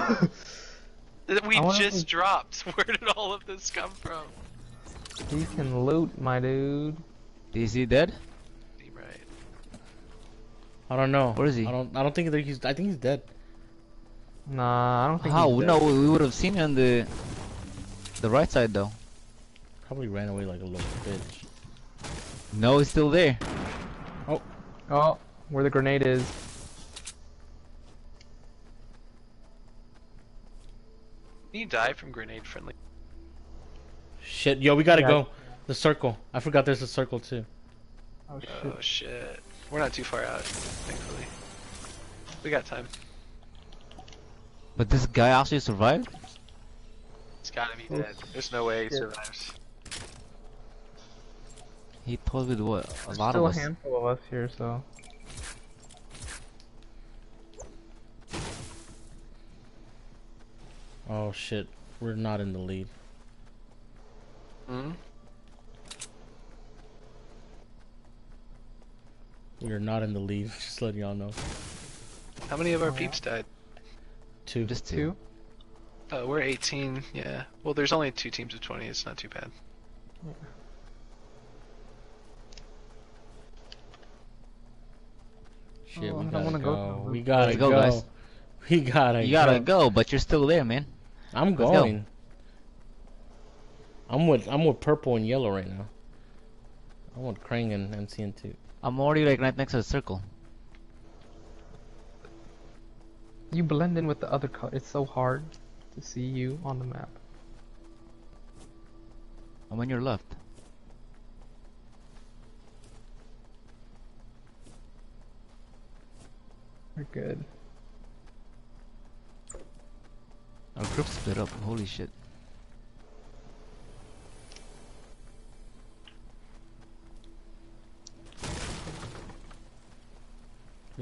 That we I wonder if just we- dropped. Where did all of this come from? He can loot, my dude. Is he dead? You're right. I don't know. Where is he? I don't. I don't think that he's. I think he's dead. Nah, I don't think How? he's dead. No, we would have seen him on the the right side though. Probably ran away like a little bitch. No, he's still there. Oh, oh, where the grenade is. Did he die from grenade friendly? Shit, yo, we gotta Yeah. go. The circle. I forgot there's a circle too. Oh shit. Oh shit. We're not too far out, thankfully. We got time. But this guy actually survived. He's gotta be oh, dead. There's no way he Shit. survives. He told with what? A There's lot still of us. a handful of us here, so. Oh shit, we're not in the lead. Hmm? We are not in the lead. Just letting y'all know. How many of our Oh, peeps died? Two. Just two. Two? Oh, we're 18. Yeah. Well, there's only two teams of 20. It's not too bad. Shit, Oh, we gotta wanna go. go. We gotta Let's go. go, guys. We gotta. You gotta go. go, but you're still there, man. I'm Let's go. going. I'm with I'm with purple and yellow right now. I want Krang and MCN too. I'm already like right next to the circle. You blend in with the other color. It's so hard to see you on the map. I'm on your left. We're good. Our group split up. Holy shit.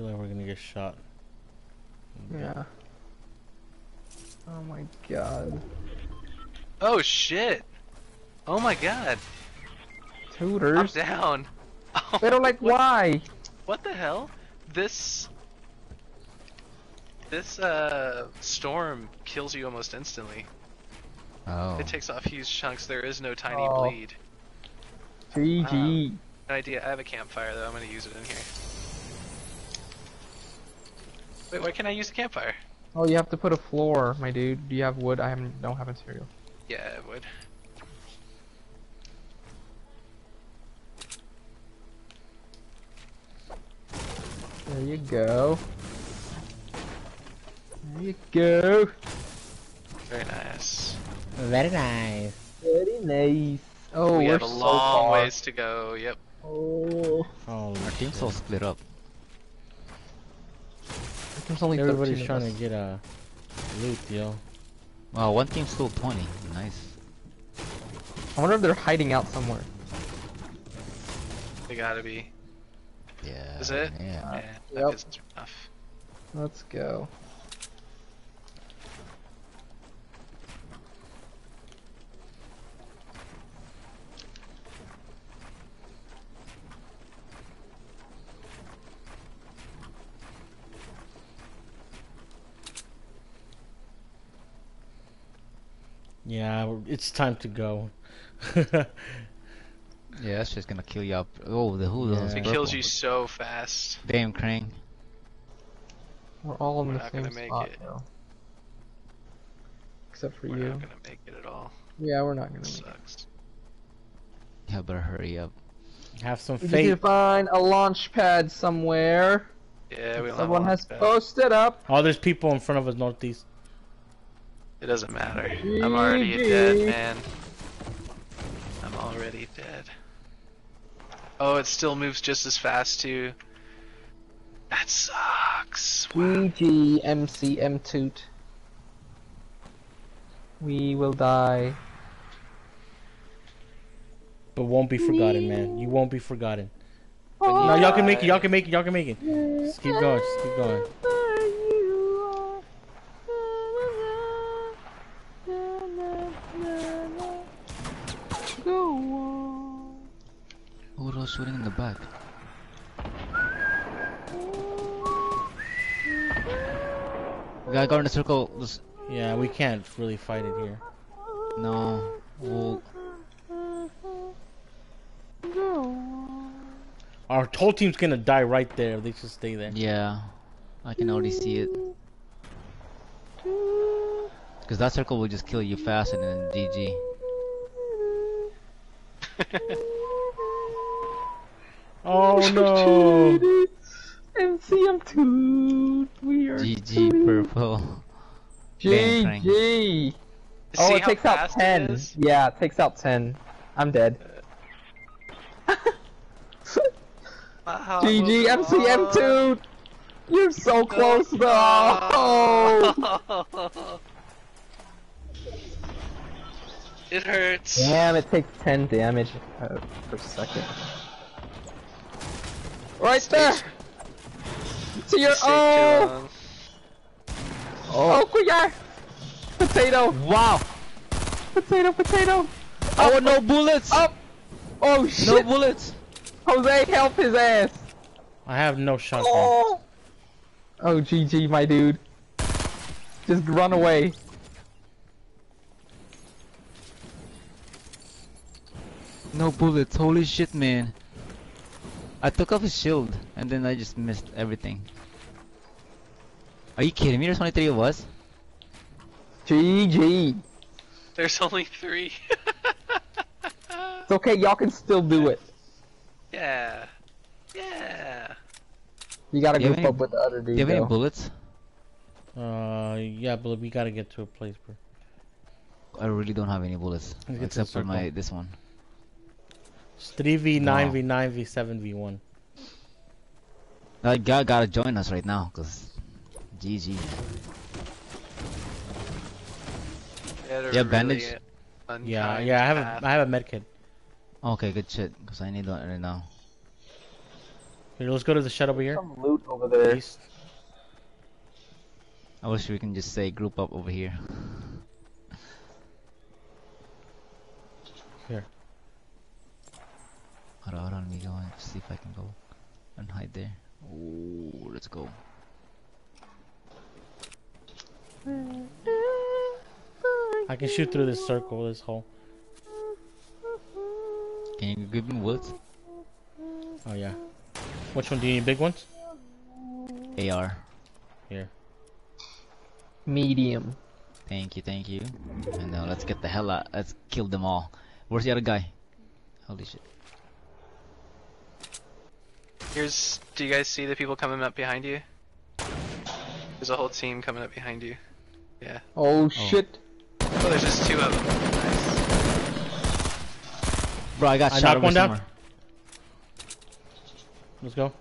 Feel like we're gonna get shot. Yeah. Oh my god. Oh shit! Oh my god! I'm down. Oh, They don't like what, why? what the hell? This this uh storm kills you almost instantly. Oh. It takes off huge chunks. There is no tiny Oh. bleed. GG. No idea. I have a campfire though. I'm gonna use it in here. Wait, why can't I use the campfire? Oh, you have to put a floor, my dude. Do you have wood? I haven't, don't have material. Yeah, it would. There you go. There you go. Very nice. Very nice. Very nice. Oh, we we're have a so long far. ways to go. Yep. Oh, Oh, Our team's all split up. There's only everybody's trying of to get a loot, yo. Wow, one team stole 20. Nice. I wonder if they're hiding out somewhere. They gotta be. Yeah. Is it? Yeah. Yeah, Yep. that is rough. Let's go. Yeah, it's time to go. Yeah, that's just gonna kill you up. Oh, the who Yeah. is It kills you so fast. Damn, Krang. We're all in We're the not same spot it. now. Except for We're you. not gonna make it at all. Yeah, we're not gonna make it. Sucks. Yeah, better hurry up. Have some We need to find a launch pad somewhere. Yeah, we Someone have a has launch pad. posted up. Oh, there's people in front of us northeast. It doesn't matter. I'm already dead, man. I'm already dead. Oh, it still moves just as fast too. That sucks. GG MCM toot. We will die. But won't be forgotten, man. You won't be forgotten. When you No, y'all can make it. Y'all can make it. Y'all can make it. Just keep going. Just keep going. Who was shooting in the back? We gotta go in the circle. Let's- Yeah, we can't really fight it here. No. We'll, Our whole team's gonna die right there. They should stay there. yeah. I can already see it. Because that circle will just kill you fast and then GG. Oh no! MCM toot. We are GG purple. Bang, GG. Oh, it takes out fast it 10. Yeah, it takes out 10. I'm dead. Wow, GG mcm2. You're so close though. Oh. It hurts. Damn, it takes 10 damage uh, per second. Right there. To your This take too oh. long. Oh, kuya. Potato. Wow! Potato. Potato. Oh, no bullets! Up. Oh shit. No bullets! Jose, help his ass. I have no shotgun. Oh. Oh, GG, my dude. Just run away. No bullets, holy shit, man. I took off his shield, and then I just missed everything. Are you kidding me? There's only three of us? GG. There's only three. It's okay, y'all can still do it. yeah. Yeah. You gotta Do you group any- up with the other Do dude. you have any bullets? Uh, yeah, but we gotta get to a place, bro. I really don't have any bullets. Let's get to the Except for my this one. It's 3v, Wow. 9v, 9v, 7v1. That guy gotta join us right now, cause GG. tread a Yeah, bandage. really Yeah, yeah. I have path. a I have a med kit. Okay, good shit. Cause I need that right now. Here, let's go to the shed over here. Some loot over there. East. I wish we can just say group up over here. Here. Hold on, hold on, let me go and see if I can go and hide there. Ooh, let's go. I can shoot through this circle, this hole. Can you give me woods? Oh yeah. Which one do you need? Big ones? AR. Here. Medium. Thank you, thank you. And now let's get the hell out. Let's kill them all. Where's the other guy? Holy shit. Here's. Do you guys see the people coming up behind you? There's a whole team coming up behind you. Yeah. Oh, oh. shit. Oh, there's just two of them. Nice. Bro, I got I shot knocked over one down. somewhere. Let's go.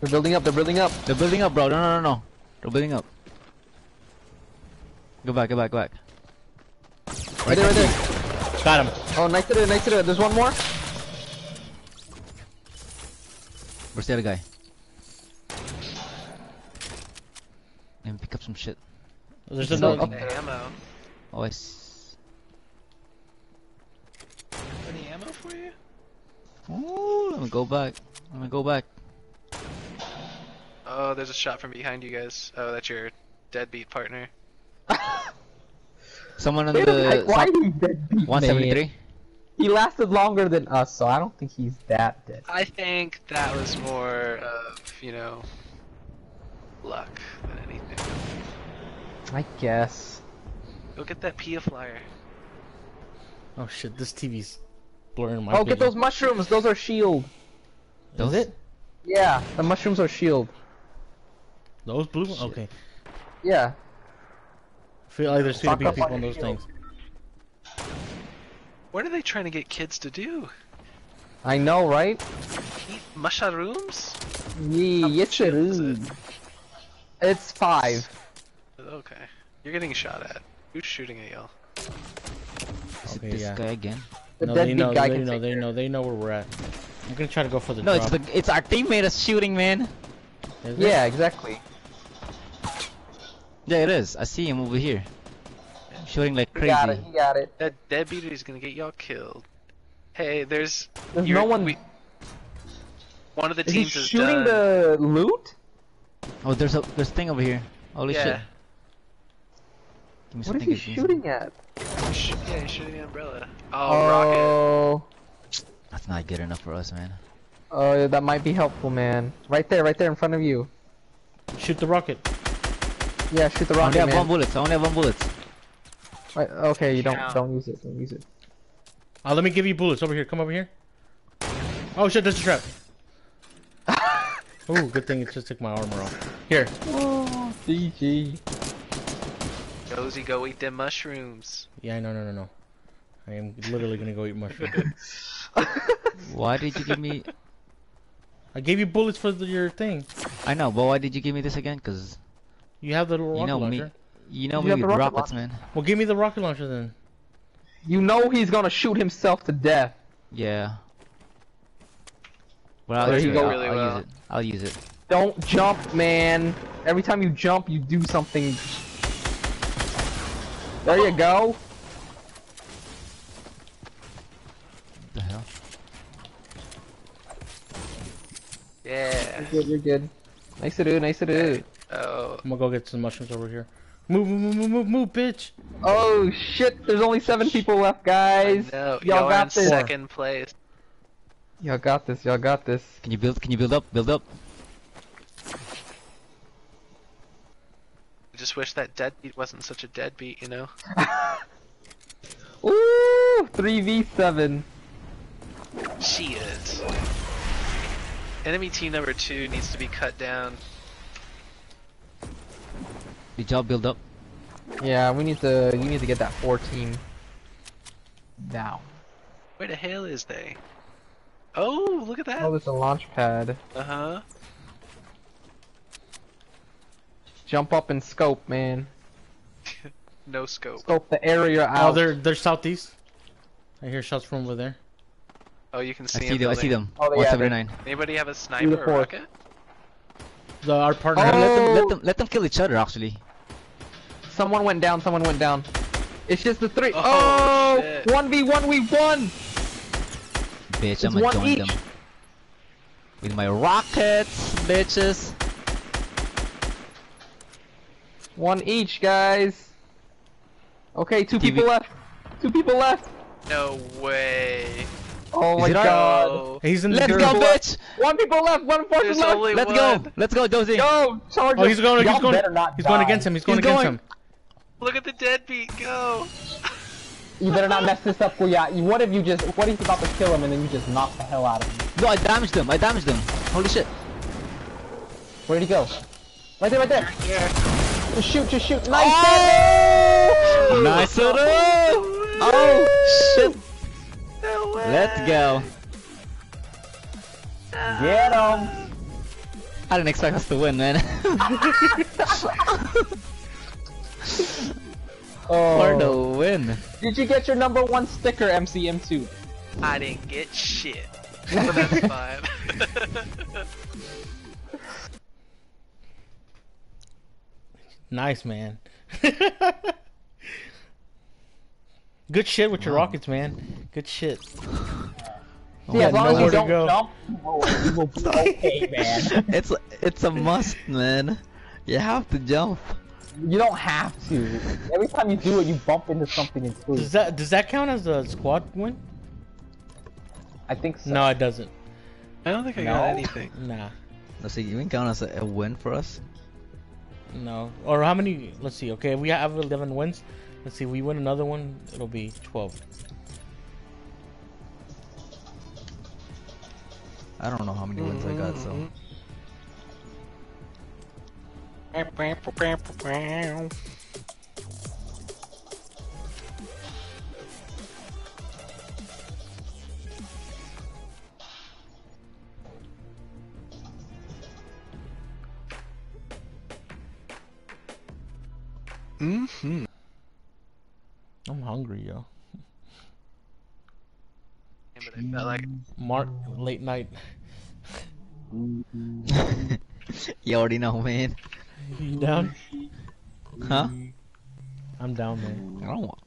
They're building up, they're building up. They're building up, bro. No, no, no, no. They're building up. Go back, go back, go back. Right there, right there. Got him. Oh, nice to do, nice to do. There's one more. Where's the other guy? Let me pick up some shit. There's another. up there. ammo. Oh, I s- Any ammo for you? Ooh, let me go back. Let me go back. Oh, there's a shot from behind you guys. Oh, that's your deadbeat partner. Someone on Wait a minute, the why top- he deadbeat man? 173. He lasted longer than us, so I don't think he's that dead. I think that was more of, you know, luck than anything. I guess. Go get that Pia flyer. Oh shit, this TV's blurring my. Oh, get those mushrooms. Those are shield. Those it? Yeah, the mushrooms are shield. Those blue ones? Okay. Yeah. feel like there's two Stock big people on on those shield. things. What are they trying to get kids to do? I know, right? Eat mushrooms? Yeah, yes it is is. it? It's five. Okay. You're getting shot at. Who's shooting at y'all? Is it Okay, this yeah. guy again? The no, they know. guy They know. They know. They know where we're at. I'm gonna try to go for the No, drop. it's the it's our teammate that's shooting, man. Is it? Yeah, exactly. Yeah, it is. I see him over here. Shooting like He crazy. got it. He got it. That deadbeater is gonna get y'all killed. Hey, there's. There's you're- no one. we- one of the Is he teams is shooting done. the loot? Oh, there's a there's a thing over here. Holy yeah. shit. Give me What is he give me shooting at? He's sh- yeah, he's shooting the umbrella. Oh, oh. rocket. Oh, something. That's not good enough for us, man. oh, that might be helpful, man. Right there, right there in front of you. Shoot the rocket. Yeah, shoot the rocket, I only rocket, have one bullet. I only have one bullet. Right, okay, you don't Count. don't use it. Don't use it. Uh, let me give you bullets over here. Come over here. Oh shit, there's a trap. oh, good thing it just took my armor off. Here. Oh, GG. Josie, go eat them mushrooms. Yeah, no, no, no, no. I am literally gonna go eat mushrooms. Why did you give me? I gave you bullets for the, your thing. I know, but why did you give me this again? Cause You have the little rocket you know me. Launcher. You know You me have the rockets, launcher. man. Well, give me the rocket launcher then. You know he's gonna shoot himself to death. Yeah. But I'll, There use you it. go. I'll, Really I'll well. use it. I'll use it. Don't jump, man. Every time you jump, you do something. There you go. What the hell? Yeah. You're good. You're good. Nice to do. Nice to do. Oh. I'm gonna go get some mushrooms over here. Move, move, move, move, move, move, bitch. Oh shit! There's only seven people left, guys. No, Y'all y'all got this. second place. Y'all got this. Y'all got this. Can you build? Can you build up? Build up. I just wish that deadbeat wasn't such a deadbeat, you know? Ooh, three v seven. Shit. Enemy team number two needs to be cut down. Did y'all build up? Yeah, we need to. You need to get that four team down. Where the hell is they? Oh, look at that. Oh, there's a launch pad. Uh huh. Jump up and scope, man. No scope. Scope the area out. Oh, out. they're they're southeast. I hear shots from over there. Oh, you can I see. see him them. I see them. Oh, yeah, 179. Anybody have a sniper or fourth. rocket? The our partner. Let them Oh! let them let them kill each other actually. Someone went down. Someone went down. It's just the three. Oh, Oh, shit. one v one we won! Bitch, It's I'm gonna one join each. them. With my rockets, bitches. One each, guys. Okay, two TV. people left. Two people left. No way. Oh Is my it our- god. He's in the Let's girl. go, bitch! One people left. One person There's left. only Let's one. go! Let's go, Josie! Go, charge Oh, he's him. going. He's going. better not He's going against him. He's going He's against going. him. Look at the deadbeat go. You better not mess this up, Kuya. What if you just? What if you about to kill him and then you just knock the hell out of him? No, I damaged him. I damaged him. Holy shit. Where'd he go? Right there, right there. Just shoot, just shoot. Nice. Oh! Nice little. Oh, oh shit. No way. Let's go. Get him. I didn't expect us to win, man. Oh. For the win. Did you get your number one sticker, MCM2? I didn't get shit. But that's fine. Nice man. Good shit with your rockets, man. Good shit. See, Yeah, as long as nowhere you to don't go. jump, you will be okay, man. It's it's a must, man. You have to jump. You don't have to. Every time you do it, you bump into something and Does that does that count as a squad win? I think so. No, it doesn't. I don't think I No. got anything. Nah, Let's see, you can count as a, a win for us. no. Or how many? Let's see. Okay, we have 11 wins. Let's see. We win another one. It'll be 12. I don't know how many wins I got, so. Mm-hmm. Mm-hmm. I'm hungry, yo. But I felt like Mark, late night. you already know, man. You down? Huh? I'm down, man. I don't. want.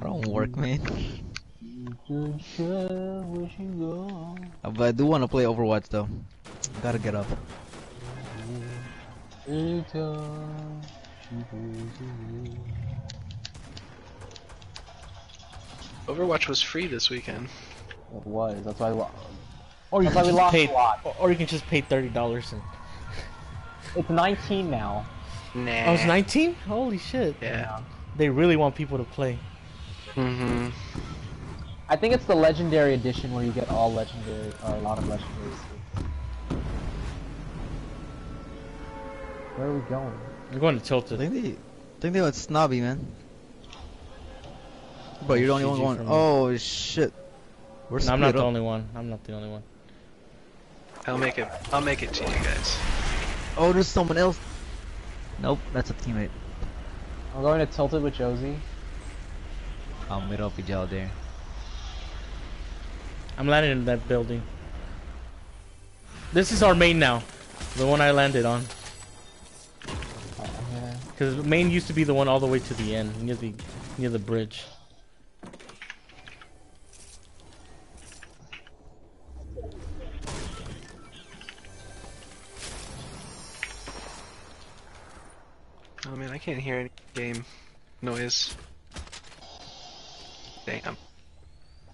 I don't work, man. But I do want to play Overwatch though. Gotta get up. Overwatch was free this weekend. It was. That's why. I lo- Or you That's why we lost pay. a lot. Or, or you can just pay thirty dollars and. It's 19 now. Nah. Oh, it's 19? Holy shit! Yeah. They really want people to play. Mm-hmm. I think it's the legendary edition where you get all legendary, or a lot of legendaries. Where are we going? You're going to I Tilted. think they, I think they were snobby, man. But you're the only one going. Oh shit. We're No, I'm not the only one. I'm not the only one. I'll make it. I'll make it to you guys. Oh, there's someone else. Nope, that's a teammate. I'm going to Tilted with Josie. I'll meet up with y'all there. I'm landing in that building. This is our main now. The one I landed on. Uh, because main used to be the one all the way to the end, near the near the bridge. Oh man, I can't hear any game noise. Damn.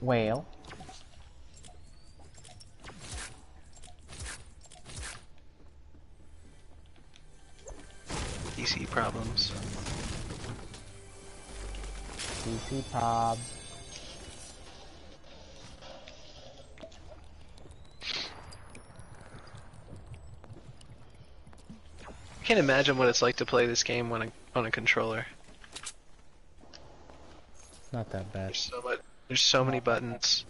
Whale. PC problems. PC Prob. Can't imagine what it's like to play this game on a on a controller. Not that bad. There's so much. There's so many buttons.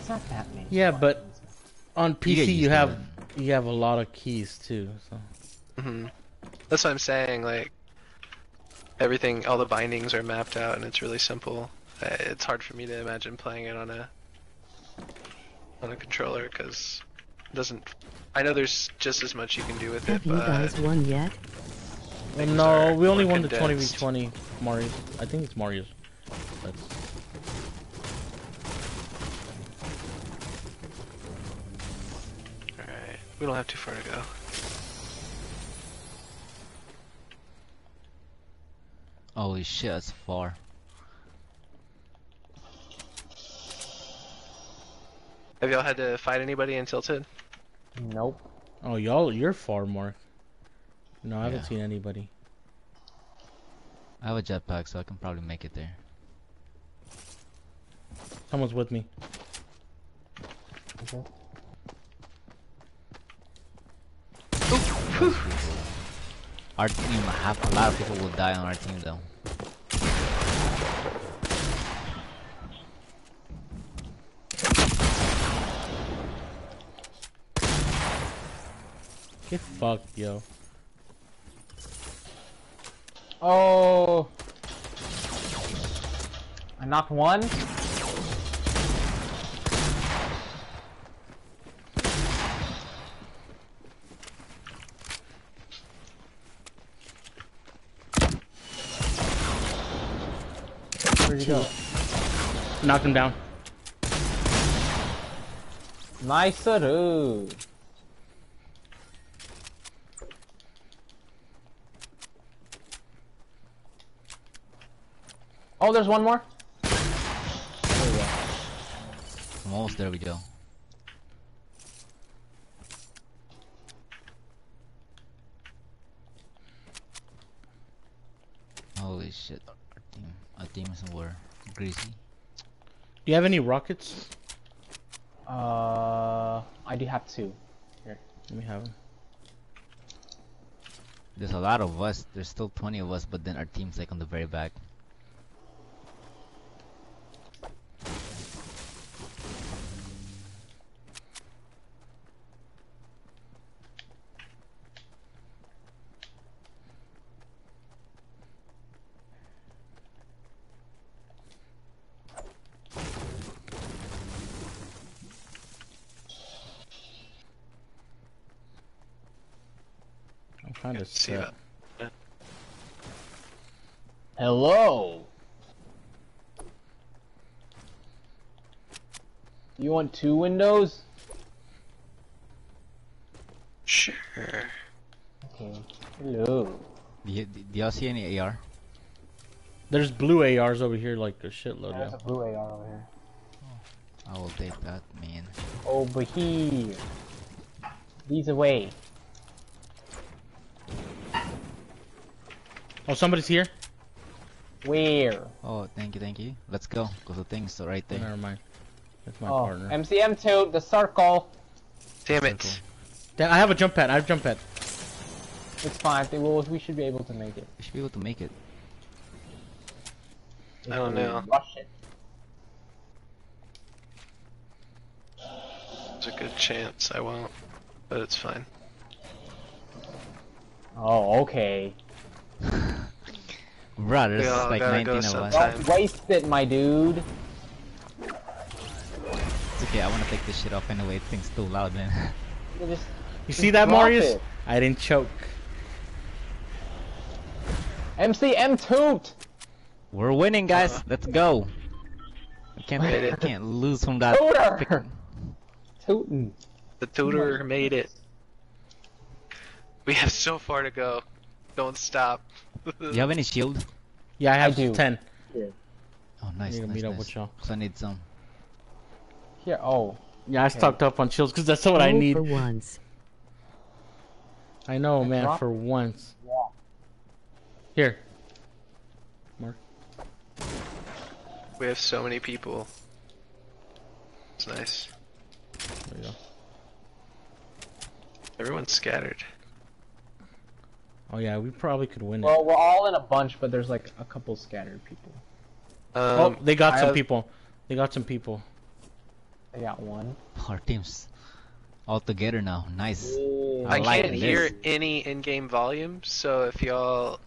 It's not that many. Yeah, but on PC you, used to have it. You have a lot of keys too, so. hmm That's what I'm saying. Like everything, all the bindings are mapped out, and it's really simple. Uh, It's hard for me to imagine playing it on a on a controller because it doesn't. I know there's just as much you can do with it, Have you guys won yet? things no, we only more won the 20 v 20 Mario. I think it's Mario's. That's All right, we don't have too far to go. Holy shit, that's far. Have y'all had to fight anybody in Tilted? Nope. Oh, y'all, you're far more. No, I haven't seen anybody. I have a jetpack, so I can probably make it there. Someone's with me. Okay. Our team, half, a lot of people will die on our team though. Get fucked, yo. Oh. I knocked one. Where'd you go? Knocked him down. Nice -oo. Oh, there's one more. There we go. Almost there we go. Holy shit, our team, our team teams were greasy. Do you have any rockets? Uh, I do have two. Here, Let me have them. There's a lot of us. There's still 20 of us, but then our team's like on the very back. See set. that. Hello. You want two windows? Sure. Okay. Hello. Do, you, do y'all see any AR? There's blue ARs over here, like a shitload. There's Yeah. a blue AR over here. Oh, I will take that, man. Over here. These away. Oh, somebody's here. Where? Oh, thank you, thank you. Let's go, cause the thing's right there. never mind. That's my oh, partner. MCM2, the circle. Damn it. Damn, I have a jump pad. I have a jump pad. It's fine. They will, we should be able to make it. We should be able to make it. I don't know. Rush it. There's a good chance I won't, but it's fine. Oh, okay. Bruh, there's We all like gotta 19 go of us. sometime. Don't waste it, my dude. It's okay, I wanna take this shit off anyway. Thing's too loud, man. You just You see that, drop Marius? it. I didn't choke. MCM toot. We're winning, guys. Uh-huh. Let's go. I can't, Made we can't lose from that. Tooter. pick- Tootin'. The tutor made it. We have so far to go. Don't stop. You have any shield? Yeah, I have do. 10. Oh, nice, Need to nice, meet up nice. with y'all. Cause I need some. Here. Oh. Yeah, I stocked up on shields because that's what I Oh, need. for once. I know, I man, dropped- for once. Yeah. Here. Mark. We have so many people. It's nice. There you go. Everyone's scattered. Oh, yeah, we probably could win it. Well, we're all in a bunch, but there's like a couple scattered people. oh, Um, they got I some have- people. They got some people. I got one. Our team's all together now. Nice. I, I like can't this. hear any in-game volume, so if y'all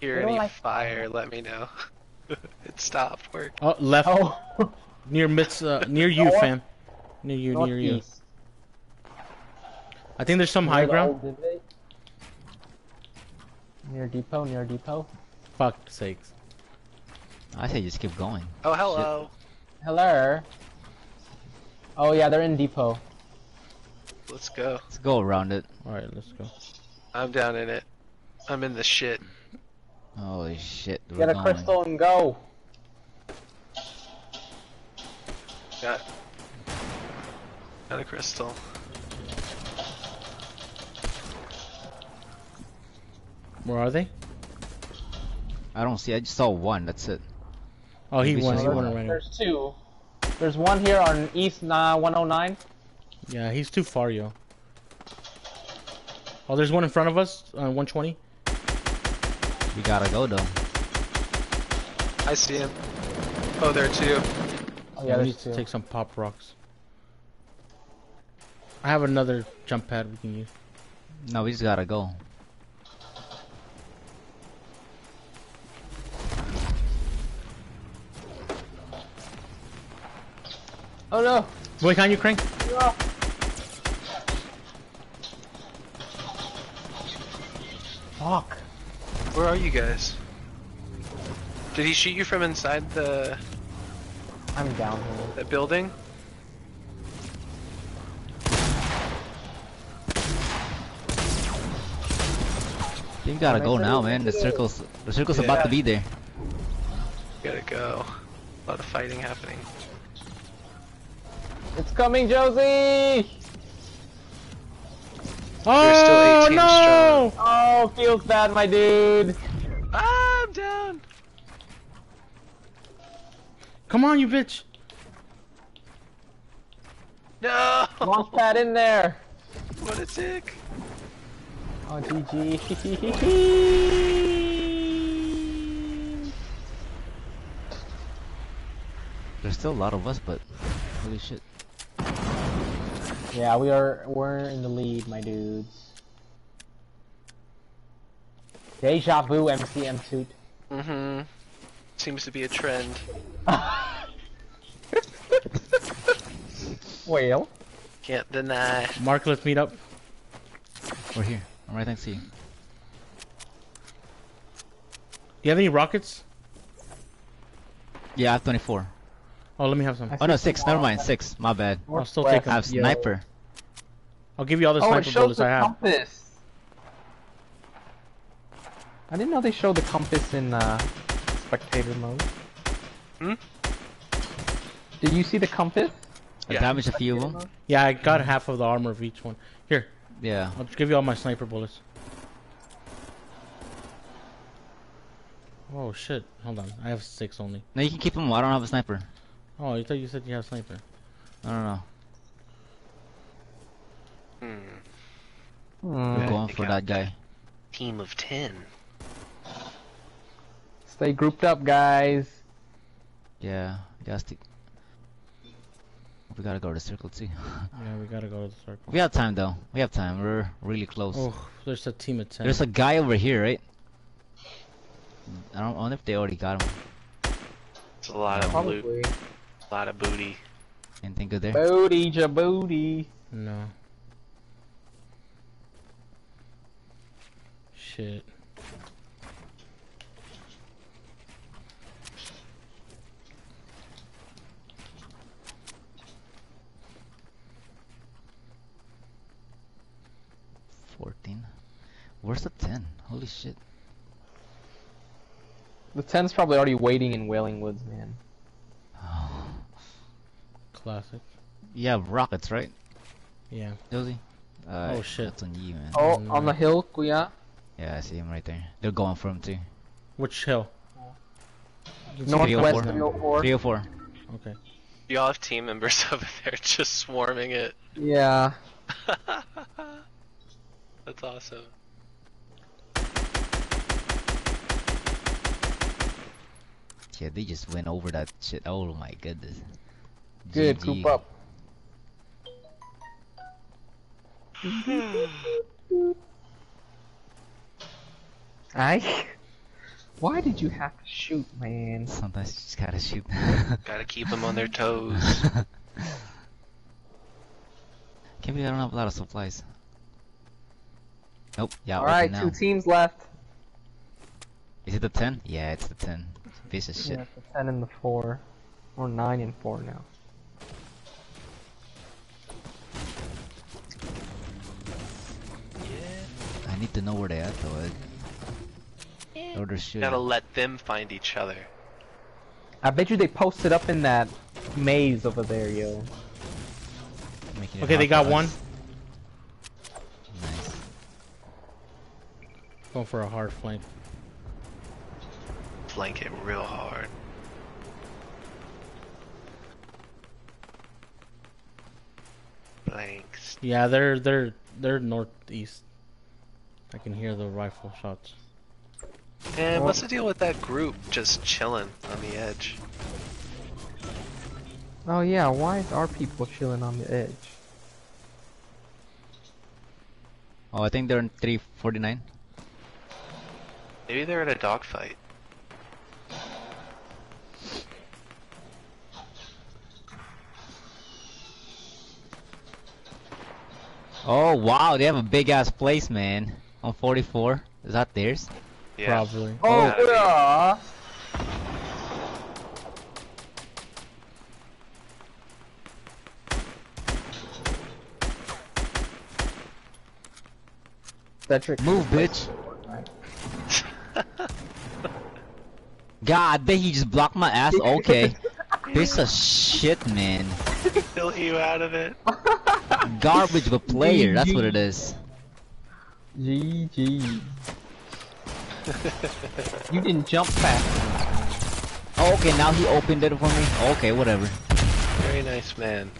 hear any like fire, let me know. it stopped working. Oh, left. Oh, Near midst, uh, near you, North- fam. Near you, near you. I think there's some high Near the ground. Old divot. Near depot, near depot. Fuck sakes. I say just keep going. Oh, hello. Hello. Oh yeah, they're in depot. Let's go. Let's go around it. Alright, let's go. I'm down in it. I'm in the shit. Holy shit. Get a going. crystal and go. Got, got a crystal. Where are they? I don't see. I just saw one. That's it. Oh, he Maybe won. He one. won already. There's two. There's one here on East uh, 109. Yeah, he's too far, yo. Oh, there's one in front of us on 120. We gotta go though. I see him. Oh, there too. Oh we need there's to take some pop rocks. I have another jump pad we can use. No, we just gotta go. Oh no. Wait, can you crank? Yeah. Fuck. Where are you guys? Did he shoot you from inside the, I'm down here. the building? You gotta go now, man. The circle's the circle's about to be there. Gotta go. A lot of fighting happening. It's coming, Josie. Oh still 18 no! Oh, feels bad, my dude. Ah, I'm down. Come on, you bitch! No. Launch pad in there. What a tick. Oh, GG. There's still a lot of us, but holy shit. Yeah, we are. We're in the lead, my dudes. Deja vu, MCM suit. Mm-hmm. Seems to be a trend. Well, Can't deny. Mark, let's meet up. We're here. I'm right next to you. Do you have any rockets? Yeah, I have 24. Oh, let me have some. Oh no, six. Never mind. Six. My bad. I'll still Northwest. take I have sniper. I'll give you all the sniper oh, it sniper shows bullets the I have. compass. I didn't know they showed the compass in uh, spectator mode. Hmm? Did you see the compass? I Yeah. damaged a few of them. Yeah, I got half of the armor of each one. Here, Yeah. I'll just give you all my sniper bullets. Oh shit! Hold on, I have six only. No, you can keep them. I don't have a sniper. Oh, I thought you said you have sniper. I don't know. Hmm. We're Hmm. going for that guy. Team of ten. Stay grouped up, guys. Yeah. Got to. We gotta go to the circle too. Yeah, we gotta go to the circle. we have time though. We have time. We're really close. Oh, there's a team of ten. There's a guy over here, right? I don't I wonder if they already got him. It's a lot of loot, Probably. A lot of booty. Anything good there? Booty, jabooty. No. Shit. Fourteen. Where's the ten? Holy shit. The 10's probably already waiting in Wailing Woods, man. Oh. Classic. You have rockets, right, Yeah. Josie? Uh, Oh, shit. That's on you, man. Oh, Mm, on the hill, Kuya. Yeah, I see him right there. They're going for him too. Which hill? Northwest 304. 304. 304. Okay. Y'all have team members over there just swarming it. Yeah. That's awesome. Yeah, they just went over that shit. Oh my goodness. Good, GG. group up. I. Why did you have to shoot, man? Sometimes you just gotta shoot. Gotta keep them on their toes. Can't believe I don't have a lot of supplies. Nope. Yeah. Alright, now. two teams left. Is it the ten? Yeah, it's the ten. Piece of shit. Yeah, the ten and the four, or nine and four now. Need to know where they at though. I... Order shit. Gotta let them find each other. I bet you they posted up in that maze over there, yo. Making Okay, they got for one. Nice. Going for a hard flank. Flank it real hard. Blanks. Yeah, they're they're they're northeast. I can hear the rifle shots. And what's the deal with that group just chilling on the edge? Oh yeah, why is our people chilling on the edge? Oh, I think they're in 349. Maybe they're in a dogfight. Oh wow, they have a big ass place, man. On 44. Is that theirs? Yeah. Probably. Oh gotta be. yeah. Cedric. Move, bitch. God, did he just block my ass? Okay. Piece of shit, man. Fill you out of it. Garbage of a player, that's what it is. GG. you didn't jump fast. Oh, okay, now he opened it for me. Okay, whatever. Very nice man.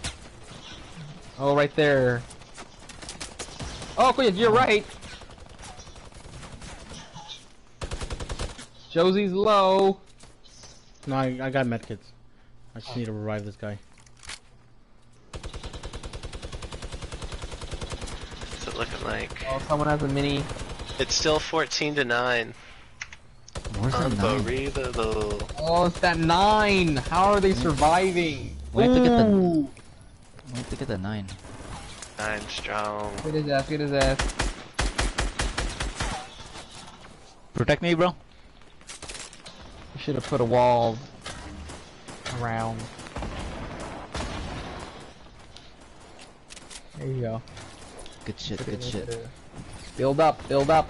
Oh, right there. Oh, Quinn, you're right. Josie's low. No, I, I got medkits. I just need to revive this guy. What's it looking like? Oh, someone has a mini. It's still 14 to 9. Where's the nine? Oh, it's that nine. How are they surviving? We have to get the- We have to get the nine. 9 strong. Get his ass, get his ass. Protect me, bro. You should have put a wall around. There you go. Good shit, good shit. Build up, build up.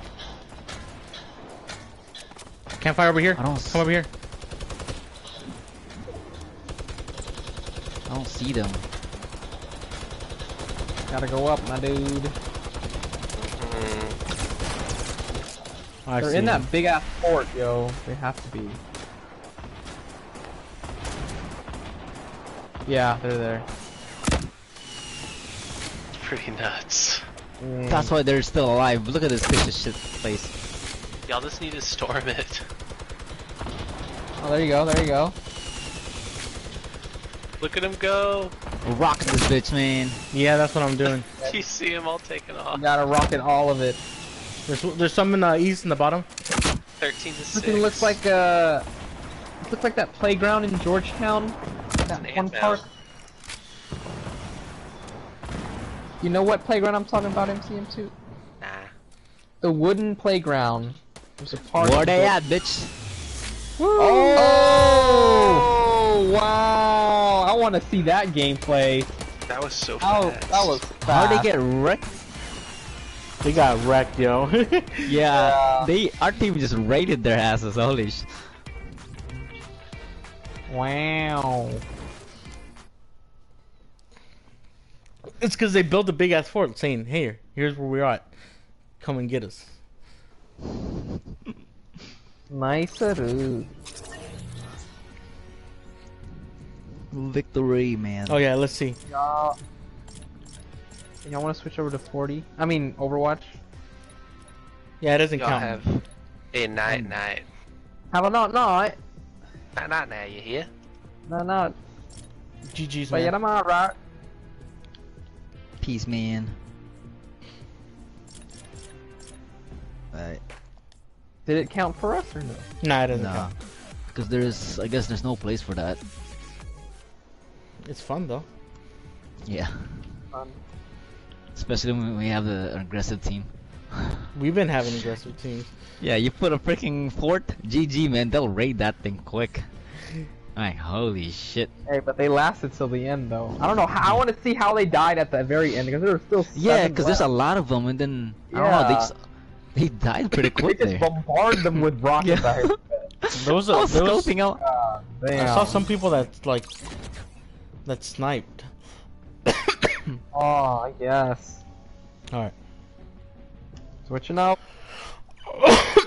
Campfire over here. I don't Come over here. I don't see them. Gotta go up, my dude. Mm, I They're see in him. that big ass fort, yo. They have to be. Yeah, they're there. pretty nuts. Mm. That's why they're still alive. Look at this piece of shit place. Y'all just need to storm it. Oh, there you go, there you go. Look at him go. We're this bitch, man. Yeah, that's what I'm doing. You see him all taken You off. gotta rocket all of it. There's there's some in the east in the bottom. 13 to 6. This looks like uh, it looks like that playground in Georgetown. That one ant park. You know what playground I'm talking about, MCM2? Nah. The wooden playground. There's a park. Where in they Geor- at, bitch? Oh! oh! Wow! I want to see that gameplay. That was so Oh, fast. that was fast. How fast. they get wrecked? They got wrecked, yo. Yeah, Yeah. they our team just raided their asses. Holy sh! Wow. It's because they built a big ass fort, saying, "Hey, here's where we're at. Come and get us." Nice. -a. Victory, man. Oh yeah, let's see. Y'all, y'all want to switch over to 40? I mean, Overwatch. Yeah, it doesn't Y'all count. have a night night. Have a not night? Night night now, you hear? No, no. GG's But yeah, man. I'm alright man. Did it count for us or no? No, it doesn't no. Because there's, I guess there's no place for that. It's fun though. Yeah. Fun. Especially when we have the aggressive team. We've been having aggressive teams. Yeah, you put a freaking fort, GG man, they'll raid that thing quick. Like, holy shit. Hey, but they lasted till the end though. I don't know. How, I want to see how they died at the very end because there were still. Yeah, because there's a lot of them, and then, I don't know, they just, they died pretty quick they just there. bombard them with rockets. I heard. There was a, I was there was, scoping out. God I saw some people that like that sniped. Oh, I guess. All right. Switching up.